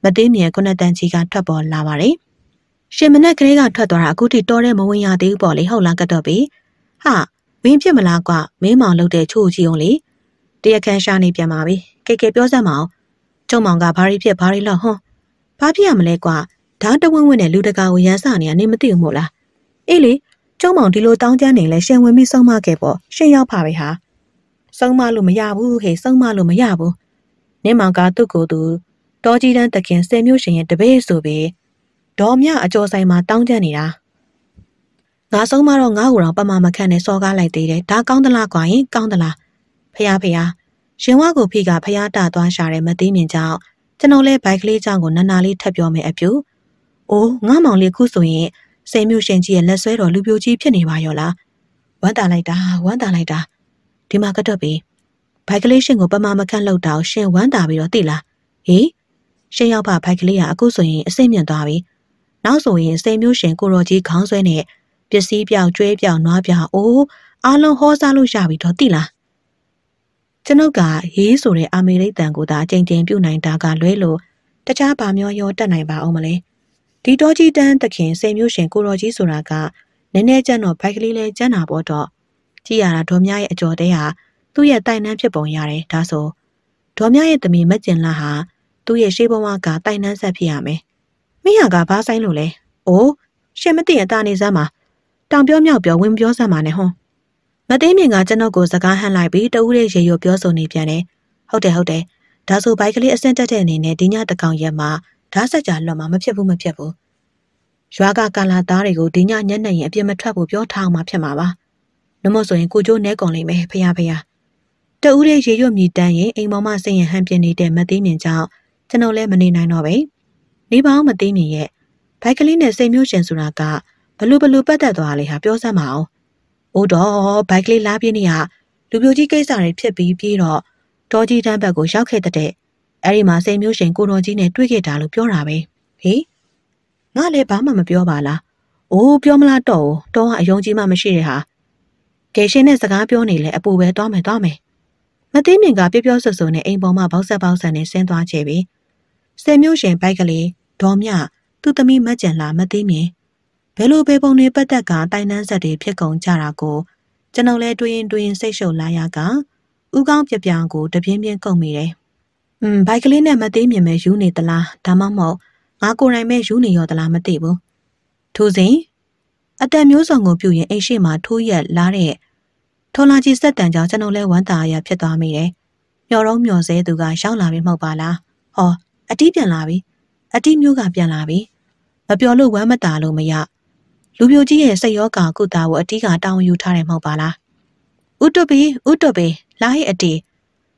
မသိမြင်ခုနှစ်တန်ကြီးကထွက်ပေါ်လာပါတယ်။ရှင်မနဲ့ကလေးကထွက်သွားတာအခုထိတော်တဲ့မဝင်ရသေးဘူးပေါ့လေဟုတ်လားကတော့ပြီ။ဟာမင်းဖြစ်မလားကွာမင်းမောင်လုပ်တဲ့ချို့ကြီးအောင်လေ။တရခမ်းရှာနေပြန်ပါပြီ။ကဲကဲပြောစမ်းမအောင်။ကျုံမောင်ကဘာရီဖြစ်ဘာရီလောက်ဟွန်း။ဘာဖြစ်ရမလဲကွာ။ဓာတ်တဝင်းဝင်းနဲ့လူတကာကိုရန်စနေရနေမသိဘူးမို့လား။အေးလေကျုံမောင်ဒီလိုတောင်းကျမ်းနေလဲရှင်ဝင်ပြီးဆုံးမခဲ့ပေါ့။ရှင်ရောက်ပါပဲဟာ။ ဆုံးမလို့မရဘူးဟေ့ဆုံးမလို့မရဘူး။နင်းမောင်ကသူ့ကိုယ်သူတောကြီးတန်းတခင်ဆယ်မျိုးရှင်ရဲ့တပည့်ဆိုပြီးဒေါ်မြအကျော်ဆိုင်မှာတောင်းကျနေတာငါဆုံးမတော့ငါ့ကိုတော့ပမာမခန့်နဲ့စော်ကားလိုက်သေးတယ်ဒါကောင်းသလားကွာရင်ကောင်းသလားဖះဖះရှင်ဝါကိုဖိကဖះတသွားရှာတယ်မသိမြင်ကြောင်းကျွန်တော်လဲဘိုက်ကလေးကြောင့်ကိုနနာလေးထပ်ပြောမယ်အပြူအိုးငါမောင်လေးခုဆိုရင်ဆယ်မျိုးရှင်ကြီးရဲ့လက်ဆွဲတော်လူပြိုကြီးဖြစ်နေပါရောလားဝမ်းတာလိုက်တာဝမ်းတာလိုက်တာ ဒီမှာကတော့ပြီဘိုက်ကလေးရှင်ကိုပမာမခန့်လောက်တော့ရှင်ဝမ်းတာပြီးတော့သိလားဟေးရှင်းရောက်ဖဖိုက်ကလေးကအခုဆိုရင်အစိမ့်မြင့်သွားပြီ။နောက်ဆိုရင်စိန်မျိုးရှင်ကိုရော်ကြီးခေါင်းဆွဲနဲ့ပစ္စည်းပြောင်ကျွဲပြောင်နွားပြောင်အိုးအားလုံးဟောစားလို့ရပြီတော့သိလား။ကျွန်ုပ်ကရေးဆိုတဲ့အာမေရိတ်တန်ကိုသာအကြိမ်ကြိမ်ပြုတ်နိုင်တာကလွဲလို့တခြားဘာမျောရောတက်နိုင်ပါအောင်မလဲ။ဒီတော့ကြီးတန်းသခင်စိန်မျိုးရှင်ကိုရော်ကြီးဆိုတာကနည်းနည်းကျန်တော့ဘိုက်ကလေးလဲကျန်တာပေါ့တော့ ကြည့်ရတာဒေါ်မြရဲ့အကျော်တဲဟာသူ့ရဲ့တိုင်နှန်းဖြစ်ပုံရတယ်ဒါဆိုဒေါ်မြရဲ့သမီးမကျင်လာဟာသူ့ရဲ့ရှေးဘဝကတိုင်နှန်းဆက်ဖြစ်ရမယ်။မိဟာကဘာဆိုင်လို့လဲ။အိုးရှင်မသိရင်တာနေစမ်းပါ။တောင်ပြောမြောက်ပြောဝင်ပြောစမ်းပါနဲ့ဟွန်း။မသိမြင်ကကျွန်ုပ်ကိုစကားဟန်လိုက်ပြီးတဦးရဲ့ရေရွပြောဆိုနေပြန်တယ်။ဟုတ်တယ်ဟုတ်တယ်။ဒါဆိုဘိုက်ကလေးအဆင့်တက်တဲ့အနေနဲ့ဒီညတကောင်ရက်မှာဓာတ်ဆက်ကြလွတ်မှာမဖြစ်ဘူးမဖြစ်ဘူး။ရွာကကာလာသားတွေကိုဒီညညနေရင်အပြစ်မထွက်ဘူးပြောထားအောင်မှဖြစ်မှာပါ။ နမို့ဆိုရင်ကိုကျိုးနဲကုန်လိမ့်မယ်ဖះဖះ။တဦးရဲ့ရေရွမြည်တန်းရင်အိမ်ပေါ်မှာစိတ်ရင်ဟန်ပြနေတဲ့မသိမြင်ကြောင့်ကျွန်တော်လည်းမနေနိုင်တော့ပဲနေပေါင်းမသိမြင်ရဲ့ဘိုက်ကလေးနဲ့စိတ်မျိုးရှင်ဆိုတာကဘလူဘလူပတ်သက်သွားလေဟာပြောစမ်းမအောင်အိုးတော့ဘိုက်ကလေးလားပြင်းနေရလူပြိုကြီးကိစ္စတွေဖြစ်ပြီးပြီးတော့ဒေါ်ကြီးတန်းဘက်ကိုရောက်ခဲ့တဲ့အဲ့ဒီမှာစိတ်မျိုးရှင်ကိုတော်ကြီးနဲ့တွေ့ခဲ့တာလို့ပြောတာပဲဟေးငါလည်းဘာမှမပြောပါလားအိုးပြောမလားတော့တော့အယုံကြီးမှမရှိတဲ့ဟာ ကယ်ရှင်နဲ့စကားပြောနေလဲအပူပဲသွားမယ်သွားမယ်မသိမြင်ကပြပြောဆွဆွနဲ့အိမ်ပေါ်မှာဘောက်ဆက်ဘောက်ဆန်နဲ့ဆင်းသွားချေပြီးဆယ်မျိုးရှင်ဘိုက်ကလေးဒေါ်မြသူ့သမီးမကြံလာမသိမြင်ဘယ်လိုပဲပုံတွေပတ်သက်ကတိုင်တန်းဆက်တွေဖြစ်ကုန်ကြတာကိုကျွန်တော်လည်းတွေးရင်တွေးရင်စိတ်ရှုပ်လာရကဥကောင်းပြပြကိုတပြင်းပြင်းကုန်မိတယ်။อืมဘိုက်ကလေးနဲ့မသေးမြင်မဲ့ယူနေသလားဒါမှမဟုတ်ငါကိုယ်တိုင်ပဲယူနေရောသလားမသိဘူး။ထိုစဉ် အတန်မျိုးစုံကိုပြုရင်အိမ်ရှိမှထိုးရက်လာတဲ့ထော်လာကြီးစက်တန်ကြောင့်ကျွန်တော်လည်းဝမ်းသာရဖြစ်သွားမိတယ်။မျော်တော့မျော်စဲသူကရောက်လာပြီမဟုတ်ပါလား။ဟောအတီးပြန်လာပြီ။အတီးမျိုးကပြန်လာပြီ။မပြောလို့ဝမ်းမတာလို့မရ။လူပြိုကြီးရဲ့စိတ်ရောဂါကုတာကိုအတီးကတောင်းယူထားတယ်မဟုတ်ပါလားဥတုပီဥတုပီလာဟိအတီ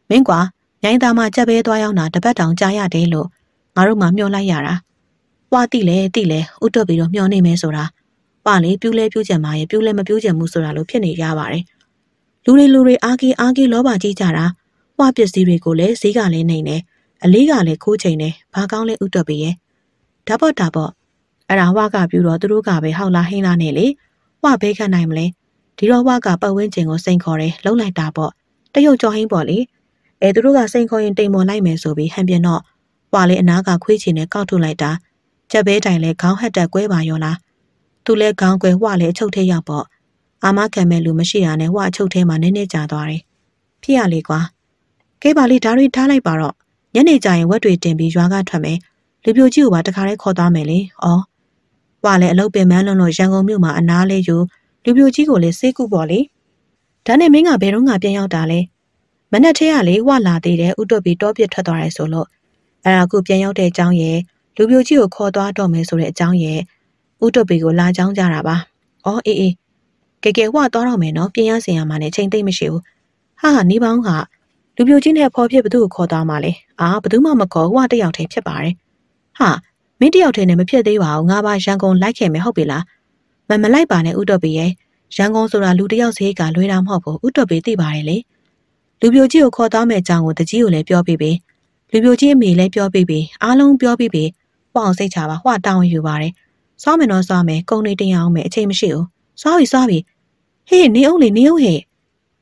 မင်းကွာမြိုင်းသားမကြက်ပဲသွားရောက်တာတပတ်တောင်ကြာရတယ်လို့ငါတို့မှမျှော်လိုက်ရတာ။ွာတိလဲတိလဲဥတုပီတော့မျှော်နေမယ်ဆိုတာ။ ပါလေပြူးလဲပြူးကြံပါရဲ့ပြူးလဲမပြူးကြံဘူးဆိုတာလို့ဖြစ်နေရပါတယ်။လူတွေလူတွေအားကြီးအားကြီးလောဘကြီးကြတာ။ွာပစ္စည်းတွေကိုလည်းဈေးကလည်းနေနေအလေးကလည်းခိုးချိန်နေဘာကောင်းလဲဥတုပီရဲ့။ဒါပေါ့ဒါပေါ့အဲ့ဒါဝါကပြူတော့သူတို့ကပဲဟောက်လာဟင်းလာနေလေဝါဘေးခတ်နိုင်မလဲဒီတော့ဝါကပတ်ဝန်းကျင်ကိုစိန်ခေါ်တယ်လုံးလိုက်တာပေါ့တရုတ်ကြော်ဟင်းပေါ့လေအဲသူတို့ကစိန်ခေါ်ရင်တိမ်မော်လိုက်မယ်ဆိုပြီးဟန်ပြတော့ဝါလေးအနာကခွေးချင်နဲ့ကောက်ထုတ်လိုက်တာကြက်ဘဲတိုင်လဲခေါင်းဟက်တက်ကွဲပါရောလား သူလဲခေါင်းကွဲဝါလဲအချုပ်ထဲရောက်ပေါ့အာမခံမဲ့လူမရှိရနဲ့ဝါအချုပ်ထဲမှာနည်းနည်းကြာသွားတယ်ဖြစ်ရလေကွာကဲပါလေဓာတ်တွေထားလိုက်ပါတော့ညနေကျရင်ဝက်တွေတင်ပြီးရွာကထွက်မယ်လူပြိုကြီးကိုပါတခါတည်းခေါ်သွားမယ်လေ။အော်။ဝါလည်းအလုပ်ပင်မန်းလုံးလို့ရန်ကုန်မြို့မှာအနားလေးယူလူပြိုကြီးကိုလည်းစေးကူပေါ့လေ။ဒါနဲ့မင်းကဘယ်တော့မှပြန်ရောက်တာလဲ။မနဲ့ထဲကလေဝလာသေးတယ်ဥတွတ်ပြီးတောပြစ်ထွက်သွားတယ်ဆိုလို့အဲ့ဒါခုပြန်ရောက်တဲ့အကြောင်းရဲ့လူပြိုကြီးကိုခေါ်သွားတော့မယ်ဆိုတဲ့အကြောင်းရဲ့ ဥတွတ်ပြီးကိုလာကြောင်းကြတာပါ။အော်အေးအေးကဲကဲဝသွားတော့မယ်နော်ပြင်ရစင်ရမှာနဲ့ချိန်သိမ့်မရှိဘူး။ဟာဟာနေပေါင်းကလူပြိုကြီးနဲ့ဖော်ပြဘသူ့ကိုခေါ်သွားမှာလဲ။အာဘသူမှမခေါ်ဟိုကတယောက်တည်းဖြစ်ပါတယ်။ဟာမင်းတယောက်တည်းနဲ့မဖြစ်သေးပါဘူးငါပါရန်ကုန်လိုက်ခဲ့မယ်ဟုတ်ပြီလားမမလိုက်ပါနဲ့ဥတော်ပီရဲ့ရန်ကုန်ဆိုတာလူတယောက်စီကလွဲတာမဟုတ်ဘူးဥတော်ပီသိပါတယ်လေလူပြိုကြီးကိုခေါ်သွားမဲ့အကြောင်းကိုတကြီးကိုလည်းပြောပြပေးလူပြိုကြီးအမေလည်းပြောပြပေးအားလုံးပြောပြပေးဟွာအောင်စိတ်ချပါဟွာတောင်းယူပါတယ် စောမယ်တော့စောမယ်ကုံနေတင်အောင်မယ်အချိန်မရှိဘူးစောပြီစောပြီဟေးနေအောင်လေနေအောင်ဟေး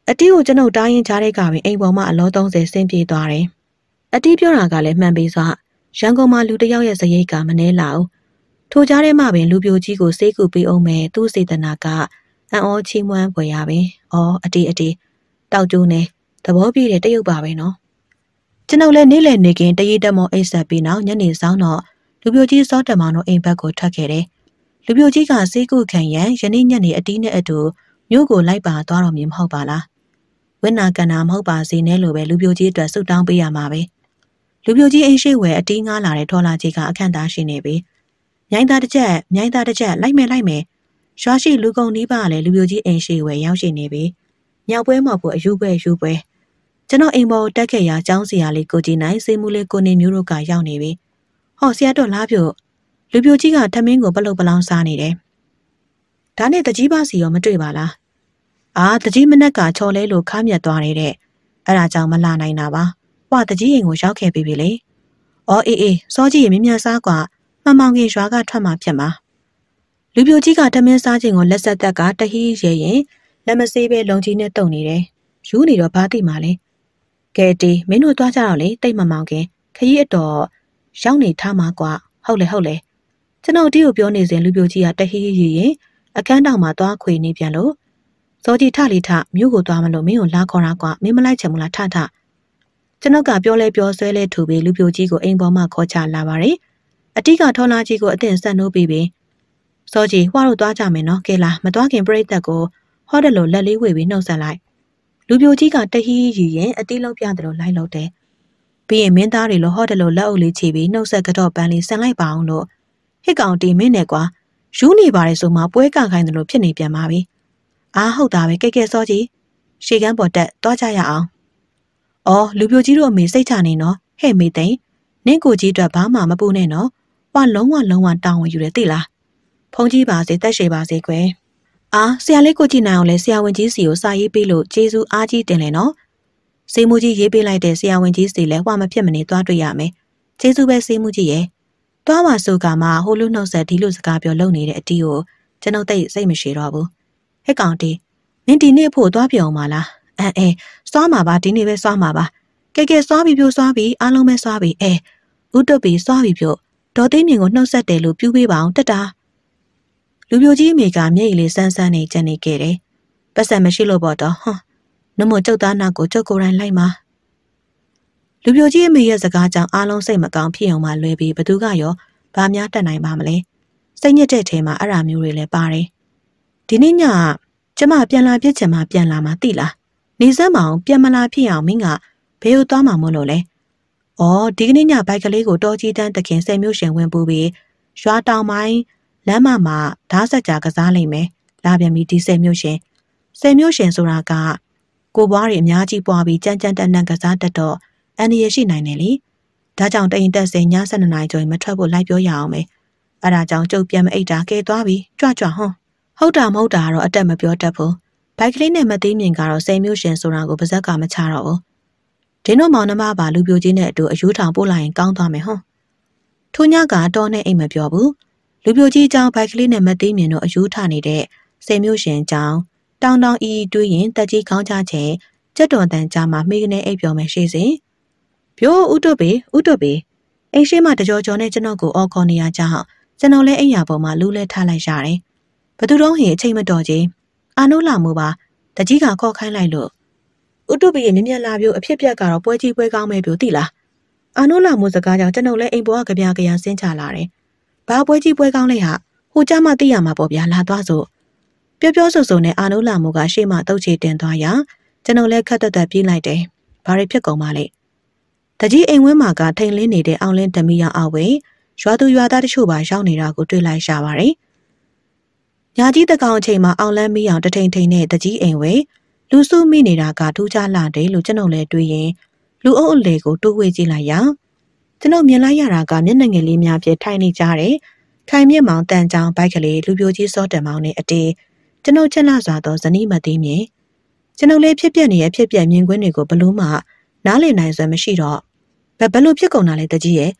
အတီးကိုကျွန်ုပ်တားရင်ကြားတဲ့ကပင်အိမ်ပေါ်မှာအလော30ဆင်းပြေးသွားတယ်အတီးပြောတာကလည်းမှန်ပြီဆိုရန်ကုန်မှာလူတစ်ယောက်ရဲ့စရိတ်ကမနှဲလာဘူးထိုကြားထဲမှာပင်လူပြိုကြီးကိုစိတ်ကူပေးအောင်မယ်သူ့စေတနာကအံ့ဩချီးမွမ်းဖွယ်ရပင်ဩအတေးအတေးတောက်ကျိုးနေသဘောပြည့်တဲ့တရုပ်ပါပဲနော်ကျွန်ုပ်လည်းနေ့လည်နေခင်တရေတက်မောအိတ်ဆက်ပြီးနောက်ညနေဆောင်တော့ လူပြိုကြီးစောတမောင်တို့အိမ်ဘက်ကိုထွက်ခဲ့တယ်လူပြိုကြီးကစေးကုခံရန်ယနေ့ညနေအတီးနဲ့အတူမြို့ကိုလိုက်ပါသွားတော်မူမဟုတ်ပါလားဝိနာကန္နာမဟုတ်ပါစေနဲ့လို့ပဲလူပြိုကြီးအတွက်ဆုတောင်းပေးရမှာပဲလူပြိုကြီးအိမ်ရှိဝယ်အတီးငားလာတဲ့ထော်လာကြီးကအခန့်သားရှိနေပြီမြိုင်းသားတစ်ချက်မြိုင်းသားတစ်ချက်လိုက်မယ်လိုက်မယ်ရွာရှိလူကုန်နီးပါလည်းလူပြိုကြီးအိမ်ရှိဝယ်ရောက်ရှိနေပြီမြောက်ပွဲမော်ဖို့အယူပွဲယူပွဲကျွန်တော်အိမ်ပေါ်တက်ခဲ့ရာចောင်းစီယာလေးကိုကြည့်နိုင်စေမှုလေးကိုနေမျိုးတို့ကရောက်နေပြီ ဟောဆရာတော်လားပြို့လူပြိုကြီးကထမင်းကိုပလုတ်ပလောင်းစားနေတယ်ဒါနဲ့တကြီးပါစီရောမတွေ့ပါလားအာတကြီးမနက်ကချော်လဲလို့ခါမြက်သွားနေတဲ့အဲ့ဒါကြောင့်မလာနိုင်တာပါဟွာတကြီးရင်ကိုရောက်ခဲ့ပြီလေအော်အေးအေးစောကြီးရင်မြင်မြန်စားกว่าမှန်မောင်ငယ်ရွာကထွက်မှဖြစ်မှာလူပြိုကြီးကထမင်းစားခြင်းကိုလက်ဆက်သက်ကတဟီးရဲရင်လက်မစေးပဲလုံကြီးနဲ့တုံနေတယ်ယူနေတော့ဘာသိမှလဲကဲတီမင်းတို့သွားကြတော့လေတိတ်မမောင်ခင်ခရီးအတော် ရောက်နေထားမှာကွာဟုတ်လေဟုတ်လေကျွန်တော်တီကိုပြောနေစဉ်လူပြိုကြီးကတဟီးရရင်အခန်းတောင်မှာသွားခွေနေပြန်လို့စောကြီးထလီထမြို့ကိုသွားမလို့မင်းကိုလာခေါ်တာကွာမင်းမလိုက်ချင်ဘူးလားထထကျွန်ုပ်ကပြောလဲပြောဆွဲလဲထူပြီးလူပြိုကြီးကိုအိမ်ပေါ်မှခေါ်ချလာပါတယ်။အတိကထောလာကြီးကိုအသင်ဆက်နှိုးပြီးပြီ။စောကြီးဟွာတို့သွားကြမယ်နော်။ကဲလားမသွားခင်ပြိသက်ကိုဟောတယ်လို့လက်လေးဝေပြီးနှုတ်ဆက်လိုက်။လူပြိုကြီးကတဟီးရီရင်အတိလုံးပြတယ်လို့လိုက်လို့တယ်။ ပြီးရင်မင်းသားတွေလိုဟောတယ်လို့လက်အုပ်လေးချပြီးနှုတ်ဆက်ကတော့ပန်းလေးဆန်လိုက်ပါအောင်လို့ဟစ်ကောင်တီမင်းနဲ့ကွာယူနေပါတယ်ဆိုမှပွဲကခိုင်းတယ်လို့ဖြစ်နေပြန်ပါပြီ။အားဟုတ်တာပဲကဲကဲစောကြီးရှေကန်းပေါ်တက်သွားကြရအောင်။အော်လူပြိုကြီးတို့အမေစိတ်ချနေနော်ဟဲ့မေသိန်းနင့်ကိုကြီးအတွက်ဘာမှမပူနဲ့နော်။ဝါလုံးဝလုံးဝတောင်းဝင်ယူတယ်သိလား။ဖုန်ကြီးပါစေတက်ရှိပါစေကွယ်။အာဆရာလေးကိုကြည့်နိုင်အောင်လဲဆရာဝန်ကြီးစီကိုစာရေးပေးလို့ကျေးဇူးအားကြီးတင်လဲနော်။ စေမှုကြီးရေးပေးလိုက်တဲ့ဆရာဝန်ကြီးစီလဲဟွာမဖြစ်မနေသွားတွေ့ရမယ်။ကျေးဇူးပဲစေမှုကြီးရဲ့။သွားပါဆိုကမှဟိုလူနှုတ်ဆက်ဒီလိုစကားပြောလုံနေတဲ့အတီးကိုကျွန်ုပ်သိစိတ်မရှိတော့ဘူး။ဟဲ့ကောင်တီနင်ဒီနေ့ဖို့သွားပြောင်းပါလား။အဲအဲစွားမှာပါဒီနေ့ပဲစွားမှာပါကဲကဲစွားပြီပြိုစွားပြီအားလုံးပဲစွားပြီအဲဥတုပ်ပြီစွားပြီပြိုဒေါ်သိမြင့်ကိုနှုတ်ဆက်တယ်လို့ပြူးပေးပါအောင်တက်တာလူပြိုကြီးအမေကမျက်ရည်လေးဆန်းဆန်းနေကြနေခဲ့တယ်ပတ်စံမရှိလို့ပေါ့တော့ဟွန်း နမို့ကျုပ်သားနာကိုကျုပ်ကိုယ်တိုင်လိုက်မှာလူပြိုကြီးအမေရဲ့စကားကြောင့်အားလုံးစိတ်မကောင်းဖြစ်အောင်မှလွဲပြီးဘသူကရောဘာများတတ်နိုင်ပါမလဲစိတ်ညစ်တဲ့ထဲမှာအဲ့ဓာမျိုးတွေလည်းပါတယ်ဒီနေ့ညကျမပြန်လာပြစ်ချင်မှပြန်လာမှသိလားနေစမ်းမအောင်ပြန်မလာဖြစ်အောင်မင်းကဘယ်ကိုသွားမှာမို့လို့လဲ။အော်ဒီကနေ့ညဘိုက်ကလေးကိုတော်ကြီးတန်းတခင်ဆယ်မျိုးရှင်ဝင်ပူပြီးရွာတောင်ပိုင်းလမ်းမမှာဓာတ်ဆက်ကြာကစားလိုက်မယ်။လာပြန်ပြီးဒီဆယ်မျိုးရှင်ဆယ်မျိုးရှင်ဆိုတာက ကိုပွားတွေအများကြီးပွားပြီးကြမ်းကြမ်းတက်နက်ကစားတတ်တော့အန်ဒီရရှိနိုင်တယ်လေ။ဒါကြောင့်တိန်တက်စင်ည7နာရီကျော်မထွက်ဖို့လိုက်ပြောရအောင်မယ်။အဲဒါကြောင့်ကျုပ်ပြန်မအိတ်တာကဲသွားပြီကြွကြွဟွန်းဟုတ်တာမဟုတ်တာတော့အတက်မပြောတတ်ဘူး။ဘိုက်ကလေးနဲ့မသိမြင်ကတော့ဆယ်မျိုးရှင်ဆိုတာကိုပါဇက်ကမချတော့ဘူး။ဒင်းတို့မောင်နှမပါလူပြိုကြီးနဲ့အတူအယူထောင်ပို့လိုက်ရင်ကောင်းသွားမယ်ဟွန်း။ထိုညကတော့နဲ့အိမ်မပြောဘူး။လူပြိုကြီးအကြောင်းဘိုက်ကလေးနဲ့မသိမြင်တို့အယူထနေတဲ့ဆယ်မျိုးရှင်အကြောင်း တောင်းတောင်းအီအီတွေးရင်တက်ကြီးခေါင်းချခြင်းကြက်တော်တန်ကြားမှာမိကနေအိပ်ပျော်မယ်ရှိစဉ်ပြိုးဥတုပေဥတုပေအိမ်ရှိမှတကြောကြောနဲ့ကျွန်တော်ကိုအော်ခေါ်နေရကြဟောင်းကျွန်တော်လည်းအိမ်ရပေါ်မှာလူးလဲထားလိုက်ရတယ်ဘသူတော့ဟင်အချိန်မတော်ချင်းအာနိုးလာမှုပါတကြီးကခေါ်ခိုင်းလိုက်လို့ဥတုပေရဲ့မြင်မြလာပြိုးအဖြစ်ပြက်ကတော့ပွဲကြီးပွဲကောင်းမဲ့ပြိုးသိလားအာနိုးလာမှုစကားကြောင့်ကျွန်တော်လည်းအိမ်ပေါ်ကကြပြကြရဆင်းချလာတယ်ဘာပွဲကြီးပွဲကောင်းလဲဟာဟိုကြမှသိရမှာပေါ့ဗျာလာသွားစို့ ပြောပြောဆိုဆိုနဲ့အာနိုးလာမှုကရှေ့မှတုတ်ချေတင်သွားရာကျွန်တော်လည်းခက်တက်တက်ပြေးလိုက်တယ်။ဘာတွေဖြစ်ကုန်ပါလဲ။တကြီးအိမ်ဝင်းမှာကထိန်လင်းနေတဲ့အောင်လင်းတမီရောင်အဝဲရွာသူရွာသားတချို့ပါရောက်နေတာကိုတွေ့လိုက်ရှာပါတယ်။ညာကြီးတကောင်အချိန်မှာအောင်လန်းမီးအောင်တထိန်ထိန်နဲ့တကြီးအိမ်ဝဲလူစုမိနေတာကထူးခြားလာတယ်လို့ကျွန်တော်လည်းတွေးရင်လူအုပ်အလေကိုတိုးဝေးကြည့်လိုက်ရာကျွန်တော်မြင်လိုက်ရတာကမျက်နှာငယ်လေးများပြထိုင်နေကြတယ်။ထိုင်မြင့်မောင်တန်ချောင်းဘိုက်ကလေးလူပြိုကြီးစောတံမောင်နဲ့အတေး ကျွန်ုပ်ချက်လာစွာသောဇနီးမသိမြင်ကျွန်ုပ်လေးဖြစ်ပြနေရဲ့ဖြစ်ပြမြင်ကွင်းတွေကိုဘလို့မှနားလည်နိုင်စွမ်းမရှိတော့ဘယ်ဘလို့ဖြစ်ကုန်တာလဲတကြီးရဲ့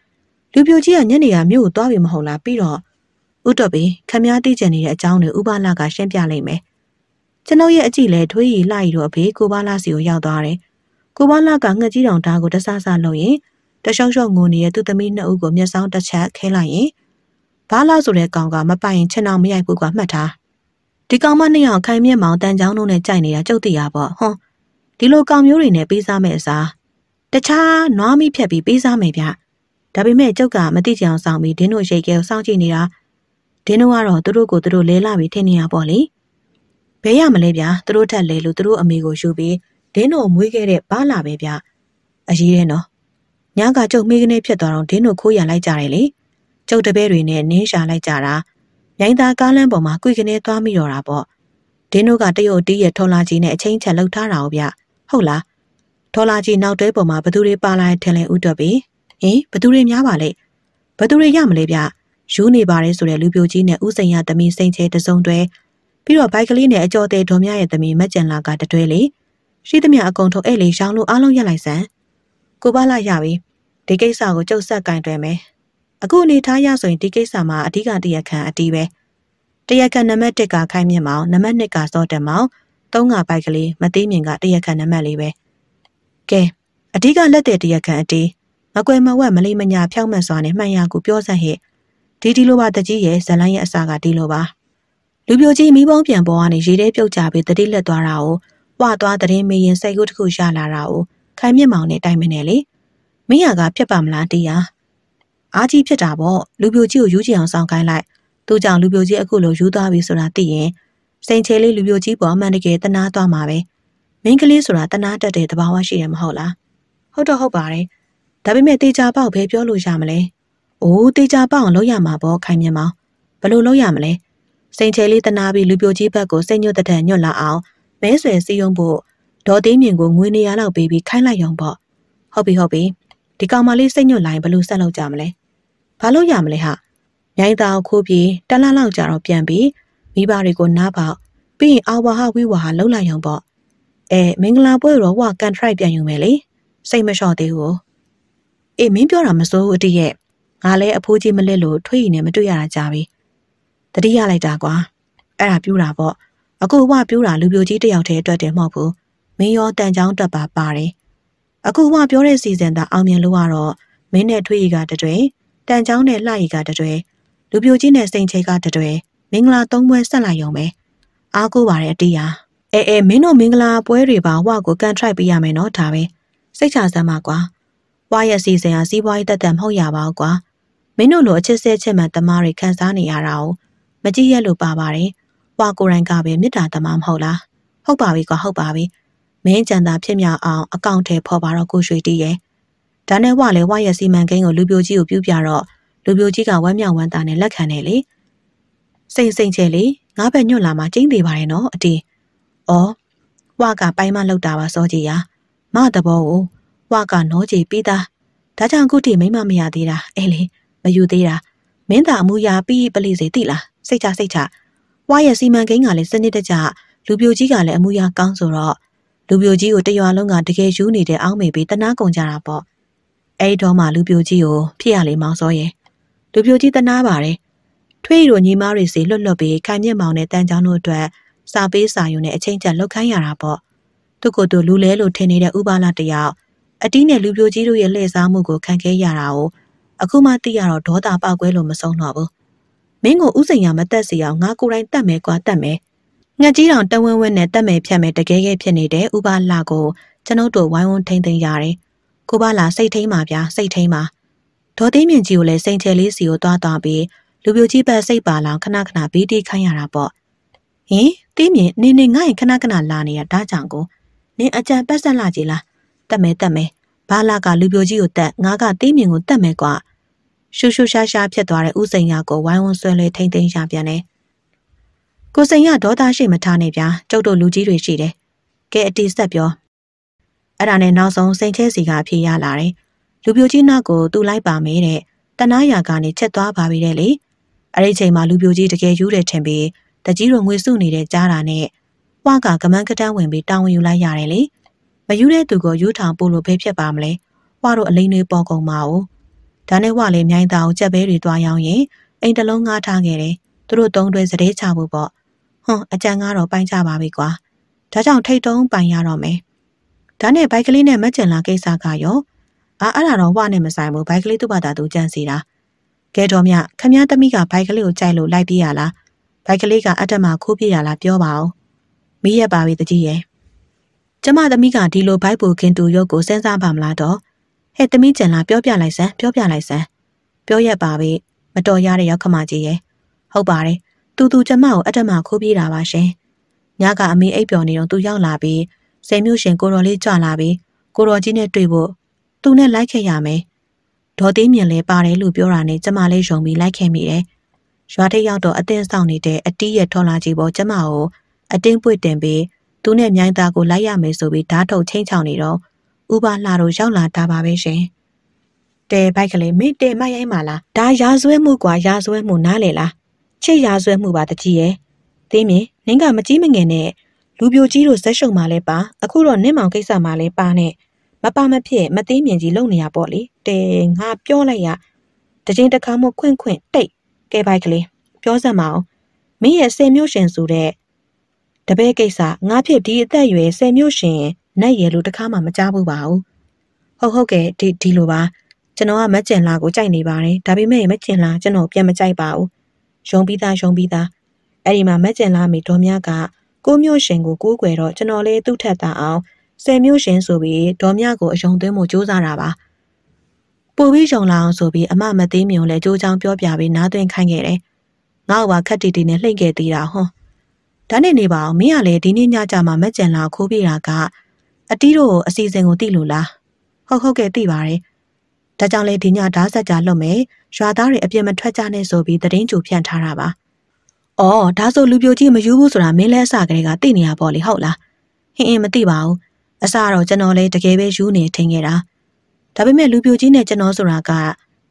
လူပြိုကြီးကညနေကမြို့ကိုသွားပြီမဟုတ်လားပြီးတော့ဥတော်ပင်ခမည်းသိကျင်နေတဲ့အကြောင်းတွေဥပလာကရှင်းပြလိုက်မယ်ကျွန်ုပ်ရဲ့အကြည့်လဲထွေးရီလှရီတော့အဖေကိုပါလာစီကိုရောက်သွားတယ်ကိုပါလာကငှက်ကြီးတောင်ဓာတ်ကိုတဆဆလုပ်ရင်တရှောက်ရှောက်ငိုနေတဲ့သူ့သမီးနှစ်ဦးကိုမျက်စောင်းတစ်ချက်ခဲလိုက်ရင်ဘာလာဆိုတဲ့ကောင်ကမပိုင်ရင်ချင်အောင်မရိုက်ဘူးကမှတ်ထား ဒီကောင်မနှစ်ယောက်ခိုင်မြက်မောင်တန်ချောင်းတို့နဲ့ကြိုက်နေတာကြုတ်တရပေါ့ဟွန်းဒီလိုကောင်မျိုးတွေနဲ့ပေးစားမယ်အစားတခြားနွားမိဖြတ်ပြီးပေးစားမယ်ဗျဒါပေမဲ့ကျုပ်ကမသိကြအောင်ဆောင်ပြီးဒင်းတို့ရိတ်ကဲကိုစောင့်ကြည့်နေတာဒင်းတို့ကတော့သူတို့ကိုသူတို့လဲလာပြီးထင်နေရပေါ့လေဘယ်ရမလဲဗျာသူတို့ထက်လဲလို့သူတို့အမေကိုယူပြီးဒင်းတို့မွေးခဲ့တဲ့ဘာလာပဲဗျအရေးတဲ့နော်ညကကျုပ်မိကနေဖြစ်သွားတော့ဒင်းတို့ခိုးရလိုက်ကြတယ်လေကျုပ်တပည့်တွေနဲ့နင်းရှာလိုက်ကြတာ မြိုင်သာကားလမ်းပေါ်မှာကွေကနေသွားမိတော့တာပေါ့ဒင်းတို့ကတရုတ်တီးရဲ့ထော်လာကြီးနဲ့အချင်းချက်လှုပ်ထားတာ哦ဗျဟုတ်လားထော်လာကြီးနောက်တွဲပေါ်မှာဘသူတွေပါလာထင်လဲဥတော့ပြီဟင်ဘသူတွေများပါလဲဘသူတွေရမလဲဗျယူနေပါတယ်ဆိုတဲ့လူပြိုကြီးနဲ့ဥစိန်ရသမီးစိန်ချဲတစုံတွဲပြီးတော့ဘိုက်ကလေးနဲ့အကျော်သေးဒေါ်မြရဲ့သမီးမက်ကျန်လာကတတွဲလေရှိသမျှအကုန်ထုတ်အဲ့လေရှောင်းလို့အားလုံးရက်လိုက်စမ်းကိုပါလာရပြီဒီကိစ္စကိုကြုတ်ဆက်ကင်တွဲမယ် အခုအနေထားရဆိုရင်ဒီကိစ္စမှာအဓိကတရခံအတီးပဲတရခံနံပါတ်1ကခိုင်းမြင့်မောင်နံပါတ်2ကစောတက်မောင်သုံးကပိုက်ကလေးမသေးမြင်ကတရခံနံပါတ်လေးပဲကဲအဓိကလက်တဲ့တရခံအတီးမကွယ်မဝက်မလေးမညာဖြောက်မှတ်စွာနဲ့မှန်ရကူပြောဆက်ဟဲ့ဒီဒီလိုပါတကြီးရဲ့ဇလန်းရဲ့အစာကဒီလိုပါလူပြိုကြီးမိဘုံပြန်ပေါ်ကနေရေထဲပြုတ်ကြပြီးတတိလက်သွားတာကိုဝါသွားတရင်မေးရင်စိတ်ကူးတစ်ခုရလာတာကိုခိုင်မြင့်မောင်နဲ့တိုင်မနေလေမင်းရကဖြစ်ပါမလားတရား အားကြီးဖြစ်တာပေါ့လူပြိုကြီးကိုယူကြည့်အောင်စောင့်ခိုင်းလိုက်သူကြောင့်လူပြိုကြီးအခုလိုယူသွားပြီဆိုတာသိရင်စိန်ချေလေးလူပြိုကြီးပေါ်မှန်တကယ်တနာသွားမှာပဲမင်းကလေးဆိုတာတနာတက်တဲ့တဘာဝရှိတယ်မဟုတ်လားဟုတ်တော့ဟုတ်ပါတယ်ဒါပေမဲ့တေချာပေါက်ပဲပြောလို့ရမလဲအိုးတေချာပေါက်အောင်လုပ်ရမှာပေါ့ခိုင်မြင်မောင်ဘယ်လိုလုပ်ရမလဲစိန်ချေလေးတနာပြီးလူပြိုကြီးဘက်ကိုစိတ်ညွတ်တဲ့ညွတ်လာအောင်မဲဆွယ်စီးရုံဖို့ဒေါ်သေးမြင့်ကိုငွေနေရလောက်ပေးပြီးခိုင်းလိုက်ရုံပေါ့ဟုတ်ပြီဟုတ်ပြီဒီကောင်မလေးစိတ်ညွတ်လာရင်ဘယ်လိုဆက်လုပ်ကြမလဲ ဘာလို့ရမလဲဟာမြိုင်သားခိုးပြီးတလလောက်ကြာတော့ပြန်ပြီးမိဘတွေကိုနားပေါက်ပြီးရင်အာဝါဟဝိဝါဟလှုပ်လိုက်အောင်ပေါ့အဲမင်္ဂလာပွဲတော့ဝကန်ထရိုက်ပြန်ယူမယ်လေစိတ်မလျှော့သေးဘူးအေးမင်းပြောတာမစိုးဘူးအတိရဲ့ငါလည်းအဖိုးကြီးမလက်လို့ထွေးရီနဲ့မတွေ့ရတာကြာပြီတတိယလိုက်တာကွာအဲ့ဒါပြူတာပေါ့အခုဝပြူတာလူပြိုကြီးတယောက်တည်းအတွက်တယ်မဟုတ်ဘူးမင်းရောတန်ချောင်းတက်ပါပါတယ်အခုဝပြောတဲ့စီစဉ်သာအောင်မြင်လို့ကတော့မင်းနဲ့ထွေးရီကတတွေ့ တန်ချောင်းနဲ့လှရီကတတွဲလူပြိုကြီးနဲ့စိန်ချေကတတွဲမမင်္ဂလာသုံးပွဲဆက်လိုက်ရုံပဲအားကိုးပါရဲ့အတီးဟာအဲအဲမင်းတို့မင်္ဂလာပွဲတွေပါဝကိုကန်ထရိုက်ပေးရမယ်နော်ဒါပဲစိတ်ချစမ်းပါကွာဝါရဲ့စီစဉ်ဟာစီးပွားရေးတက်တက်မဟုတ်ရပါဘူးကွာမင်းတို့လိုအချစ်ဆဲချစ်မှန်တမားတွေခံစားနေရတာကိုမကြည့်ရလို့ပါပါတယ်ဝါကိုရိုင်းကပဲမေတ္တာတမမဟုတ်လားဟုတ်ပါပြီကွာဟုတ်ပါပြီမင်းကြံသာဖြစ်မြောက်အောင်အကောင့်ထဲဖော်ပါတော့ကိုရွှေတီးရဲ့ ဒါနဲ့ဝါလဲဝါရဲ့စီမံကိန်းကိုလူပြိုကြီးကိုပြုပြတော့လူပြိုကြီးကဝမ်းမြောက်ဝမ်းသာနဲ့လက်ခံတယ်လေစိတ်စိတ်ချဲလေငါးဘက်ညွတ်လာမှကျင်းသေးပါရဲ့နော်အတီး။အော်ဝါကပိုင်းမလောက်တာပါစောကြီးရာမတဘောကိုဝါကနောကြီးပြီးသားဒါကြောင့်ခုထိမိမမရသေးတာအဲလေမယူသေးတာမင်းသာအမှုရာပြီးပလိစေတိလားစိတ်ချစိတ်ချဝါရဲ့စီမံကိန်းကလည်းစနစ်တကျလူပြိုကြီးကလည်းအမှုရာကောင်းဆိုတော့လူပြိုကြီးကိုတရွာလုံးကတကယ်ယူနေတဲ့အောင်းမေပြီးတနာကုန်ကြတာပေါ့ အဲ့တော့မှလူပြိုကြီးကိုဖြစ်ရလေမောင်စောရဲ့လူပြိုကြီးတနာပါတယ်ထွေးတို့ညီမတွေစီလွတ်လွတ်ပြီးခိုင်မြင့်မောင်နဲ့တန်ချောင်းတို့အတွက်စာပေးစာယူနဲ့အချင်းချက်လောက်ခိုင်းရတာပေါ့သူကိုယ်သူလူလဲလို့ထင်နေတဲ့ဥပါလာတယောက်အတီးနဲ့လူပြိုကြီးတို့ရဲ့လှည့်စားမှုကိုခံခဲ့ရတာကိုအခုမှသိရတော့ဒေါသပေါက်ကွဲလို့မဆုံးတော့ဘူးမင်းကိုဥစိန်ရမတက်စီအောင်ငါကိုယ်တိုင်တတ်မယ်ကွာတတ်မယ်ငှက်ကြီးတောင်တဝင်းဝင်းနဲ့တက်မယ်ဖြတ်မယ်တကယ်ကဲဖြစ်နေတဲ့ဥပါလာကိုကျွန်ုပ်တို့ဝိုင်းဝန်းထိမ့်သိမ်းရတယ် ကိုပါလာစိတ်ထိန်ပါဗျာစိတ်ထိန်ပါဒေါ်သိမြင့်ကြီးကိုလည်းစိန်ချယ်လေးစီကိုတွားသွားပြီးလူပြိုကြီးပတ်စိတ်ပါလောင်ခဏခဏဘီးတီးခိုင်းရတာပေါ့ဟင်တီးမြင့်နေနေငါ့ရင်ခဏခဏလာနေရဒါကြောင့်ကိုနင်အကြံပတ်ဆက်လာကြည်လားတက်မယ်တက်မယ်ဘာလာကလူပြိုကြီးကိုတက်ငါကတီးမြင့်ကိုတက်မယ်ကွာရှူရှူရှားရှားဖြစ်သွားတဲ့ဥစိန်ရကိုဝိုင်းဝန်းဆွဲလဲထိမ့်သိမ်းရပြန်တယ်ကိုစိန်ရဒေါသရှိမထားနဲ့ဗျာကျုပ်တို့လူကြီးတွေရှိတယ်ကဲအတီးဆက်ပြော အဲ့ဒါနဲ့နောက်ဆုံးစိန်ထဲစီကအဖြေရလာတယ်လူပြိုကြီးနောက်ကိုသူ့လိုက်ပါမယ်တဲ့တနာယာကနေချက်သွားပါပြီတဲ့လေအဲ့ဒီချိန်မှာလူပြိုကြီးတကယ်ယူတယ်ထင်ပြီးတကြီးတို့ငွေစုနေတဲ့ကြားတာနဲ့ဝါကကမန်းကတန်းဝင်ပြီးတောင်းဝင်ယူလိုက်ရတယ်လေမယူတဲ့သူကိုယူထောင်ပို့လို့ဘယ်ဖြစ်ပါမလဲဝါတို့အလိန်တွေပေါ်ကုန်ပါဦးဒါနဲ့ဝါလည်းမြိုင်းသားကိုကြက်ဘဲတွေတွားရောင်းရင်အိမ်တလုံးငားထားခဲ့တယ်သူတို့သုံးတွဲစတဲ့ချဖို့ပေါ့ဟွန်းအကြံကတော့ပိုင်းကြပါပြီကွာဒါကြောင့်ထိတ်တုံးပိုင်ရတော့မယ် ဒါနဲ့ဘိုက်ကလေးနဲ့မကျင်လာကိစ္စကရောအာအဲ့ဒါတော့ဝါနဲ့မဆိုင်ဘူးဘိုက်ကလေးသူ့ဘာသာသူကြံစီတာကဲတော်မြခမည်းသမီးကဘိုက်ကလေးကိုကြိုက်လို့လိုက်ပြေးရလားဘိုက်ကလေးကအတက်မှာခိုးပြရလားပြောပါဦးမီးရပါပြီတကြီးရဲ့ကျမသမီးကဒီလိုဘိုက်ပူခင်တူရုပ်ကိုစဉ်းစားပါမလားတော့ဟဲ့သမီးကျန်လာပြောပြလိုက်စမ်းပြောပြလိုက်စမ်းပြောရပါပြီမတော်ရတဲ့ရောက်ခမကြီးရဲ့ဟုတ်ပါတယ်တူတူကျမကိုအတက်မှာခိုးပြေးတာပါရှင်ညကအမေအိပ်ပျော်နေတော့သူရောက်လာပြီး ဆယ်မျိုးရှင်ကိုတော်လေးကြွလာပြီးကိုတော်ကြီးနဲ့တွေ့ဖို့သူနဲ့လိုက်ခဲ့ရမယ်ဒေါ်သေးမြင်လဲပါတယ်လို့ပြောတာနဲ့ကျမလေးယုံပြီးလိုက်ခဲ့မိတယ်ရွာထိပ်ရောက်တော့အသင်းဆောင်နေတဲ့အတီးရထော်လာကြီးပေါ်ကျမကိုအတင်းပွေတင်ပြီးသူနဲ့မြိုင်းသားကိုလိုက်ရမယ်ဆိုပြီးဓာတ်ထုတ်ချင်းချောင်နေတော့ဥပါလာတို့ရောက်လာတာပါပဲရှင်တဲဘိုက်ကလေးမင်းတဲမရိုင်းပါလားဒါရာဇဝဲမှုကွာရာဇဝဲမှုနားလေလားချစ်ရာဇဝဲမှုပါတကြီးရဲ့သိမြင်နင်းကမကြီးမငယ်နဲ့ လူပြိုကြီးတို့ဇက်ရှုံမှလဲပါအခုတော့နင်းမောင်ကိစ္စမှလဲပါနဲ့မပါမဖြစ်မသိမြင်ကြီးလုံနေရပေါ့လေတဲငါပြောလိုက်ရတချင်းတစ်ခါမှခွင့်ခွင့်တိတ်ကဲဘိုက်ကလေးပြောစမ်းမအောင်မင်းရဲ့ဆယ်မျိုးရှင်ဆိုတဲ့တပည့်ကိစ္စငါဖြစ်ဒီအသက်အရွယ်ဆယ်မျိုးရှင်နဲ့ရလို့တခါမှမကြားဘူးပါဘူးဟုတ်ဟုတ်ကဲ့ဒီဒီလိုပါကျွန်တော်ကမက်ကျင်လာကိုကြိုက်နေပါတယ်ဒါပေမဲ့မက်ကျင်လာကျွန်တော်ပြန်မကြိုက်ပါဘူးရုံပြီးသားရုံပြီးသားအဲ့ဒီမှာမက်ကျင်လာမိတော်များက ကိုမျိုးရှင်ကိုကိုးကွယ်တော့ကျွန်တော်လေးသူ့ထက်သာအောင်ဆယ်မျိုးရှင်ဆိုပြီးဒေါ်မြကိုအယုံသွင်းမှုစူးစမ်းတာပါပို့ပြီးယုံလာအောင်ဆိုပြီးအမမသိမြုံလဲကြိုးချောင်းပြောပြပြီးနားသွင်းခိုင်းခဲ့တယ်ငါ့ဘာခက်တီတီနဲ့လှိမ့်ခဲ့သေးတာဟွန်းဒါနဲ့နေပါအောင်မင်းကလည်းဒီနေ့ညကြမှာမက်ကျန်လာခိုးပြတာကအတီးတို့အစီအစဉ်ကိုသိလို့လားဟုတ်ဟုတ်ကဲ့သိပါတယ်ဒါကြောင့်လေဒီညဓာတ်ဆက်ကြလွတ်မယ်ရွာသားတွေအပြစ်မထွက်ကြနဲ့ဆိုပြီးသတင်းကြိုဖြန့်ထားတာပါ။ အော်ဒါဆိုလူပြိုကြီးမယူဘူးဆိုတာမင်းလဲအစကလေးကသိနေရပေါ့လေဟုတ်လား။ဟင်းအင်းမသိပါဘူး။အစတော့ကျွန်တော်လည်းတကယ်ပဲယူနေထင်ခဲ့တာ။ဒါပေမဲ့လူပြိုကြီးနဲ့ကျွန်တော်ဆိုတာက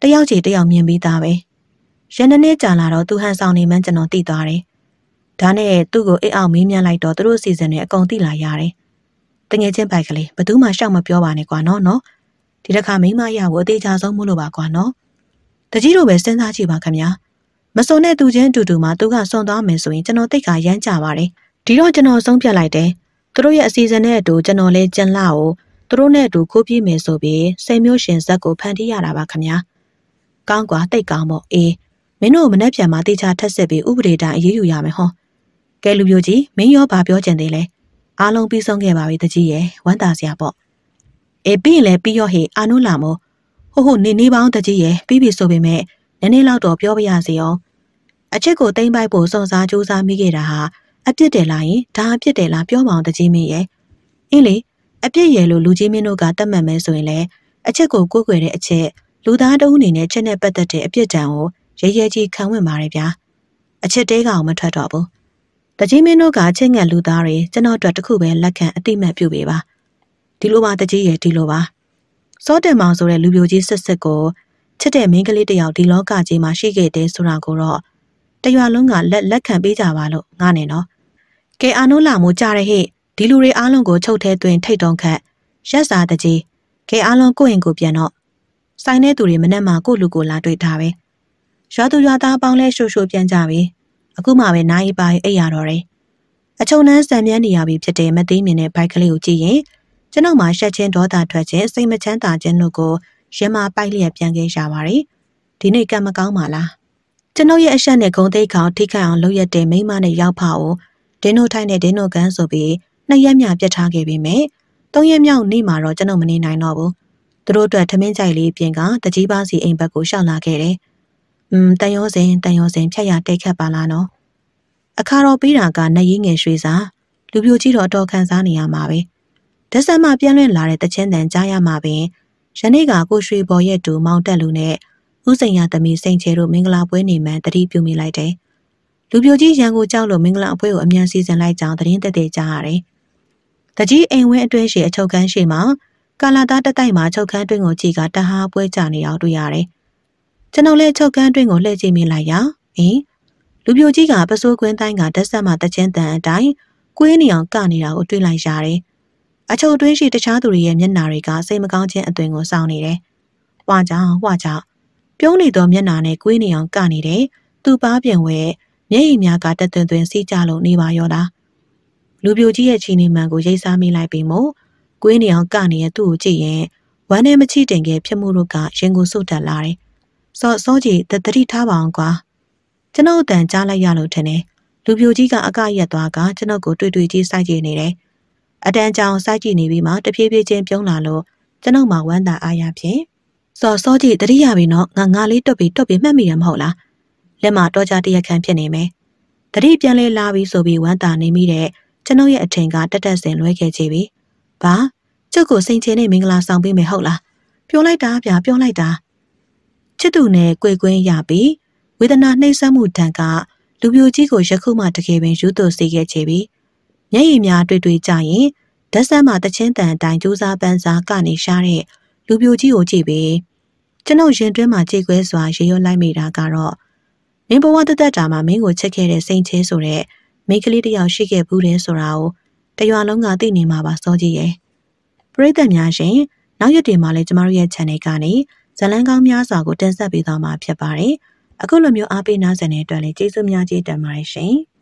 တယောက်ချေတယောက်မြင်ပြီးသားပဲ။ရန်နေ့ကြာလာတော့သူဟန်ဆောင်နေမှကျွန်တော်သိသွားတယ်။ဒါနဲ့သူ့ကိုအိတ်အောင်မေးမြန်းလိုက်တော့သူတို့စီစဉ်တွေအကုန်သိလာရတယ်။တငယ်ချင်းပိုက်ကလေးဘသူမှရှောက်မပြောပါနဲ့ကွာနော်နော်။ဒီတစ်ခါမိမရဖို့အသေးချာဆုံးမို့လို့ပါကွာနော်။တကြီးတို့ပဲစဉ်းစားကြည့်ပါခင်ဗျာ။ မစုံတဲ့သူချင်းတူတူမှသူကစွန်သွားမယ်ဆိုရင်ကျွန်တော်တိတ်ခါရမ်းကြပါတယ်။ဒီတော့ကျွန်တော်ဆုံးဖြတ်လိုက်တယ်။သူတို့ရဲ့အစီအစဉ်နဲ့အတူကျွန်တော်လည်းကြံလာကိုသူတို့နဲ့အတူခိုးပြေးမယ်ဆိုပြီးစိတ်မျိုးရှင်ဇက်ကိုဖန်တီးရတာပါခင်ဗျာ။ကောင်းကွာတိတ်ကောင်းပေါ့အေးမမင်းတို့မနှက်ပြန်မှာတေချာထက်စစ်ပြီးဥပဒေတိုင်းအရေးယူရမယ်ဟောကဲလူမျိုးကြီးမင်းရောဘာပြောချင်သေးလဲအားလုံးပြီးဆုံးခဲ့ပါပြီတကြီးရဲ့ဝမ်းသာစရာပေါ့အေးပြီးရင်လည်းပြီးရောဟေအာနုလာမို့ဟိုဟိုနေနေပေါင်းတကြီးရဲ့ပြီးပြီဆိုပေမဲ့ နည်းနည်းလောက်တော့ပြောပြရစီအောင်အချစ်ကိုတိမ့်ပိုက်ဖို့စုံစားကြိုးစားမိခဲ့တာဟာအပြစ်တယ်လားယင်ဒါအပြစ်တယ်လားပြောမအောင်တကြီးမင်းရဲ့အင်းလေအပြစ်ရယ်လို့လူကြီးမင်းတို့ကတတ်မှတ်မဲဆိုရင်လည်းအချစ်ကိုကိုးကွယ်တဲ့အချက်လူသားတဦးအနေနဲ့ချက်နဲ့ပတ်သက်တဲ့အပြစ်ဒဏ်ကိုရဲရဲကြီးခံဝင်ပါတယ်ဗျာအချက်တဲကောင်မထွက်တော့ဘူးတကြီးမင်းတို့ကချင်းငတ်လူသားတွေကျွန်တော်တို့တခုပဲလက်ခံအတိမတ်ပြုပေးပါဒီလိုပါတကြီးရဲ့ဒီလိုပါစောတင်မောင်ဆိုတဲ့လူပြိုကြီးစစ်စစ်ကို ချစ်တဲ့မိန်းကလေးတယောက်ဒီလောကကြီးမှာရှိခဲ့တဲ့ဆိုတာကိုတော့တရွာလုံးကလက်လက်ခံပေးကြပါလို့ငါနဲ့နော်ကဲအာနိုးလာမို့ကြတဲ့ဟဲ့ဒီလူတွေအားလုံးကိုချုပ်ထဲသွင်းထိတ်တုံးခတ်ရက်စာတကြီးကဲအားလုံးကိုယ့်ရင်ကိုယ်ပြန်တော့ဆိုင်တဲ့သူတွေမနဲ့မှကိုယ့်လူကိုလာတွေ့တာပဲရွာသူရွာသားပေါင်းလဲရှို့ရှို့ပြန်ကြပြီအခုမှပဲနိုင်ပါအိတ်ရတော့တယ်အချုံနှန်းစံမြန်းနေရပြီဖြစ်တဲ့မသိမြင်တဲ့ဘိုက်ကလေးကိုကြည့်ရင်ကျွန်တော်မှရှက်ချင်းဒေါသထွက်ခြင်းစိတ်မချမ်းသာခြင်းတို့ကို ရင်မပိုက်လျက်ပြန်ခဲ့ရပါတယ်ဒီနေ့ကံမကောင်းပါလားကျွန်ုပ်ရဲ့အဆက်နဲ့ဂုံသိက္ခာထိခိုက်အောင်လုပ်ရတဲ့မိမနဲ့ရောက်ဖာကိုဒင်းတို့ထိုင်းနဲ့ဒင်းတို့ကန်းဆိုပြီးနှစ်ရက်မြပြတ်ထားခဲ့ပြီမဲ့သုံးရက်မြောက်နေ့မှာတော့ကျွန်တော်မနေနိုင်တော့ဘူးသူတို့အတွက်ထမင်းကြိုက်လေးပြင်ကတကြီးပါစီအိမ်ဘက်ကိုရှောက်လာခဲ့တယ်อืมတန်ရောစင်တန်ရောစင်ဖြတ်ရတိတ်ခတ်ပါလားနော်အခါတော်ပေးတာကနရီးငယ်ရွှေစာလူပြိုကြီးတော့တော်ခန်းစားနေရမှာပဲဒက်ဆန်မှပြန်လွင့်လာတဲ့တချင်းတန်ကြားရမှာပင် ယနေ့ကကိုရွှေဘော်ရဲ့တူမောင်တက်လူနဲ့ဦးစိန်ရသမီးစိန်ချေတို့မင်္ဂလာပွဲနေမှန်တတိပြုမိလိုက်တယ်လူပြိုကြီးရန်ကိုကြောက်လို့မင်္ဂလာအပွဲကိုအမြန်စီစဉ်လိုက်ကြောင်းသတင်းတက်တဲ့ကြားရတယ်တကြီးအိမ်ဝင်းအတွင်းရှိအချုပ်ခန်းရှိမှာကာလာသားတက်တိုက်မှာချုပ်ခန်းတွင်းကိုကြည့်ကတဟားပွဲကြနေအောင်တွေ့ရတယ်ကျွန်တော်လည်းချုပ်ခန်းတွင်းကိုလှည့်ကြည့်မိလိုက်ရာအင်းလူပြိုကြီးကပစိုးကွင်းတိုင်းကတက်ဆက်မှတချင်းတန်အတိုင်းကွေးနေအောင်ကနေတာကိုတွေ့လိုက်ရတယ်။ အချုပ်တွင်းရှိတခြားသူတွေရဲ့မျက်နှာတွေကစိတ်မကောင်းခြင်းအသွင်ကိုစောင့်နေတယ်။ဝါကြောင်ဝါကြောင်ပြုံးနေသောမျက်နှာနဲ့ကွေးနေအောင်ကနေတယ်။သူ့ပါပြန်ဝဲမျက်ရည်များကတက်သွင်းသွင်းစီးကြလို့နေပါရောလား။လူပြိုကြီးရဲ့ချီနေမှန်ကိုရိတ်စားမိလိုက်ပြီးမို့ကွေးနေအောင်ကနေရသူ့ကိုကြည့်ရင်ဝမ်းနဲ့မချိတင်ခဲ့ဖြစ်မှုတို့ကရင်ကိုဆုတ်တက်လာတယ်။စောစောကြီးတတိထားပါအောင်ကွာ။ကျွန်ုပ်အတန်ကြားလိုက်ရလို့ထင်တယ်လူပြိုကြီးကအကရက်သွားကကျွန်ုပ်ကိုတွေ့တွေ့ကြီးစိုက်ကြည့်နေတယ် အတန်ကြောင်စိုက်ကြည့်နေပြီးမှတဖြည်းဖြည်းချင်းပြုံးလာလို့ကျွန်ုပ်မှဝမ်းသာအားရဖြင့်စော်စောကြီးတတိယပြီနော်ငါငါလေးတွတ်ပြီးတွတ်ပြီးမှတ်မိရမဟုတ်လားလက်မတော့ကြတရက်ခန့်ဖြစ်နေမယ်တတိပြန်လဲလာပြီးဆိုပြီးဝမ်းသာနေမိတဲ့ကျွန်ုပ်ရဲ့အထင်ကတက်တက်စင်လွဲခဲ့ကြပြီဘာကျုပ်ကိုစိန်ချင်နေမင်္ဂလာဆောင်ပေးမယ်ဟုတ်လားပြောလိုက်တာဗျာပြောလိုက်တာချစ်သူနဲ့ကြွေကွင်းရပြီးဝေဒနာနှိမ့်ဆက်မှုတန်ကလူပြိုကြီးကိုယခုမှတကယ်ပင်ယူသွစေခဲ့ချေပြီ မျက်ရည်များတွေ့တွေ့ကြရင်ဓာတ်ဆန်းမှတချင်းတန်အတိုင်းကြိုးစားပန်းစားကနေရှားတဲ့လူပြိုကြီးကိုကြည့်ပြီးကျွန်ုပ်ရင်တွင်းမှာကြေကွဲစွာရေရွလိုက်မိတာကတော့မင်းဘဝတသက်တာမှာမင်းကိုချစ်ခဲ့တဲ့စိန်ချင်းဆိုတဲ့မိန်းကလေးတယောက်ရှိခဲ့ဘူးတဲ့ဆိုတာကိုတရွာလုံးကသိနေမှာပါစောကြီးရဲ့ပရိသတ်များရှင်နောက်ရက်တွေမှာလည်းကျမတို့ရဲ့ channel ကနေဇလန်းကောင်းများစွာကိုတင်ဆက်ပေးသွားမှာဖြစ်ပါတယ်။အခုလိုမျိုးအားပေးနားဆင်တဲ့အတွက်လည်းကျေးဇူးများကြီးတင်ပါတယ်ရှင်။